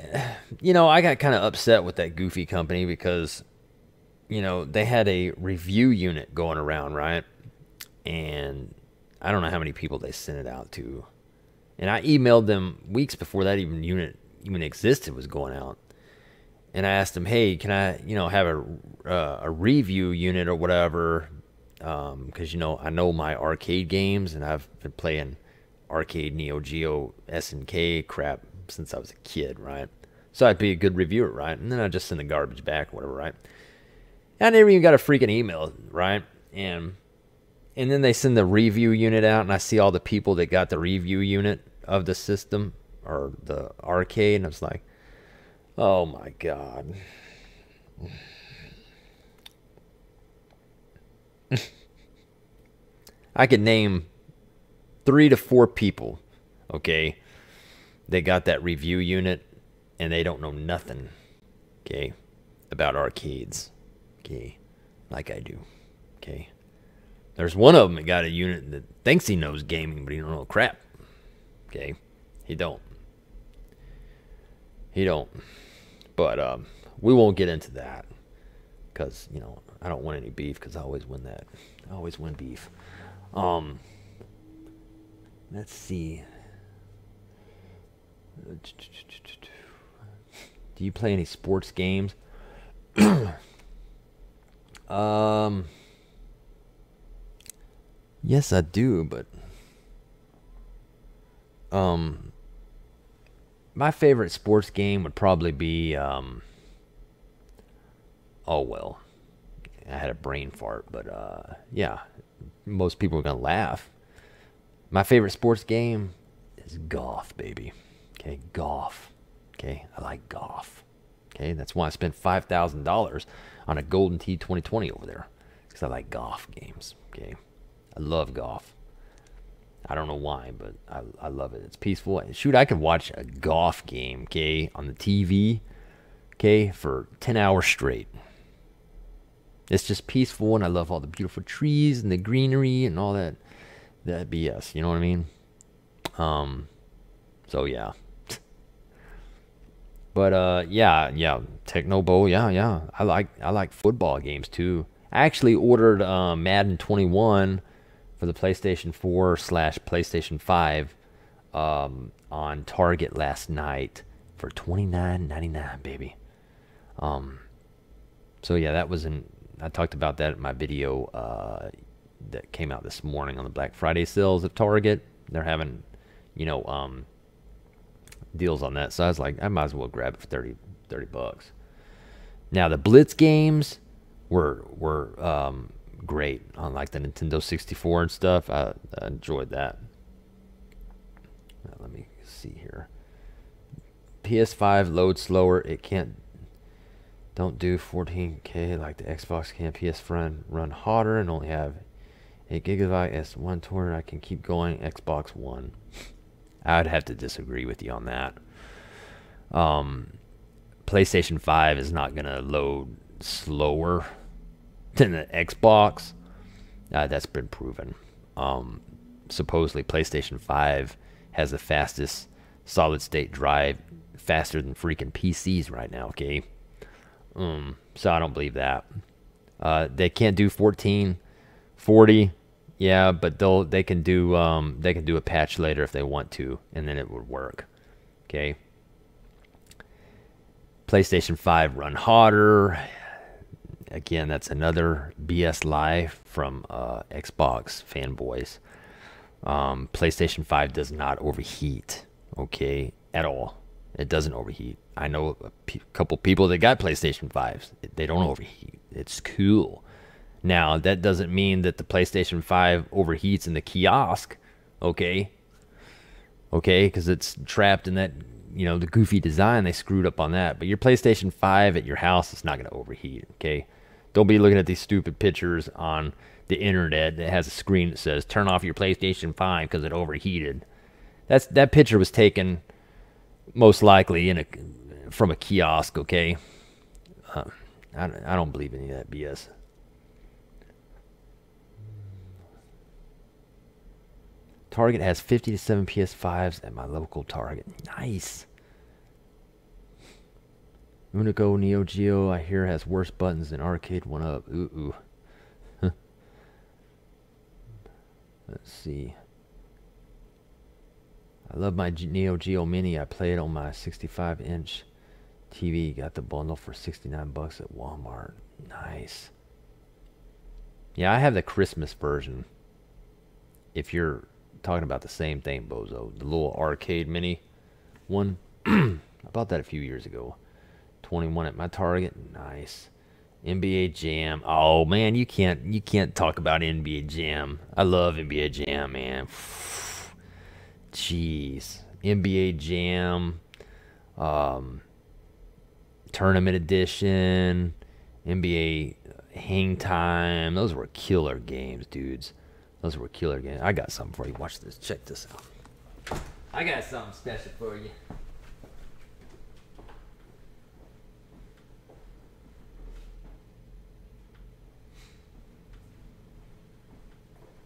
Speaker 2: (sighs) you know, I got kind of upset with that goofy company because, you know, they had a review unit going around, right? And I don't know how many people they sent it out to. And I emailed them weeks before that even unit even existed was going out. And I asked them, hey, can I, you know, have a, uh, a review unit or whatever? Because, um, you know, I know my arcade games and I've been playing arcade Neo Geo SNK crap since I was a kid, right? So I'd be a good reviewer, right? And then I just send the garbage back, or whatever, right? I never even got a freaking email, right? And and then they send the review unit out, and I see all the people that got the review unit of the system or the arcade, and I was like, oh my god. (laughs) I could name three to four people, okay, they got that review unit and they don't know nothing, okay, about arcades, okay, like I do, okay. There's one of them that got a unit that thinks he knows gaming, but he don't know crap, okay. He don't. He don't. But um, we won't get into that because you know I don't want any beef because I always win that. I always win beef. Um, let's see. Do you play any sports games? (coughs) um, yes, I do, but um, my favorite sports game would probably be um. Oh well, I had a brain fart, but uh, yeah, most people are gonna laugh. My favorite sports game is golf, baby. Okay, golf. Okay, I like golf. Okay, that's why I spent five thousand dollars on a Golden Tee 2020 over there because I like golf games. Okay, I love golf. I don't know why, but I, I love it. It's peaceful. Shoot, I could watch a golf game, okay, on the TV, okay, for 10 hours straight. It's just peaceful, and I love all the beautiful trees and the greenery and all that that BS. You know what I mean? Um, so yeah. (laughs) But uh, yeah, yeah, Tecmo Bowl, yeah, yeah. I like I like football games too. I actually ordered uh, Madden 21 for the PlayStation 4 slash PlayStation 5 um, on Target last night for 29.99, baby. Um, so yeah, that was in. I talked about that in my video uh, that came out this morning on the Black Friday sales of Target. They're having, you know, um, deals on that. So I was like, I might as well grab it for 30, 30 bucks. Now the Blitz games were were um, great on like the Nintendo 64 and stuff. I, I enjoyed that. Now, let me see here. PS5 loads slower. It can't. Don't do 14K like the Xbox can. PS Friend run hotter and only have 8 gigabyte S1 torrent. I can keep going. Xbox One. I'd have to disagree with you on that. Um, PlayStation 5 is not going to load slower than the Xbox. Uh, that's been proven. Um, supposedly, PlayStation 5 has the fastest solid state drive, faster than freaking PCs right now, okay? Um, so I don't believe that. Uh, they can't do 14, 40, yeah, but they'll they can do um, they can do a patch later if they want to, and then it would work. Okay. PlayStation 5 run hotter. Again, that's another BS lie from uh, Xbox fanboys. Um, PlayStation 5 does not overheat, okay, at all. It doesn't overheat. I know a couple people that got PlayStation 5s. They don't overheat. It's cool. Now, that doesn't mean that the PlayStation 5 overheats in the kiosk, okay? Okay, because it's trapped in that, you know, the goofy design. They screwed up on that. But your PlayStation 5 at your house is not going to overheat, okay? Don't be looking at these stupid pictures on the internet that has a screen that says, turn off your PlayStation 5 because it overheated. That's That picture was taken most likely in a from a kiosk, okay? Uh, I, I don't believe any of that BS. Target has 50 to 7 PS5s at my local Target. Nice. Unico Neo Geo, I hear, has worse buttons than Arcade One Up. Ooh, ooh. (laughs) Let's see. I love my Neo Geo Mini. I play it on my 65 inch TV. Got the bundle for 69 bucks at Walmart. Nice. Yeah, I have the Christmas version. If you're talking about the same thing, Bozo, the little arcade mini one. (clears throat) I bought that a few years ago. 21 at my Target. Nice. NBA Jam. Oh man, you can't you can't talk about NBA Jam. I love NBA Jam, man. (sighs) Jeez. NBA Jam. Um Tournament Edition. NBA Hang Time. Those were killer games, dudes. Those were killer games. I got something for you. Watch this. Check this out. I got something special for you.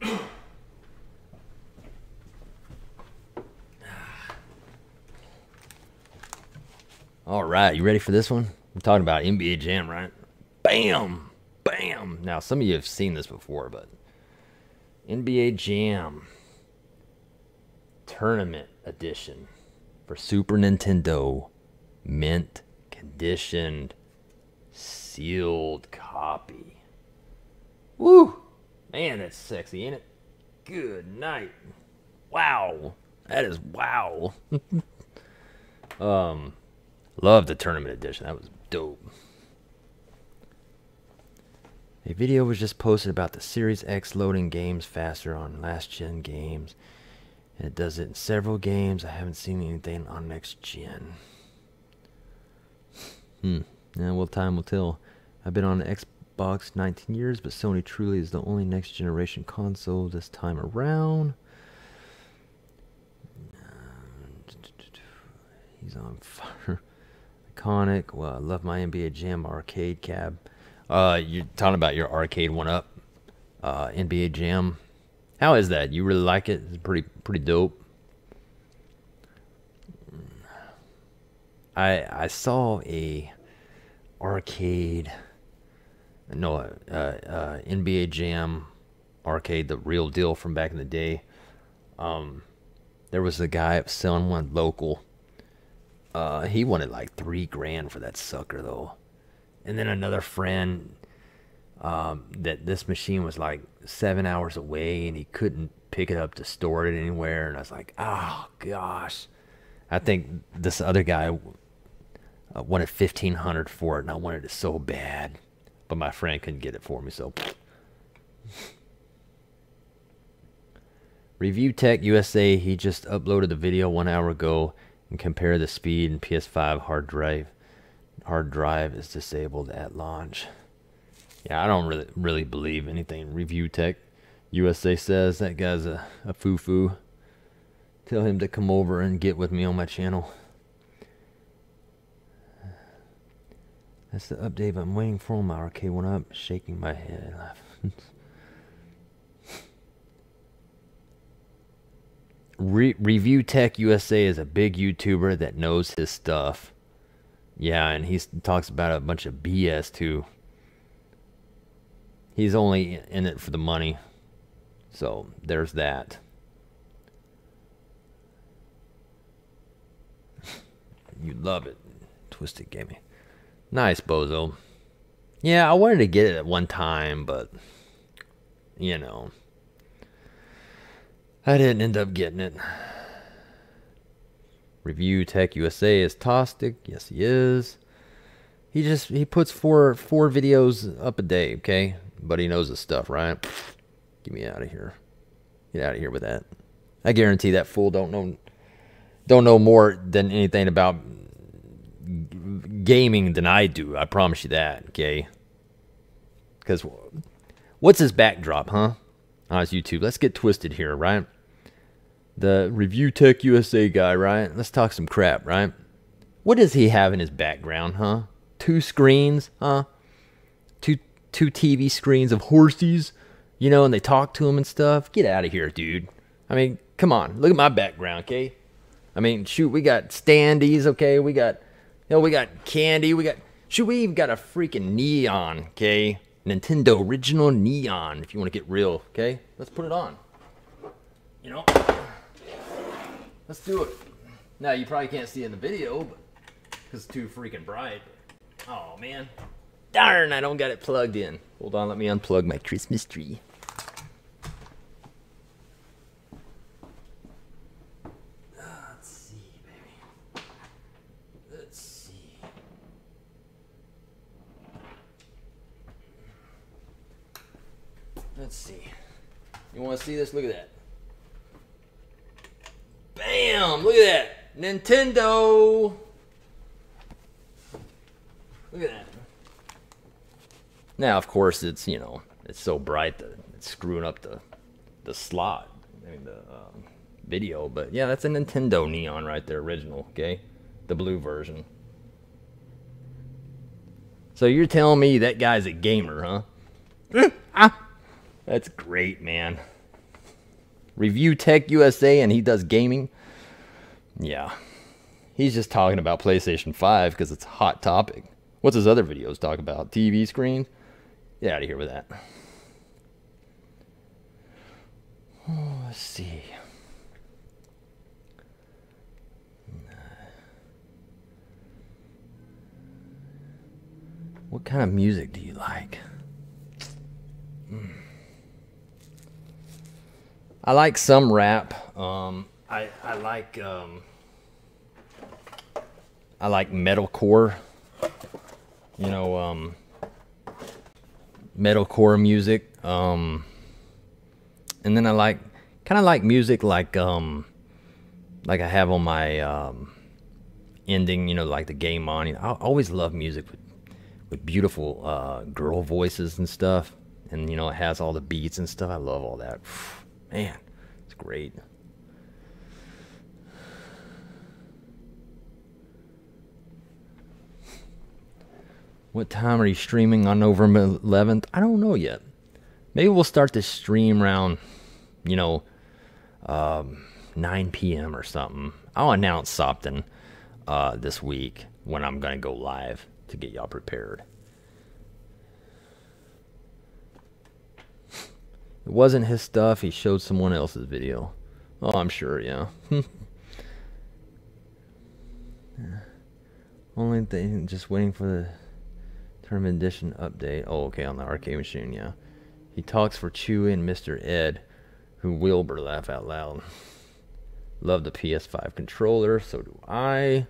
Speaker 2: Ah. All right, you ready for this one? I'm talking about NBA Jam, right? Bam! Bam! Now, some of you have seen this before, but NBA Jam Tournament Edition for Super Nintendo, mint conditioned, sealed copy. Woo! Man, that's sexy, ain't it? Good night. Wow. That is wow. (laughs) um Love the tournament edition. That was dope. A video was just posted about the Series X loading games faster on last gen games. And it does it in several games. I haven't seen anything on next gen. Hmm. Yeah, well, time will tell. I've been on Xbox 19 years, but Sony truly is the only next generation console this time around. (sighs) He's on fire (laughs) iconic. Well, I love my NBA Jam arcade cab. Uh, you're talking about your arcade one up, uh, NBA Jam. How is that? You really like it? It's pretty pretty dope. I I saw a arcade. No, uh, uh, NBA Jam arcade, the real deal from back in the day. Um, there was a guy selling one local uh, he wanted like three grand for that sucker though. And then another friend, um, that this machine was like seven hours away and he couldn't pick it up to store it anywhere. And I was like, oh gosh. I think this other guy uh, wanted fifteen hundred for it, and I wanted it so bad, but my friend couldn't get it for me. So, Review Tech USA, he just uploaded the video one hour ago and compare the speed and PS5 hard drive hard drive is disabled at launch. Yeah, I don't really really believe anything Review Tech USA says. That guy's a, a foo-foo. Tell him to come over and get with me on my channel. That's the update I'm waiting for on my arcade one up, shaking my head. (laughs) Re- Review Tech USA is a big YouTuber that knows his stuff. Yeah, and he talks about a bunch of BS too. He's only in it for the money. So there's that. (laughs) you love it. Twisted Gaming. Nice, Bozo. Yeah, I wanted to get it at one time, but, you know. I didn't end up getting it. Review Tech USA is Tostic. Yes, he is. He just he puts four four videos up a day, okay? But he knows his stuff, right? Get me out of here. Get out of here with that. I guarantee that fool don't know don't know more than anything about gaming than I do. I promise you that, okay? Because what's his backdrop, huh? Ah, on his YouTube. Let's get twisted here, right? the Review Tech USA guy, right? Let's talk some crap, right? What does he have in his background, huh? Two screens, huh? Two two TV screens of horses, you know, and they talk to him and stuff. Get out of here, dude. I mean, come on, look at my background, okay? I mean, shoot, we got standees, okay? We got, know, we got candy, we got, shoot, we even got a freaking neon, okay? Nintendo original neon, if you want to get real, okay? Let's put it on. You know, let's do it. Now, you probably can't see in the video, but because it's too freaking bright. Oh, man. Darn, I don't got it plugged in. Hold on, let me unplug my Christmas tree. Let's see, baby. Let's see. Let's see. You want to see this? Look at that. Bam! Look at that. Nintendo. Look at that. Now, of course, it's you know it's so bright that it's screwing up the the slot. I mean the um, video, but yeah, that's a Nintendo neon right there, original. Okay, the blue version. So you're telling me that guy's a gamer, huh? (laughs) that's great, man. Review Tech USA, and he does gaming. Yeah, he's just talking about PlayStation 5 because it's a hot topic. What's his other videos talk about? TV screens? Get out of here with that. Oh, let's see. What kind of music do you like? Mm. I like some rap. Um, I I like um, I like metalcore. You know, um, metalcore music. Um, and then I like kind of like music like um, like I have on my um, ending. You know, like the game on. You know, I always love music with with beautiful uh, girl voices and stuff. And you know, it has all the beats and stuff. I love all that. Man, it's great. What time are you streaming on November 11th? I don't know yet. Maybe we'll start this stream around, you know, um, 9 p.m. or something. I'll announce something uh, this week when I'm going to go live to get y'all prepared. It wasn't his stuff. He showed someone else's video. Oh, I'm sure, yeah. (laughs) Only thing, just waiting for the tournament edition update. Oh, okay, on the arcade machine, yeah. He talks for Chewie and Mr. Ed, who Wilbur laugh out loud. (laughs) Love the PS5 controller, so do I.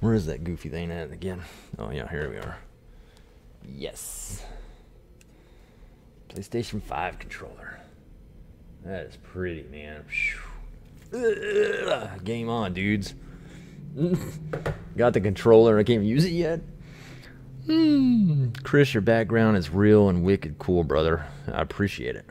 Speaker 2: Where is that goofy thing at again? Oh, yeah, here we are. Yes. PlayStation 5 controller. That is pretty, man. Game on, dudes. (laughs) Got the controller. I can't use it yet. Hmm. Chris, your background is real and wicked cool, brother. I appreciate it.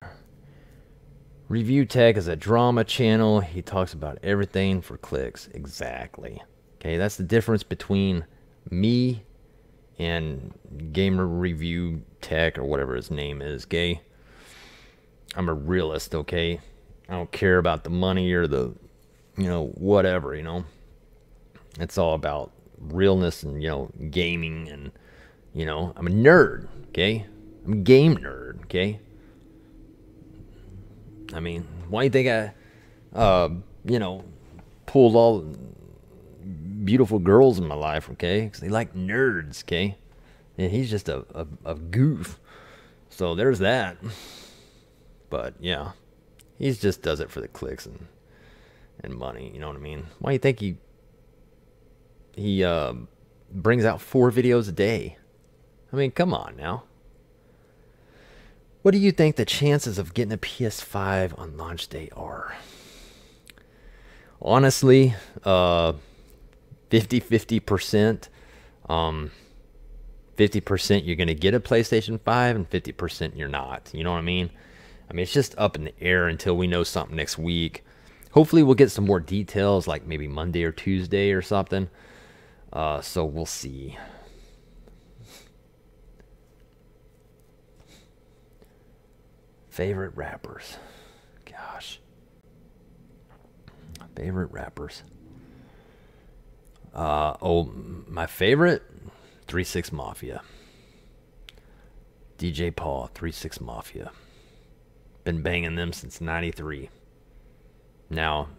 Speaker 2: Review Tech is a drama channel. He talks about everything for clicks. Exactly. Okay, that's the difference between me and Gamer Review Tech or whatever his name is, gay. I'm a realist, okay? I don't care about the money or the, you know, whatever, you know? It's all about realness and, you know, gaming and, you know, I'm a nerd, okay? I'm a game nerd, okay? I mean, why do you think I, uh, you know, pulled all beautiful girls in my life, okay? Because they like nerds, okay? And he's just a, a, a goof. So there's that. But yeah, he just does it for the clicks and and money. You know what I mean? Why do you think he he uh, brings out four videos a day? I mean, come on now. What do you think the chances of getting a PS5 on launch day are? Honestly, uh, 50 50%. Um, 50% you're going to get a PlayStation 5 and 50% you're not. You know what I mean? I mean, it's just up in the air until we know something next week. Hopefully, we'll get some more details like maybe Monday or Tuesday or something. Uh, so we'll see. Favorite rappers? Gosh. Favorite rappers. Uh, oh, my favorite, Three Six Mafia. DJ Paul, Three Six Mafia. Been banging them since '93. Now,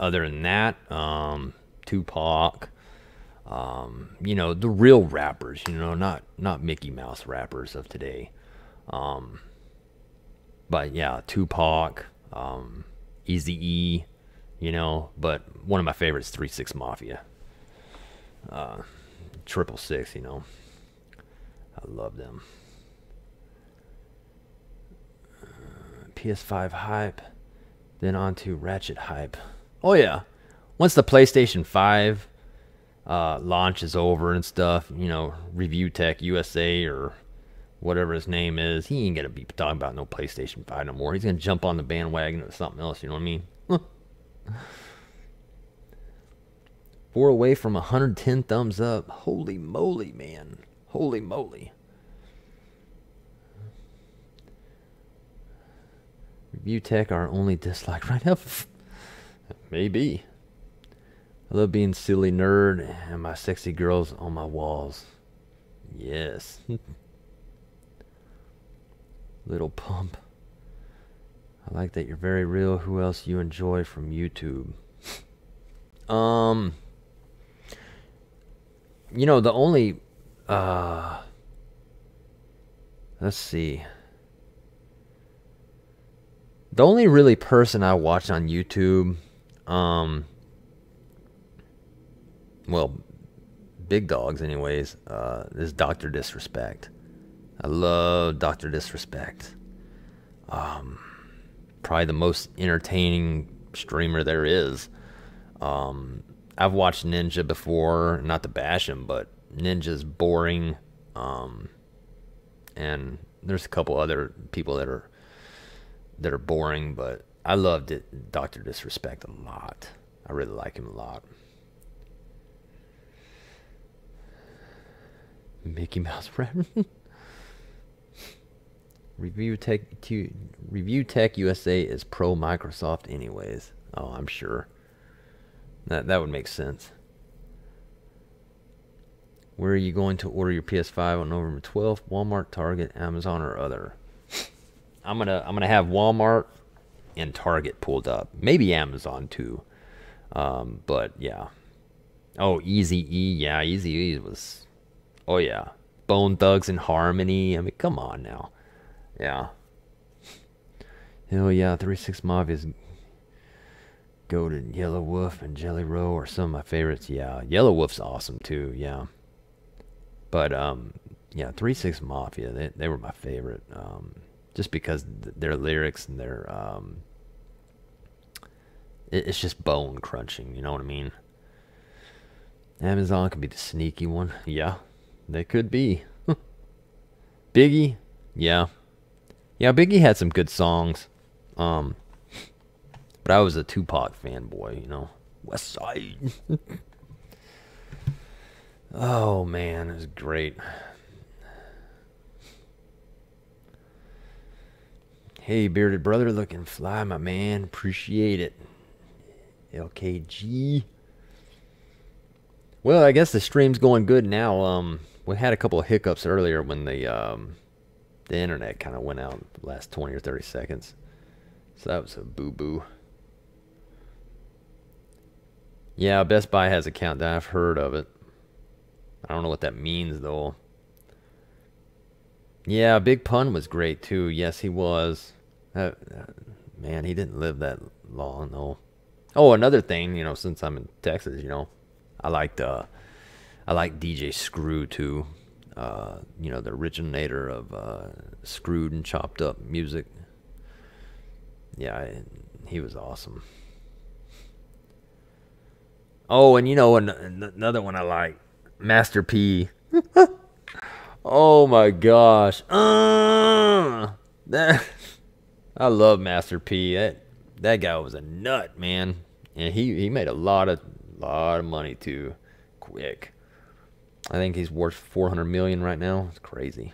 Speaker 2: other than that, um, Tupac, um, you know, the real rappers, you know, not not Mickey Mouse rappers of today. Um, but yeah, Tupac, um, Easy E, you know, but one of my favorites, Three Six Mafia, uh, Triple Six, you know, I love them. Uh, PS5 hype, then on to Ratchet hype. Oh yeah, once the PlayStation 5 uh, launch is over and stuff, you know, Review Tech USA or whatever his name is, he ain't gonna be talking about no PlayStation 5 no more. He's gonna jump on the bandwagon of something else, you know what I mean? (laughs) Four away from 110 thumbs up. Holy moly, man. Holy moly. Review Tech our only dislike right now. (laughs) Maybe. I love being silly nerd and my sexy girls on my walls. Yes. (laughs) Little pump. I like that you're very real. Who else you enjoy from YouTube? (laughs) um you know, the only uh let's see. The only really person I watch on YouTube um well, big dogs anyways, uh is Dr. Disrespect. I love Dr. Disrespect. Um, probably the most entertaining streamer there is. Um, I've watched Ninja before, not to bash him, but Ninja's boring. Um, and there's a couple other people that are that are boring, but I loved it, Doctor Disrespect a lot. I really like him a lot. Mickey Mouse (laughs) rapper. Review Tech to Review Tech USA is pro Microsoft anyways. Oh, I'm sure. That that would make sense. Where are you going to order your PS5 on November 12th? Walmart, Target, Amazon, or other? I'm gonna I'm gonna have Walmart and Target pulled up. Maybe Amazon too. Um, but yeah. Oh, Easy E, yeah, Easy E was. Oh yeah, Bone Thugs and Harmony. I mean, come on now. Yeah. Hell yeah, 36 Mafia's Yelawolf and Jelly Roll are some of my favorites. Yeah, Yelawolf's awesome too. Yeah. But um, yeah, Three Six Mafia they they were my favorite. Um, just because th- their lyrics and their um, it, it's just bone crunching. You know what I mean? Amazon could be the sneaky one. Yeah, they could be. (laughs) Biggie, yeah, yeah. Biggie had some good songs. Um, but I was a Tupac fanboy, you know. West Side. (laughs) oh man, it was great. Hey, bearded brother, looking fly, my man. Appreciate it. LKG. Well, I guess the stream's going good now. Um, we had a couple of hiccups earlier when the um, the internet kind of went out the last 20 or 30 seconds. So that was a boo boo. Yeah, Best Buy has a countdown. I've heard of it. I don't know what that means though. Yeah, Big Pun was great too. Yes, he was. Uh, man, he didn't live that long though. Oh, another thing, you know, since I'm in Texas, you know, I liked uh, I like DJ Screw too. Uh, you know, the originator of uh, screwed and chopped up music. Yeah, I, he was awesome. Oh, and you know, an, another one I like, Master P. (laughs) oh my gosh, uh, that (laughs) I love Master P. That that guy was a nut, man, and he he made a lot of lot of money too, quick. I think he's worth 400 million right now. It's crazy.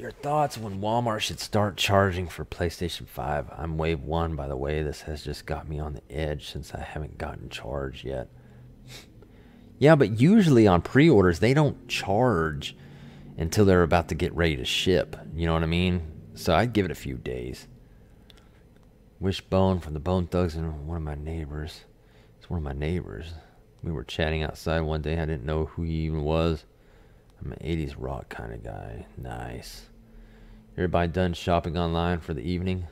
Speaker 2: Your thoughts when Walmart should start charging for PlayStation 5? I'm wave one, by the way. This has just got me on the edge since I haven't gotten charged yet. yeah, but usually on pre orders, they don't charge until they're about to get ready to ship. You know what I mean? So I'd give it a few days. Wishbone from the Bone Thugs and one of my neighbors. It's one of my neighbors. We were chatting outside one day. I didn't know who he even was. I'm an 80s rock kind of guy. Nice. Everybody done shopping online for the evening?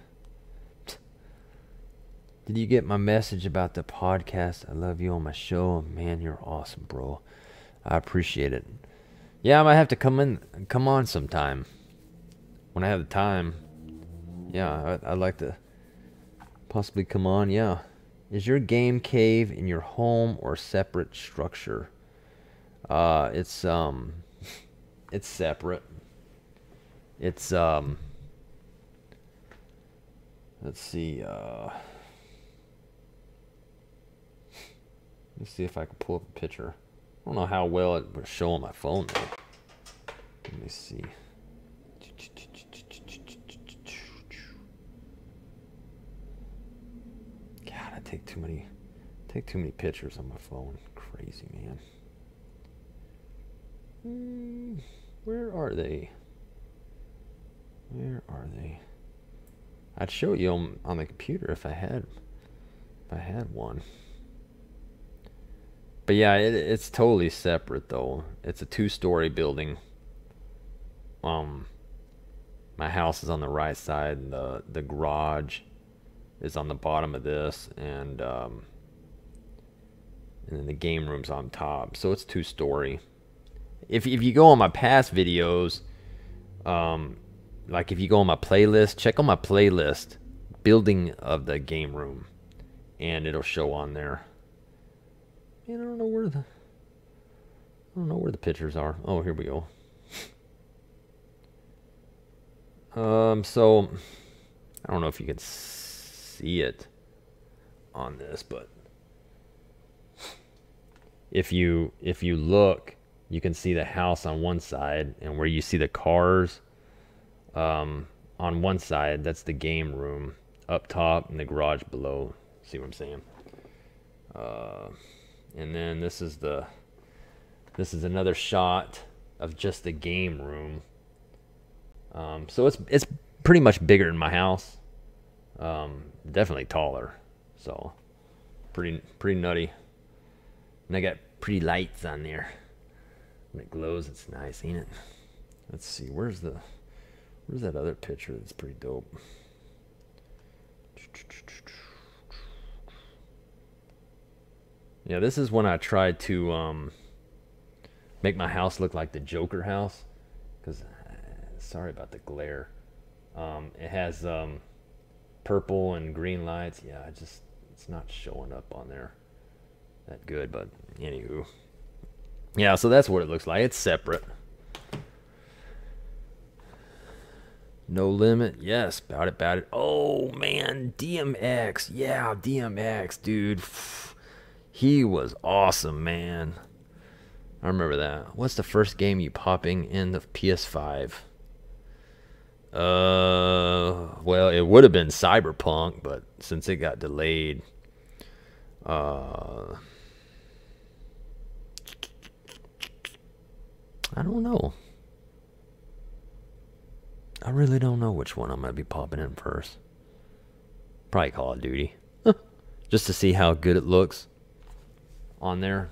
Speaker 2: Did you get my message about the podcast? I love you on my show. Man, you're awesome, bro. I appreciate it. Yeah, I might have to come in, come on sometime when I have the time. Yeah, I, I'd like to possibly come on. Yeah, is your game cave in your home or separate structure? Uh, it's um, (laughs) it's separate. It's um. Let's see. Uh, let's see if I can pull up a picture. I don't know how well it would show on my phone though. Let me see. God, I take too many take too many pictures on my phone. Crazy man. Hmm, where are they? Where are they? I'd show you on, on the computer if I had if I had one. But yeah, it, it's totally separate though. It's a two-story building. Um, my house is on the right side, and the the garage is on the bottom of this, and um, and then the game room's on top. So it's two-story. If if you go on my past videos, um, like if you go on my playlist, check on my playlist, building of the game room, and it'll show on there. Man, I don't know where the I don't know where the pictures are. Oh, here we go. um, so I don't know if you can see it on this, but if you if you look, you can see the house on one side, and where you see the cars um, on one side, that's the game room up top, and the garage below. See what I'm saying? Uh, and then this is the this is another shot of just the game room. Um, so it's it's pretty much bigger than my house. Um, definitely taller. So pretty pretty nutty. And I got pretty lights on there. When it glows it's nice ain't it? Let's see where's the where's that other picture that's pretty dope Yeah, this is when I tried to um, make my house look like the Joker house. Because, uh, sorry about the glare. Um, it has um, purple and green lights. Yeah, it just it's not showing up on there that good. But anywho, yeah. So that's what it looks like. It's separate. No limit. Yes, about it, about it. Oh man, DMX. Yeah, DMX, dude. (sighs) He was awesome, man. I remember that. What's the first game you popping in the PS5? Uh, well, it would have been Cyberpunk, but since it got delayed, uh, I don't know. I really don't know which one I'm gonna be popping in first. Probably Call of Duty, (laughs) just to see how good it looks on there.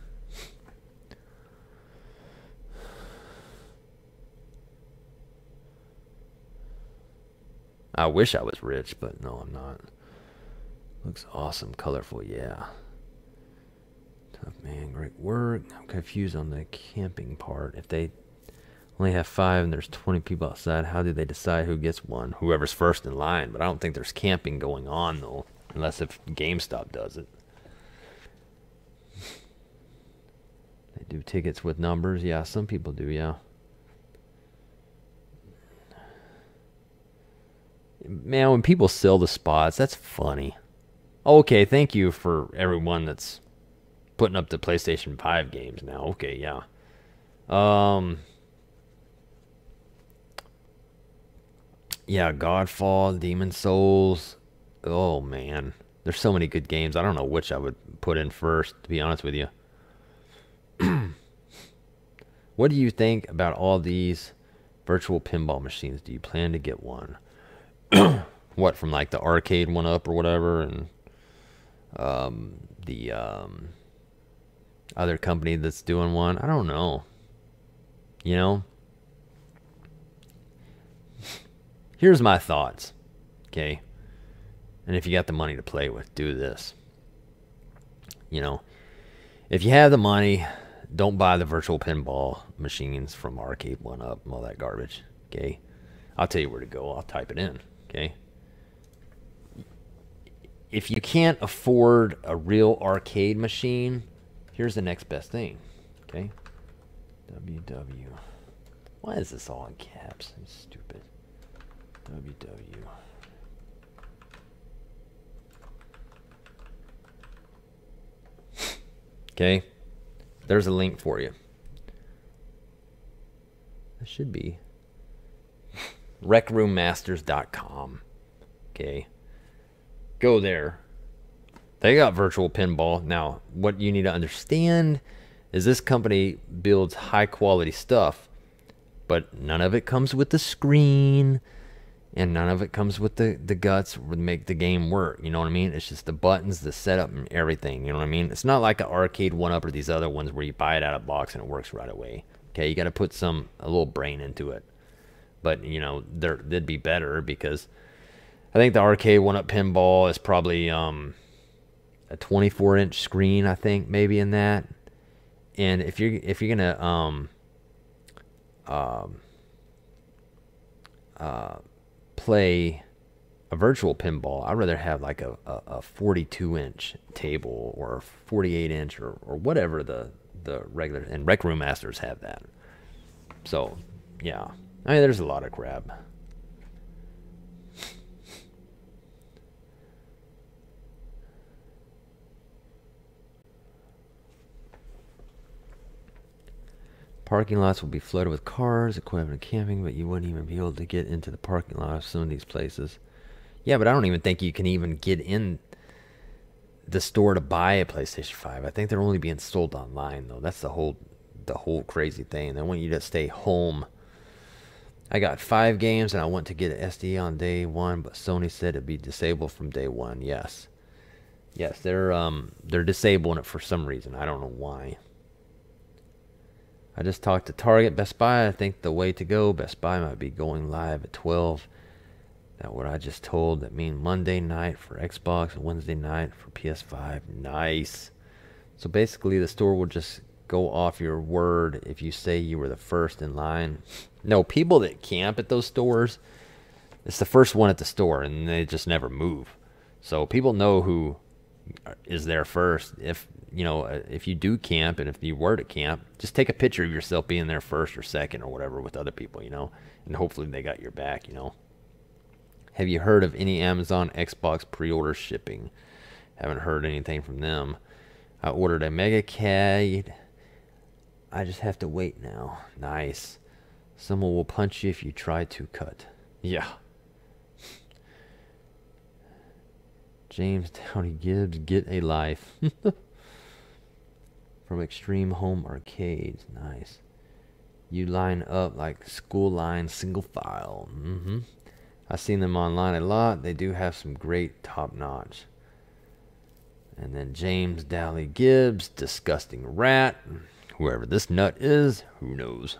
Speaker 2: I wish I was rich, but no, I'm not. Looks awesome, colorful, yeah. Tough man, great work. I'm confused on the camping part. If they only have five and there's 20 people outside, how do they decide who gets one? Whoever's first in line. But I don't think there's camping going on, though, unless if GameStop does it. They do tickets with numbers. Yeah, some people do, yeah. Man, when people sell the spots, that's funny. Okay, thank you for everyone that's putting up the PlayStation 5 games now. Okay, yeah. Um yeah, Godfall, Demon Souls. Oh man, there's so many good games. I don't know which I would put in first, to be honest with you. (clears throat) what do you think about all these virtual pinball machines? Do you plan to get one? (clears throat) what from like the arcade one up or whatever, and um, the um, other company that's doing one? I don't know. You know. Here's my thoughts. Okay. And if you got the money to play with, do this. You know, if you have the money, don't buy the virtual pinball machines from Arcade One Up and all that garbage. Okay. I'll tell you where to go. I'll type it in. Okay. If you can't afford a real arcade machine, here's the next best thing. Okay. WW. Why is this all in caps? It's stupid. WW. Okay. There's a link for you. That should be recroommasters.com. Okay. Go there. They got virtual pinball. Now, what you need to understand is this company builds high quality stuff, but none of it comes with the screen and none of it comes with the, the guts to make the game work. You know what I mean? It's just the buttons, the setup, and everything. You know what I mean? It's not like an arcade one up or these other ones where you buy it out of box and it works right away. Okay, you got to put some a little brain into it. But you know, there they'd be better because I think the arcade one up pinball is probably um, a 24 inch screen. I think maybe in that. And if you're if you're gonna um, um, uh, play a virtual pinball, I'd rather have like a, a, a 42 inch table or 48 inch or, or whatever the, the regular, and Rec Room Masters have that. So, yeah. I mean, there's a lot of crap. Parking lots will be flooded with cars, equipment, and camping, but you wouldn't even be able to get into the parking lot of some of these places. Yeah, but I don't even think you can even get in the store to buy a PlayStation 5. I think they're only being sold online though. That's the whole the whole crazy thing. They want you to stay home. I got five games and I went to get an SD on day one, but Sony said it'd be disabled from day one. Yes. Yes, they're um they're disabling it for some reason. I don't know why. I just talked to Target, Best Buy. I think the way to go, Best Buy might be going live at 12. That what I just told. That mean Monday night for Xbox and Wednesday night for PS5. Nice. So basically, the store will just go off your word if you say you were the first in line. No, people that camp at those stores, it's the first one at the store, and they just never move. So people know who is there first. If you know, if you do camp and if you were to camp, just take a picture of yourself being there first or second or whatever with other people, you know, and hopefully they got your back, you know. Have you heard of any Amazon Xbox pre-order shipping? Haven't heard anything from them. I ordered a MegaCade. I just have to wait now. Nice. Someone will punch you if you try to cut. Yeah. James (laughs) Downey Gibbs, get a life. (laughs) from Extreme Home Arcades. Nice. You line up like school line, single file. Mm-hmm. I've seen them online a lot. They do have some great top notch. And then James Dally Gibbs, disgusting rat. Whoever this nut is, who knows?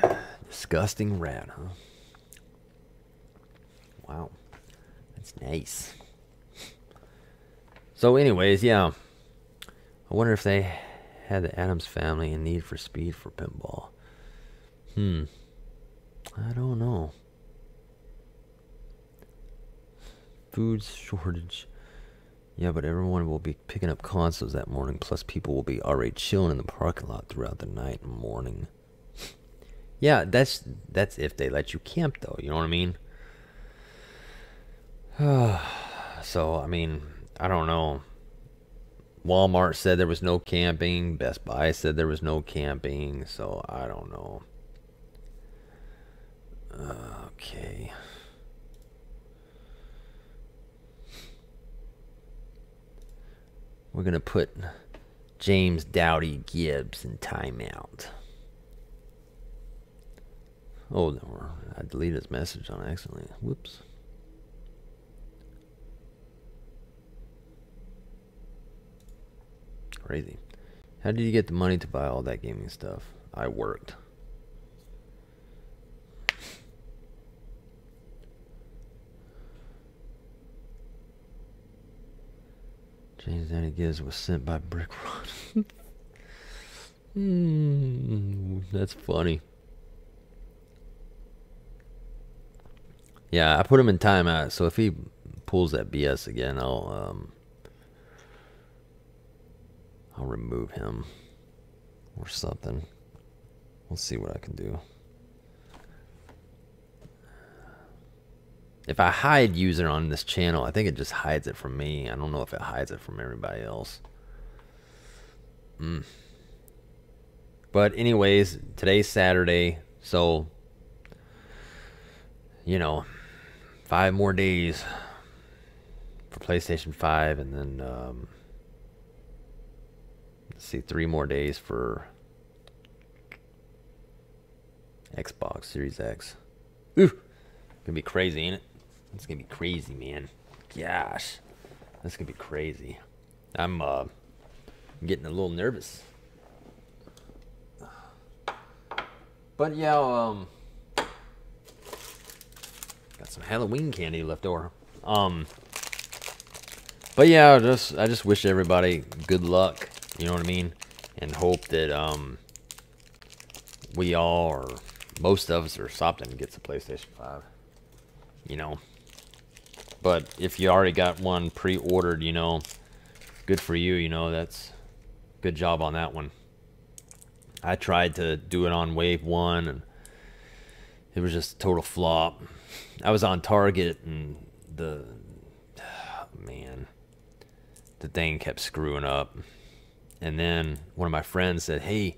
Speaker 2: (sighs) disgusting rat, huh? Wow. That's nice. So, anyways, yeah. I wonder if they had the Addams family in Need for Speed for pinball. Hmm. I don't know. Food shortage. Yeah, but everyone will be picking up consoles that morning, plus people will be already chilling in the parking lot throughout the night and morning. (laughs) yeah, that's that's if they let you camp though, you know what I mean? (sighs) so, I mean, I don't know Walmart said there was no camping. Best Buy said there was no camping. So I don't know. Okay. We're going to put James Dowdy Gibbs in timeout. Oh, no, I deleted his message on accident. Whoops. Crazy. How did you get the money to buy all that gaming stuff? I worked. James Danny Gibbs was sent by Brick Run. (laughs) Hmm, that's funny. Yeah, I put him in timeout, so if he pulls that BS again, I'll um, I'll remove him or something. We'll see what I can do. If I hide user on this channel, I think it just hides it from me. I don't know if it hides it from everybody else. Mm. But anyways, today's Saturday, so you know, five more days for PlayStation 5 and then um, let's see three more days for Xbox Series X. Ooh, gonna be crazy, ain't it? It's gonna be crazy, man. Gosh, that's gonna be crazy. I'm uh, getting a little nervous. But yeah, um, got some Halloween candy left over. Um, but yeah, just I just wish everybody good luck. You know what I mean, and hope that um, we all or most of us or something gets a PlayStation Five. You know, but if you already got one pre-ordered, you know, good for you. You know, that's good job on that one. I tried to do it on wave one, and it was just a total flop. I was on target, and the (sighs) man, the thing kept screwing up. And then one of my friends said, "Hey,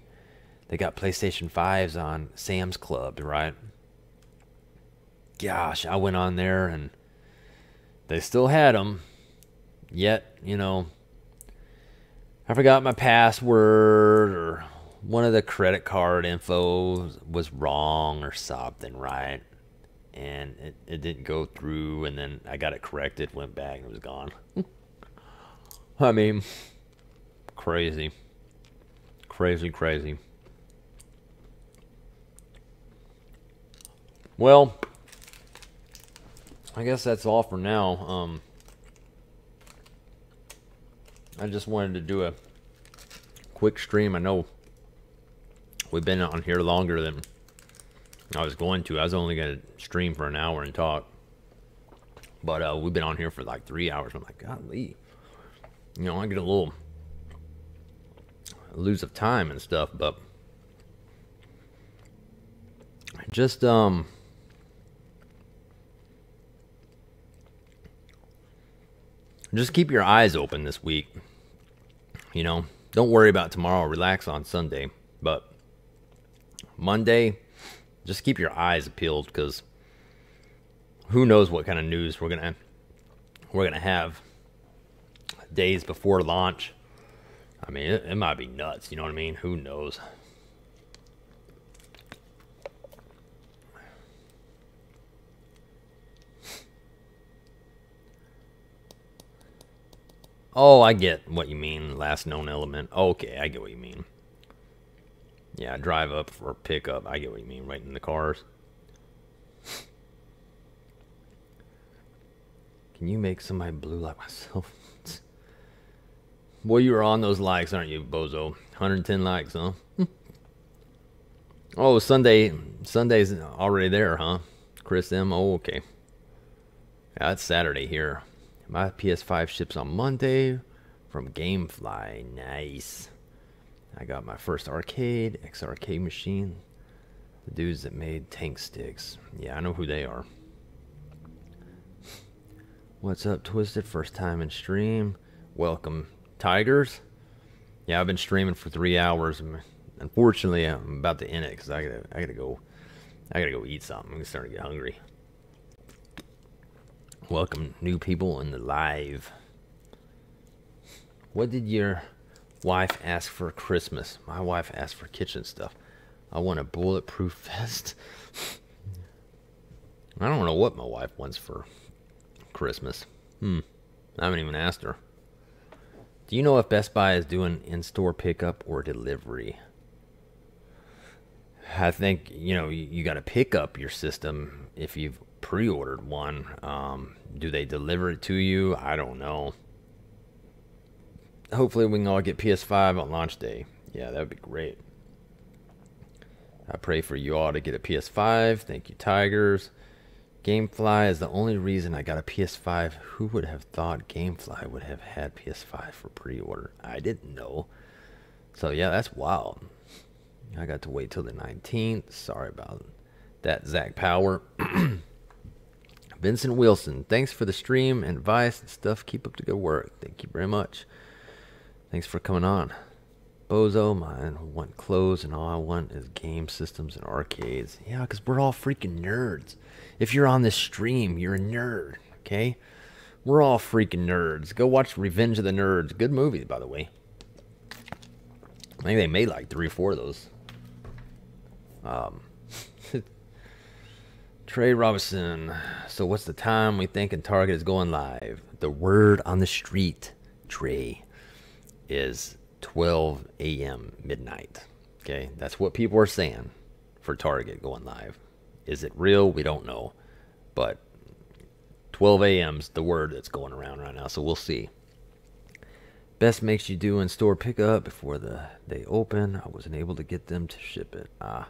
Speaker 2: they got PlayStation 5s on Sam's Club, right?" Gosh, I went on there and they still had them. Yet, you know, I forgot my password or one of the credit card info was wrong or something, right? And it, it didn't go through, and then I got it corrected, went back, and it was gone. (laughs) I mean, crazy. Crazy, crazy. Well, I guess that's all for now. Um, I just wanted to do a quick stream. I know we've been on here longer than I was going to. I was only going to stream for an hour and talk. But uh, we've been on here for like three hours. I'm like, golly. You know, I get a little lose of time and stuff, but just um just keep your eyes open this week. You know, don't worry about tomorrow. Relax on Sunday, but Monday, just keep your eyes peeled because who knows what kind of news we're gonna we're gonna have days before launch. I mean, it, it might be nuts. You know what I mean? Who knows? Oh, I get what you mean. Last known element. Okay, I get what you mean. Yeah, drive up for pickup. I get what you mean. Right in the cars. Can you make somebody blue like myself? (laughs) Boy, you are on those likes, aren't you, Bozo? 110 likes, huh? Hmm. oh, Sunday. Sunday's already there, huh? Chris M. Oh, okay. Yeah, it's Saturday here. My PS5 ships on Monday from Gamefly. Nice. I got my first arcade, X-Arcade machine. The dudes that made Tanksticks. Yeah, I know who they are. What's up, Twisted? First time in stream. Welcome Tigers. Yeah, I've been streaming for three hours. Unfortunately, I'm about to end it because I gotta, I gotta go, I gotta go eat something. I'm starting to get hungry. Welcome new people in the live. What did your wife ask for Christmas? My wife asked for kitchen stuff. I want a bulletproof (laughs) vest. I don't know what my wife wants for Christmas. Hmm. I haven't even asked her. Do you know if Best Buy is doing in store pickup or delivery? I think, you know, you, you got to pick up your system if you've pre ordered one. Um, do they deliver it to you? I don't know. Hopefully, we can all get PS5 on launch day. Yeah, that would be great. I pray for you all to get a PS5. Thank you, Tigers. Gamefly is the only reason I got a PS5. Who would have thought Gamefly would have had PS5 for pre-order? I didn't know. So yeah, that's wild. I got to wait till the 19th. Sorry about that, Zach Power. (clears throat) Vincent Wilson, thanks for the stream and advice and stuff. Keep up the good work. Thank you very much. Thanks for coming on. Bozo, mine want clothes and all I want is game systems and arcades. Yeah, because we're all freaking nerds. If you're on this stream, you're a nerd, okay? We're all freaking nerds. Go watch Revenge of the Nerds. Good movie, by the way. I think they made like three or four of those. Um, (laughs) Trey Robinson. So, what's the time we thinking Target is going live? The word on the street, Trey, is 12 a.m. midnight. Okay, that's what people are saying for Target going live. Is it real? We don't know. But 12 a.m.'s the word that's going around right now, so we'll see. Best makes you do in store pickup before the they open. I wasn't able to get them to ship it. Ah.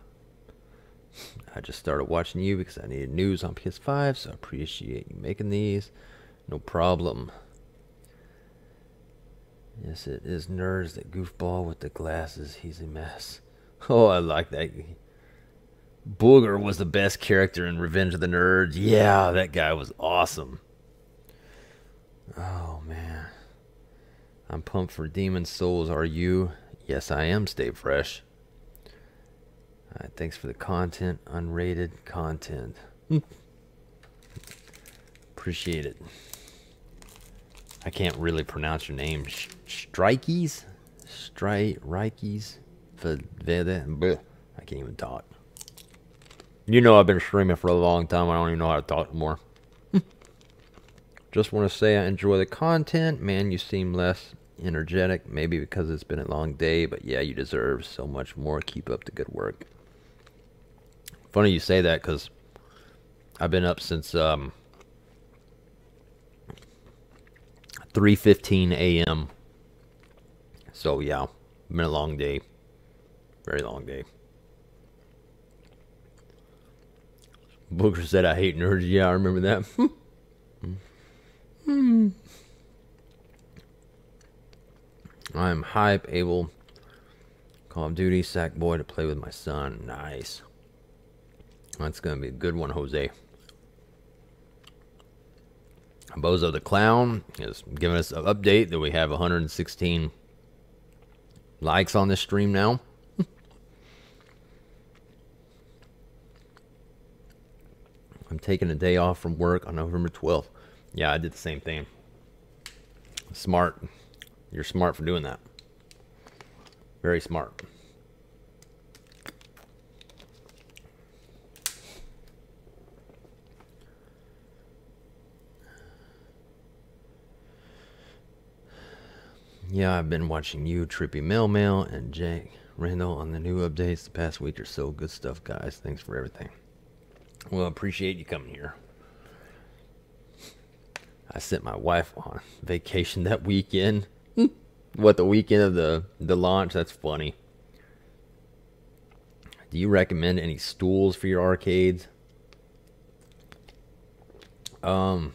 Speaker 2: I just started watching you because I needed news on PS5, so I appreciate you making these. No problem. Yes, it is nerds that goofball with the glasses. He's a mess. (laughs) Oh, I like that. Booger was the best character in Revenge of the Nerds. Yeah, that guy was awesome. Oh, man. I'm pumped for Demon Souls. Are you? Yes, I am. Stay fresh. Right, thanks for the content. Unrated content. (laughs) Appreciate it. I can't really pronounce your name. Sh- Strikes? Strikes? I can't even talk. You know I've been streaming for a long time. I don't even know how to talk more. Just want to say I enjoy the content. Man, you seem less energetic. Maybe because it's been a long day. But yeah, you deserve so much more. Keep up the good work. Funny you say that because I've been up since um, 3:15 a.m. So yeah, been a long day. Very long day. Booker said I hate nerds. Yeah, I remember that. (laughs) hmm. I'm hype, able Call of Duty Sackboy to play with my son. Nice. That's gonna be a good one, Jose. Bozo the Clown is giving us an update that we have 116 likes on this stream now. I'm taking a day off from work on November 12th. Yeah, I did the same thing. Smart. You're smart for doing that. Very smart. Yeah, I've been watching you, Trippy Mail Mail, and Jake Randall on the new updates the past week or so. Good stuff, guys. Thanks for everything. Well, I appreciate you coming here. I sent my wife on vacation that weekend. what the weekend of the the launch? That's funny. Do you recommend any stools for your arcades? Um,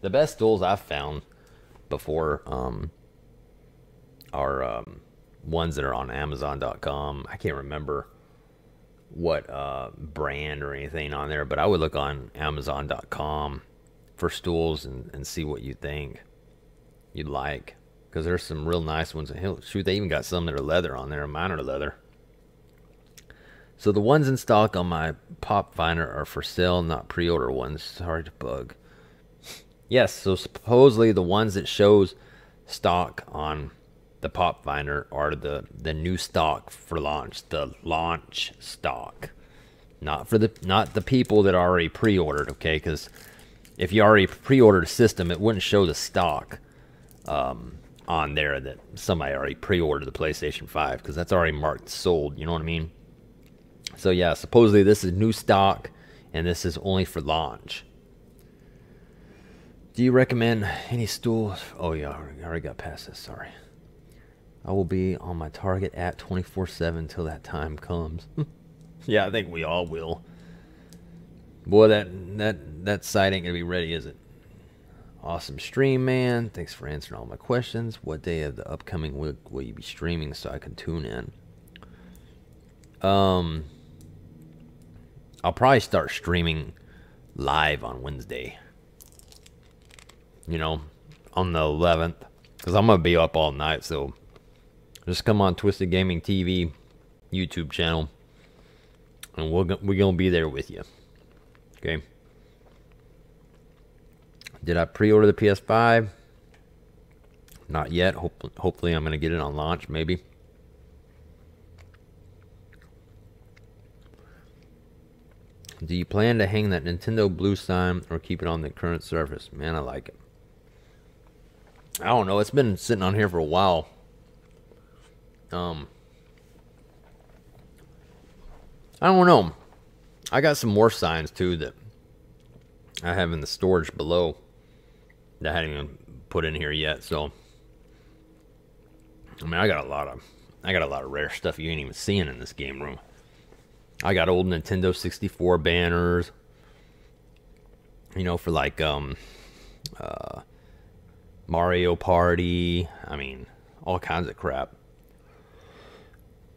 Speaker 2: the best stools I've found before um, are um, ones that are on Amazon.com. I can't remember what uh, brand or anything on there, but I would look on Amazon.com for stools and, and see what you think you'd like. because there's some real nice ones. Hell, shoot, they even got some that are leather on there. Mine are leather. So the ones in stock on my pop finder are for sale, not pre-order ones. Sorry to bug. Yes, so supposedly the ones that shows stock on the pop finder are the the new stock for launch, the launch stock. Not for the not the people that already pre-ordered, okay? Cuz if you already pre-ordered a system, it wouldn't show the stock um, on there that somebody already pre-ordered the PlayStation 5 because that's already marked sold, you know what I mean? So yeah, supposedly this is new stock and this is only for launch. Do you recommend any stools? Oh yeah, I already got past this. Sorry. I will be on my Target app 24/7 till that time comes. (laughs) yeah, I think we all will. Boy, that that that site ain't gonna be ready, is it? Awesome stream, man. Thanks for answering all my questions. What day of the upcoming week will you be streaming so I can tune in? Um, I'll probably start streaming live on Wednesday. You know, on the 11th, because I'm gonna be up all night. So just come on Twisted Gaming TV YouTube channel, and we're we're gonna be there with you. Okay. Did I pre-order the PS5? Not yet. Hope, hopefully, I'm gonna get it on launch. Maybe. Do you plan to hang that Nintendo Blue sign or keep it on the current surface? Man, I like it. I don't know. It's been sitting on here for a while. Um, I don't know. I got some more signs too that I have in the storage below that I hadn't even put in here yet. So, I mean, I got a lot of, I got a lot of rare stuff you ain't even seeing in this game room. I got old Nintendo 64 banners. You know, for like um, uh, Mario Party. I mean, all kinds of crap.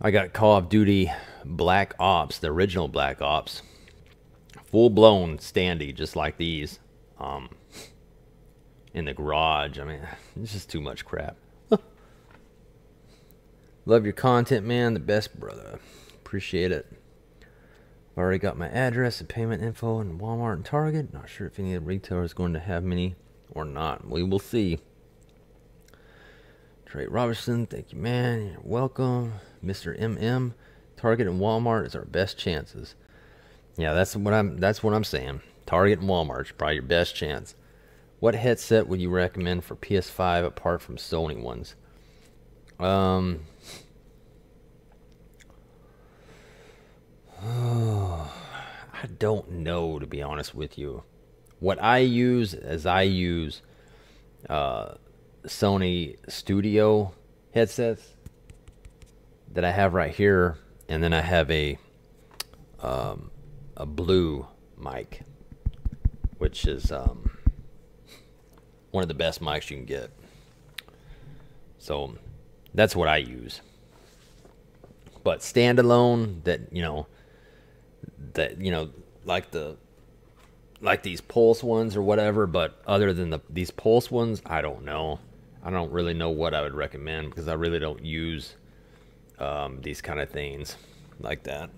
Speaker 2: I got Call of Duty Black Ops, the original Black Ops, full blown standy, just like these, um, in the garage. I mean, (laughs) it's just too much crap. Love your content, man. The best, brother. Appreciate it. I've already got my address and payment info in Walmart and Target. Not sure if any of the retailers going to have many or not. We will see. Trey Robertson, thank you, man. You're welcome. Mr. MM, Target and Walmart is our best chances. Yeah, that's what I'm. That's what I'm saying. Target and Walmart is probably your best chance. What headset would you recommend for PS5 apart from Sony ones? Um, (sighs) I don't know to be honest with you. What I use is I use uh, Sony Studio headsets that I have right here, and then I have a um, a blue mic, which is um, one of the best mics you can get. So that's what I use. But standalone, that you know, that you know, like the like these pulse ones or whatever. But other than the these pulse ones, I don't know. I don't really know what I would recommend because I really don't use um, these kind of things like that.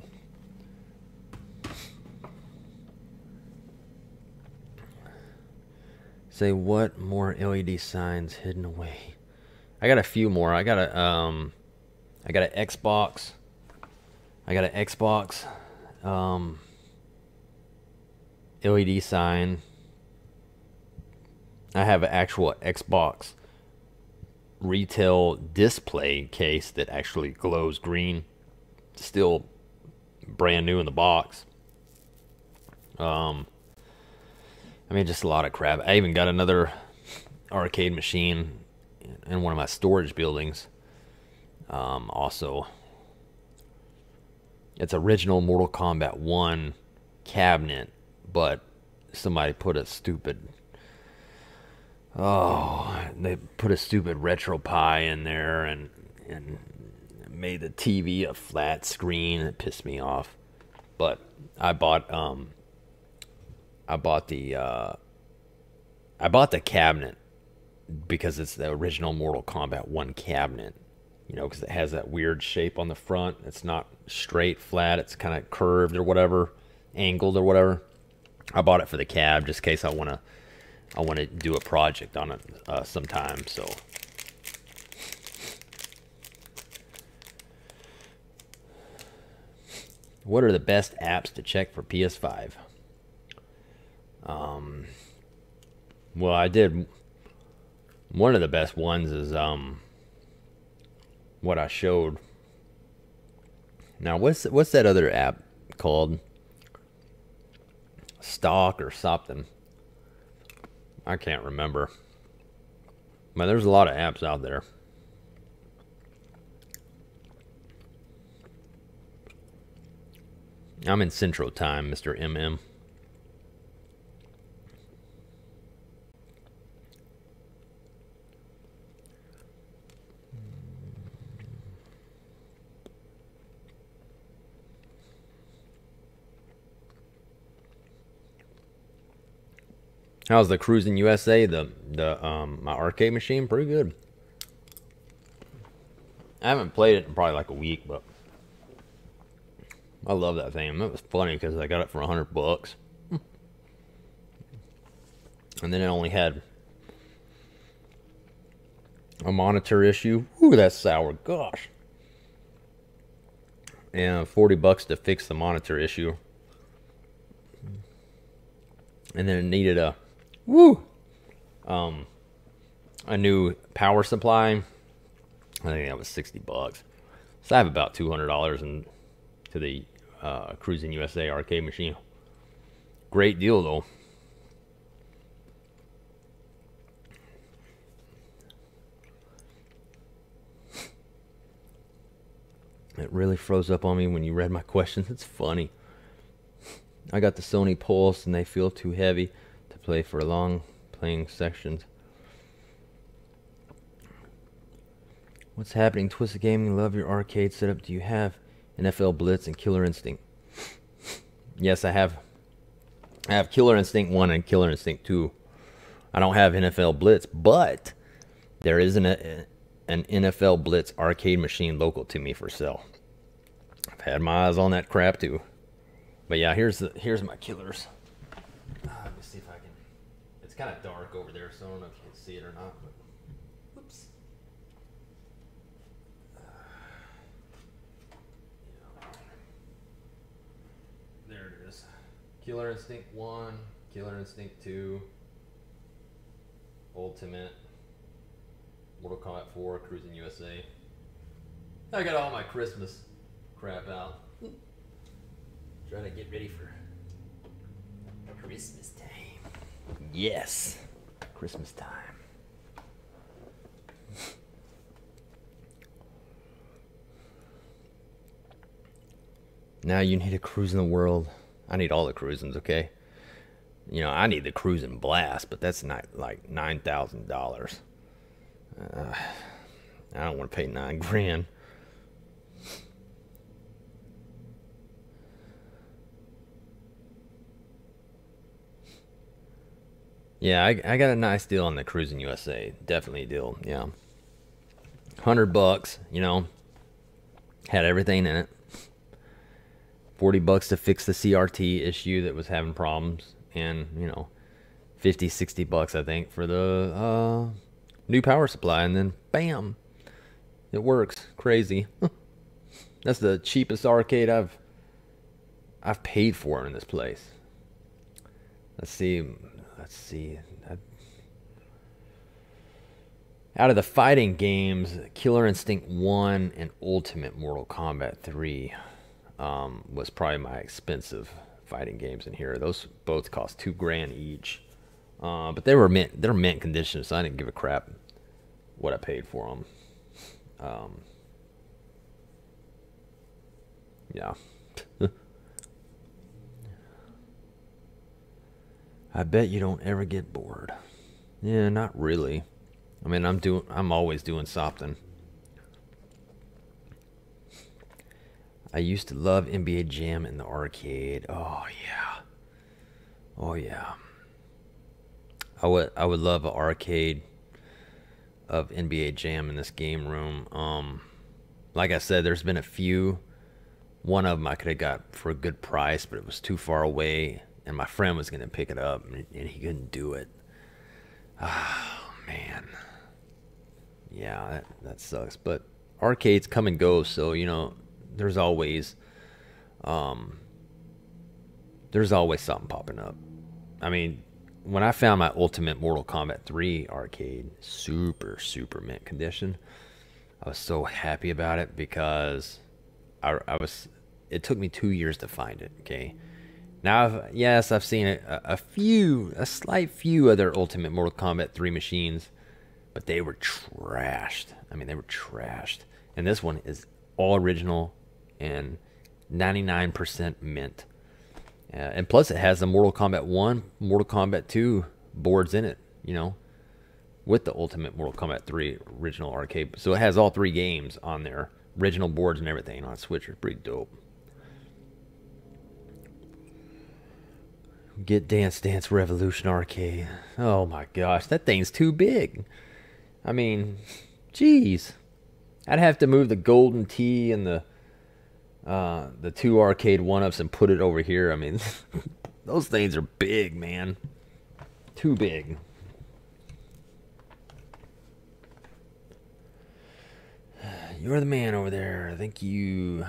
Speaker 2: Say what more LED signs hidden away? I got a few more. I got a um, I got an Xbox. I got an Xbox um, LED sign. I have an actual Xbox retail display case that actually glows green. Still brand new in the box. Um, I mean, just a lot of crap. I even got another arcade machine in one of my storage buildings. Um, also, it's original Mortal Kombat 1 cabinet, but somebody put a stupid oh, they put a stupid RetroPie in there and and made the TV a flat screen. It pissed me off. But I bought um I bought the uh I bought the cabinet because it's the original Mortal Kombat 1 cabinet. You know, because it has that weird shape on the front. It's not straight, flat. It's kind of curved or whatever, angled or whatever. I bought it for the cab just in case I want to I want to do a project on it uh, sometime. So What are the best apps to check for PS5? Um, well, I did. One of the best ones is um, what I showed. Now, what's what's that other app called? Stock or something. I can't remember. But there's a lot of apps out there. I'm in Central Time, Mr. MM. How's the Cruis'n USA? The the um my arcade machine pretty good. I haven't played it in probably like a week, but I love that thing. That was funny because I got it for a hundred bucks, and then it only had a monitor issue. Ooh, that's sour. Gosh, and forty bucks to fix the monitor issue, and then it needed a woo um a new power supply. I think that was sixty bucks. So I have about two hundred dollars in to the uh, Cruis'n USA arcade machine. Great deal though. It really froze up on me when you read my (laughs) questions. It's funny. I got the Sony Pulse and they feel too heavy play for a long playing sections. What's happening? Twisted Gaming, love your arcade setup. Do you have NFL Blitz and Killer Instinct? yes, I have. I have Killer Instinct 1 and Killer Instinct 2. I don't have NFL Blitz, but there is an, a, an NFL Blitz arcade machine local to me for sale. I've had my eyes on that crap too. But yeah, here's the here's my killers. Uh, let me see if I can. It's kind of dark over there, so I don't know if you can see it or not. But, whoops. (sighs) There it is. Killer Instinct 1, Killer Instinct 2, Ultimate, Mortal Kombat 4, Cruis'n USA. I got all my Christmas crap out. Trying to get ready for Christmas time. Yes, Christmas time. Now you need a cruise in the world. I need all the cruisings, okay? You know, I need the Cruis'n Blast, but that's not like nine thousand dollars. Uh, I don't want to pay nine grand. Yeah, I, I got a nice deal on the Cruis'n USA. Definitely a deal. Yeah, hundred bucks. You know, had everything in it. 40 bucks to fix the CRT issue that was having problems and you know 50 60 bucks I think for the uh, new power supply and then bam it works crazy (laughs) that's the cheapest arcade I've I've paid for in this place let's see let's see out of the fighting games Killer Instinct 1 and Ultimate Mortal Kombat 3 um, was probably my expensive fighting games in here. Those both cost two grand each, uh, but they were mint. They're mint condition, so I didn't give a crap what I paid for them. Um, (laughs) yeah. (laughs) I bet you don't ever get bored. Yeah, not really. I mean, I'm doing. I'm always doing something. I used to love NBA Jam in the arcade. Oh yeah. Oh yeah. I would I would love an arcade of NBA Jam in this game room. Um, like I said, there's been a few. One of them I could have got for a good price, but it was too far away, and my friend was gonna pick it up, and, he couldn't do it. Oh man, yeah, that, that sucks. But arcades come and go, so you know, there's always, um, there's always something popping up. I mean, when I found my Ultimate Mortal Kombat 3 arcade, super, super mint condition, I was so happy about it because I, I was, it took me two years to find it, okay? Now, I've, yes, I've seen a, a few, a slight few other Ultimate Mortal Kombat 3 machines, but they were trashed. I mean, they were trashed. And this one is all original and 99% mint. Uh, and plus, it has the Mortal Kombat 1, Mortal Kombat 2 boards in it, you know, with the Ultimate Mortal Kombat 3 original arcade. So it has all three games on there, original boards and everything on Switch. It's pretty dope. Get Dance Dance Revolution Arcade. Oh my gosh, that thing's too big. I mean, jeez. I'd have to move the Golden Tee and the uh, the two arcade one ups and put it over here. I mean, (laughs) those things are big, man. Too big. (sighs) You're the man over there. I think you.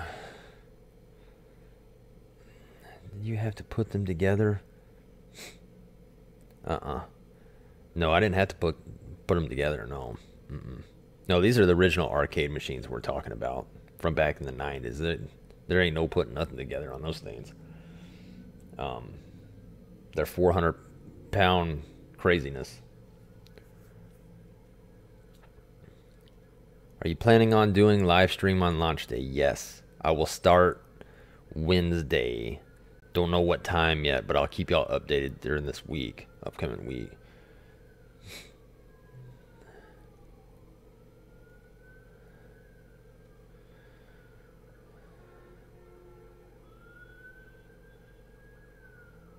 Speaker 2: You have to put them together? Uh uh No, I didn't have to put put them together. No. Mm-mm. No, these are the original arcade machines we're talking about from back in the 90s. It, there ain't no putting nothing together on those things. Um, they're 400 pound craziness. Are you planning on doing live stream on launch day? Yes. I will start Wednesday. Don't know what time yet, but I'll keep y'all updated during this week, upcoming week.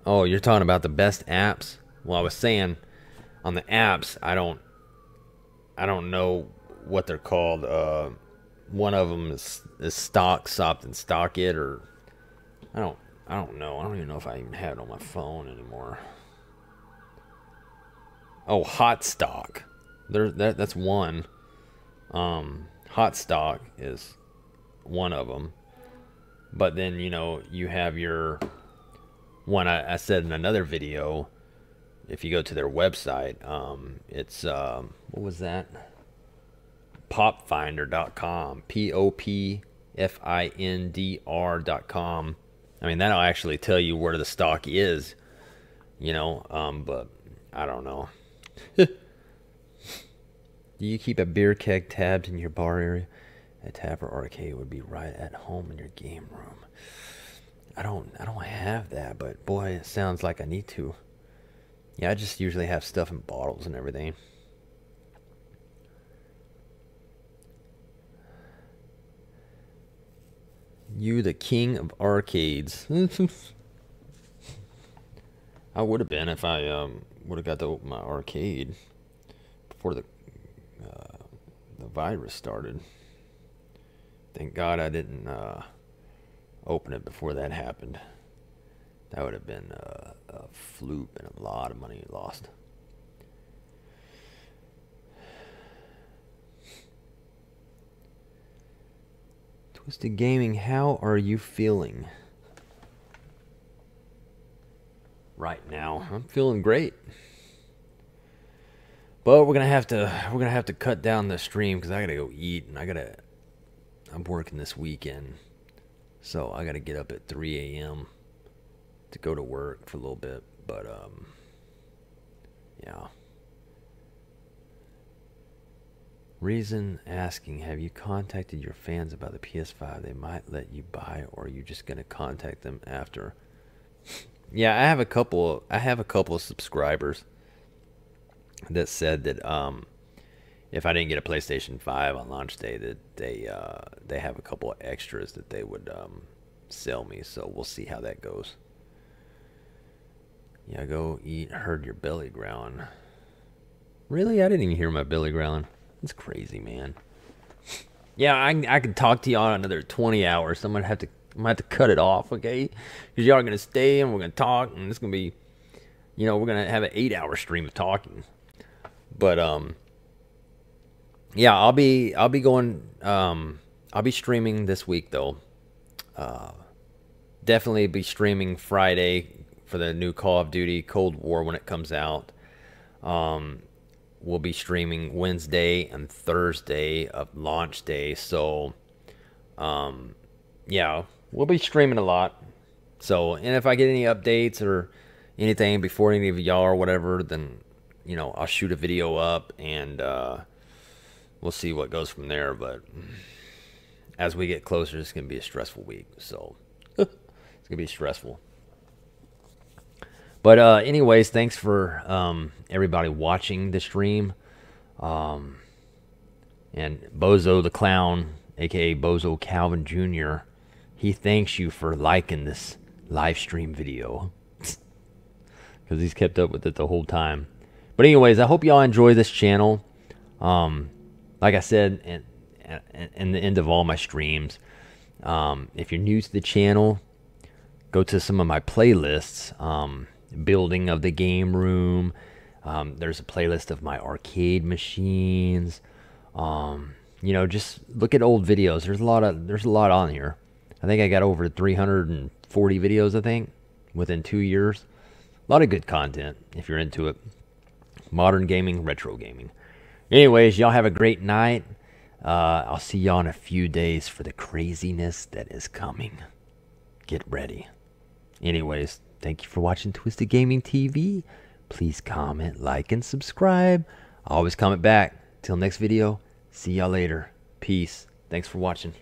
Speaker 2: Oh, you're talking about the best apps? Well, I was saying on the apps, I don't I don't know what they're called. Uh, one of them is, is stock something stock it or I don't I don't know. I don't even know if I even have it on my phone anymore. Oh, HotStock. There that that's one. Um, HotStock is one of them. But then, you know, you have your one I, I, said in another video. If you go to their website, um, it's um, what was that? Popfindr.com. P O P F I N D R.com. I mean, that'll actually tell you where the stock is, you know. Um, but I don't know. (laughs) Do you keep a beer keg tabbed in your bar area? A tap or arcade would be right at home in your game room. I don't I don't have that, but boy, it sounds like I need to. Yeah, I just usually have stuff in bottles and everything. You the king of arcades. (laughs) I would have been if I um, would have got to open my arcade before the uh, the virus started. Thank God I didn't uh, open it before that happened. That would have been a, a floop and a lot of money lost. Twisted Gaming, how are you feeling? Right now, I'm feeling great. But we're gonna have to we're gonna have to cut down the stream because I gotta go eat and I gotta I'm working this weekend. So I got to get up at 3 a.m. to go to work for a little bit. But, um, yeah. Reason asking, have you contacted your fans about the PS5? They might let you buy, or are you just gonna contact them after? Yeah, I have a couple. I have a couple of subscribers that said that um, if I didn't get a PlayStation Five on launch day, that they uh, they have a couple of extras that they would um, sell me. So we'll see how that goes. Yeah, go eat. Heard your belly growling. Really, I didn't even hear my belly growling. It's crazy, man. Yeah, I I could talk to y'all another 20 hours. I'm gonna have to I'm gonna have to cut it off, okay? Because y'all are gonna stay and we're gonna talk, and it's gonna be, you know, we're gonna have an eight hour stream of talking. But um, yeah, I'll be I'll be going um I'll be streaming this week though. Uh, definitely be streaming Friday for the new Call of Duty Cold War when it comes out. Um, we'll be streaming Wednesday and Thursday of launch day. So, um, yeah, we'll be streaming a lot. So, and if I get any updates or anything before any of y'all or whatever, then you know I'll shoot a video up and uh, we'll see what goes from there. But as we get closer, it's gonna be a stressful week. So (laughs) it's gonna be stressful. But uh, anyways, thanks for um, everybody watching the stream. Um, and Bozo the Clown, aka Bozo Calvin Jr., he thanks you for liking this live stream video (laughs) because he's kept up with it the whole time. But anyways, I hope y'all enjoy this channel. Um, like I said, in, in the end of all my streams, um, if you're new to the channel, go to some of my playlists. Um, building of the game room. Um, there's a playlist of my arcade machines. Um, you know, just look at old videos. There's a lot of there's a lot on here. I think I got over 340 videos. I think within two years. A lot of good content if you're into it. Modern gaming, retro gaming. Anyways, y'all have a great night. Uh, I'll see y'all in a few days for the craziness that is coming. Get ready. Anyways, Thank you for watching Twisted Gaming TV. Please comment, like, and subscribe. always comment back. Till next video, see y'all later. Peace. Thanks for watching.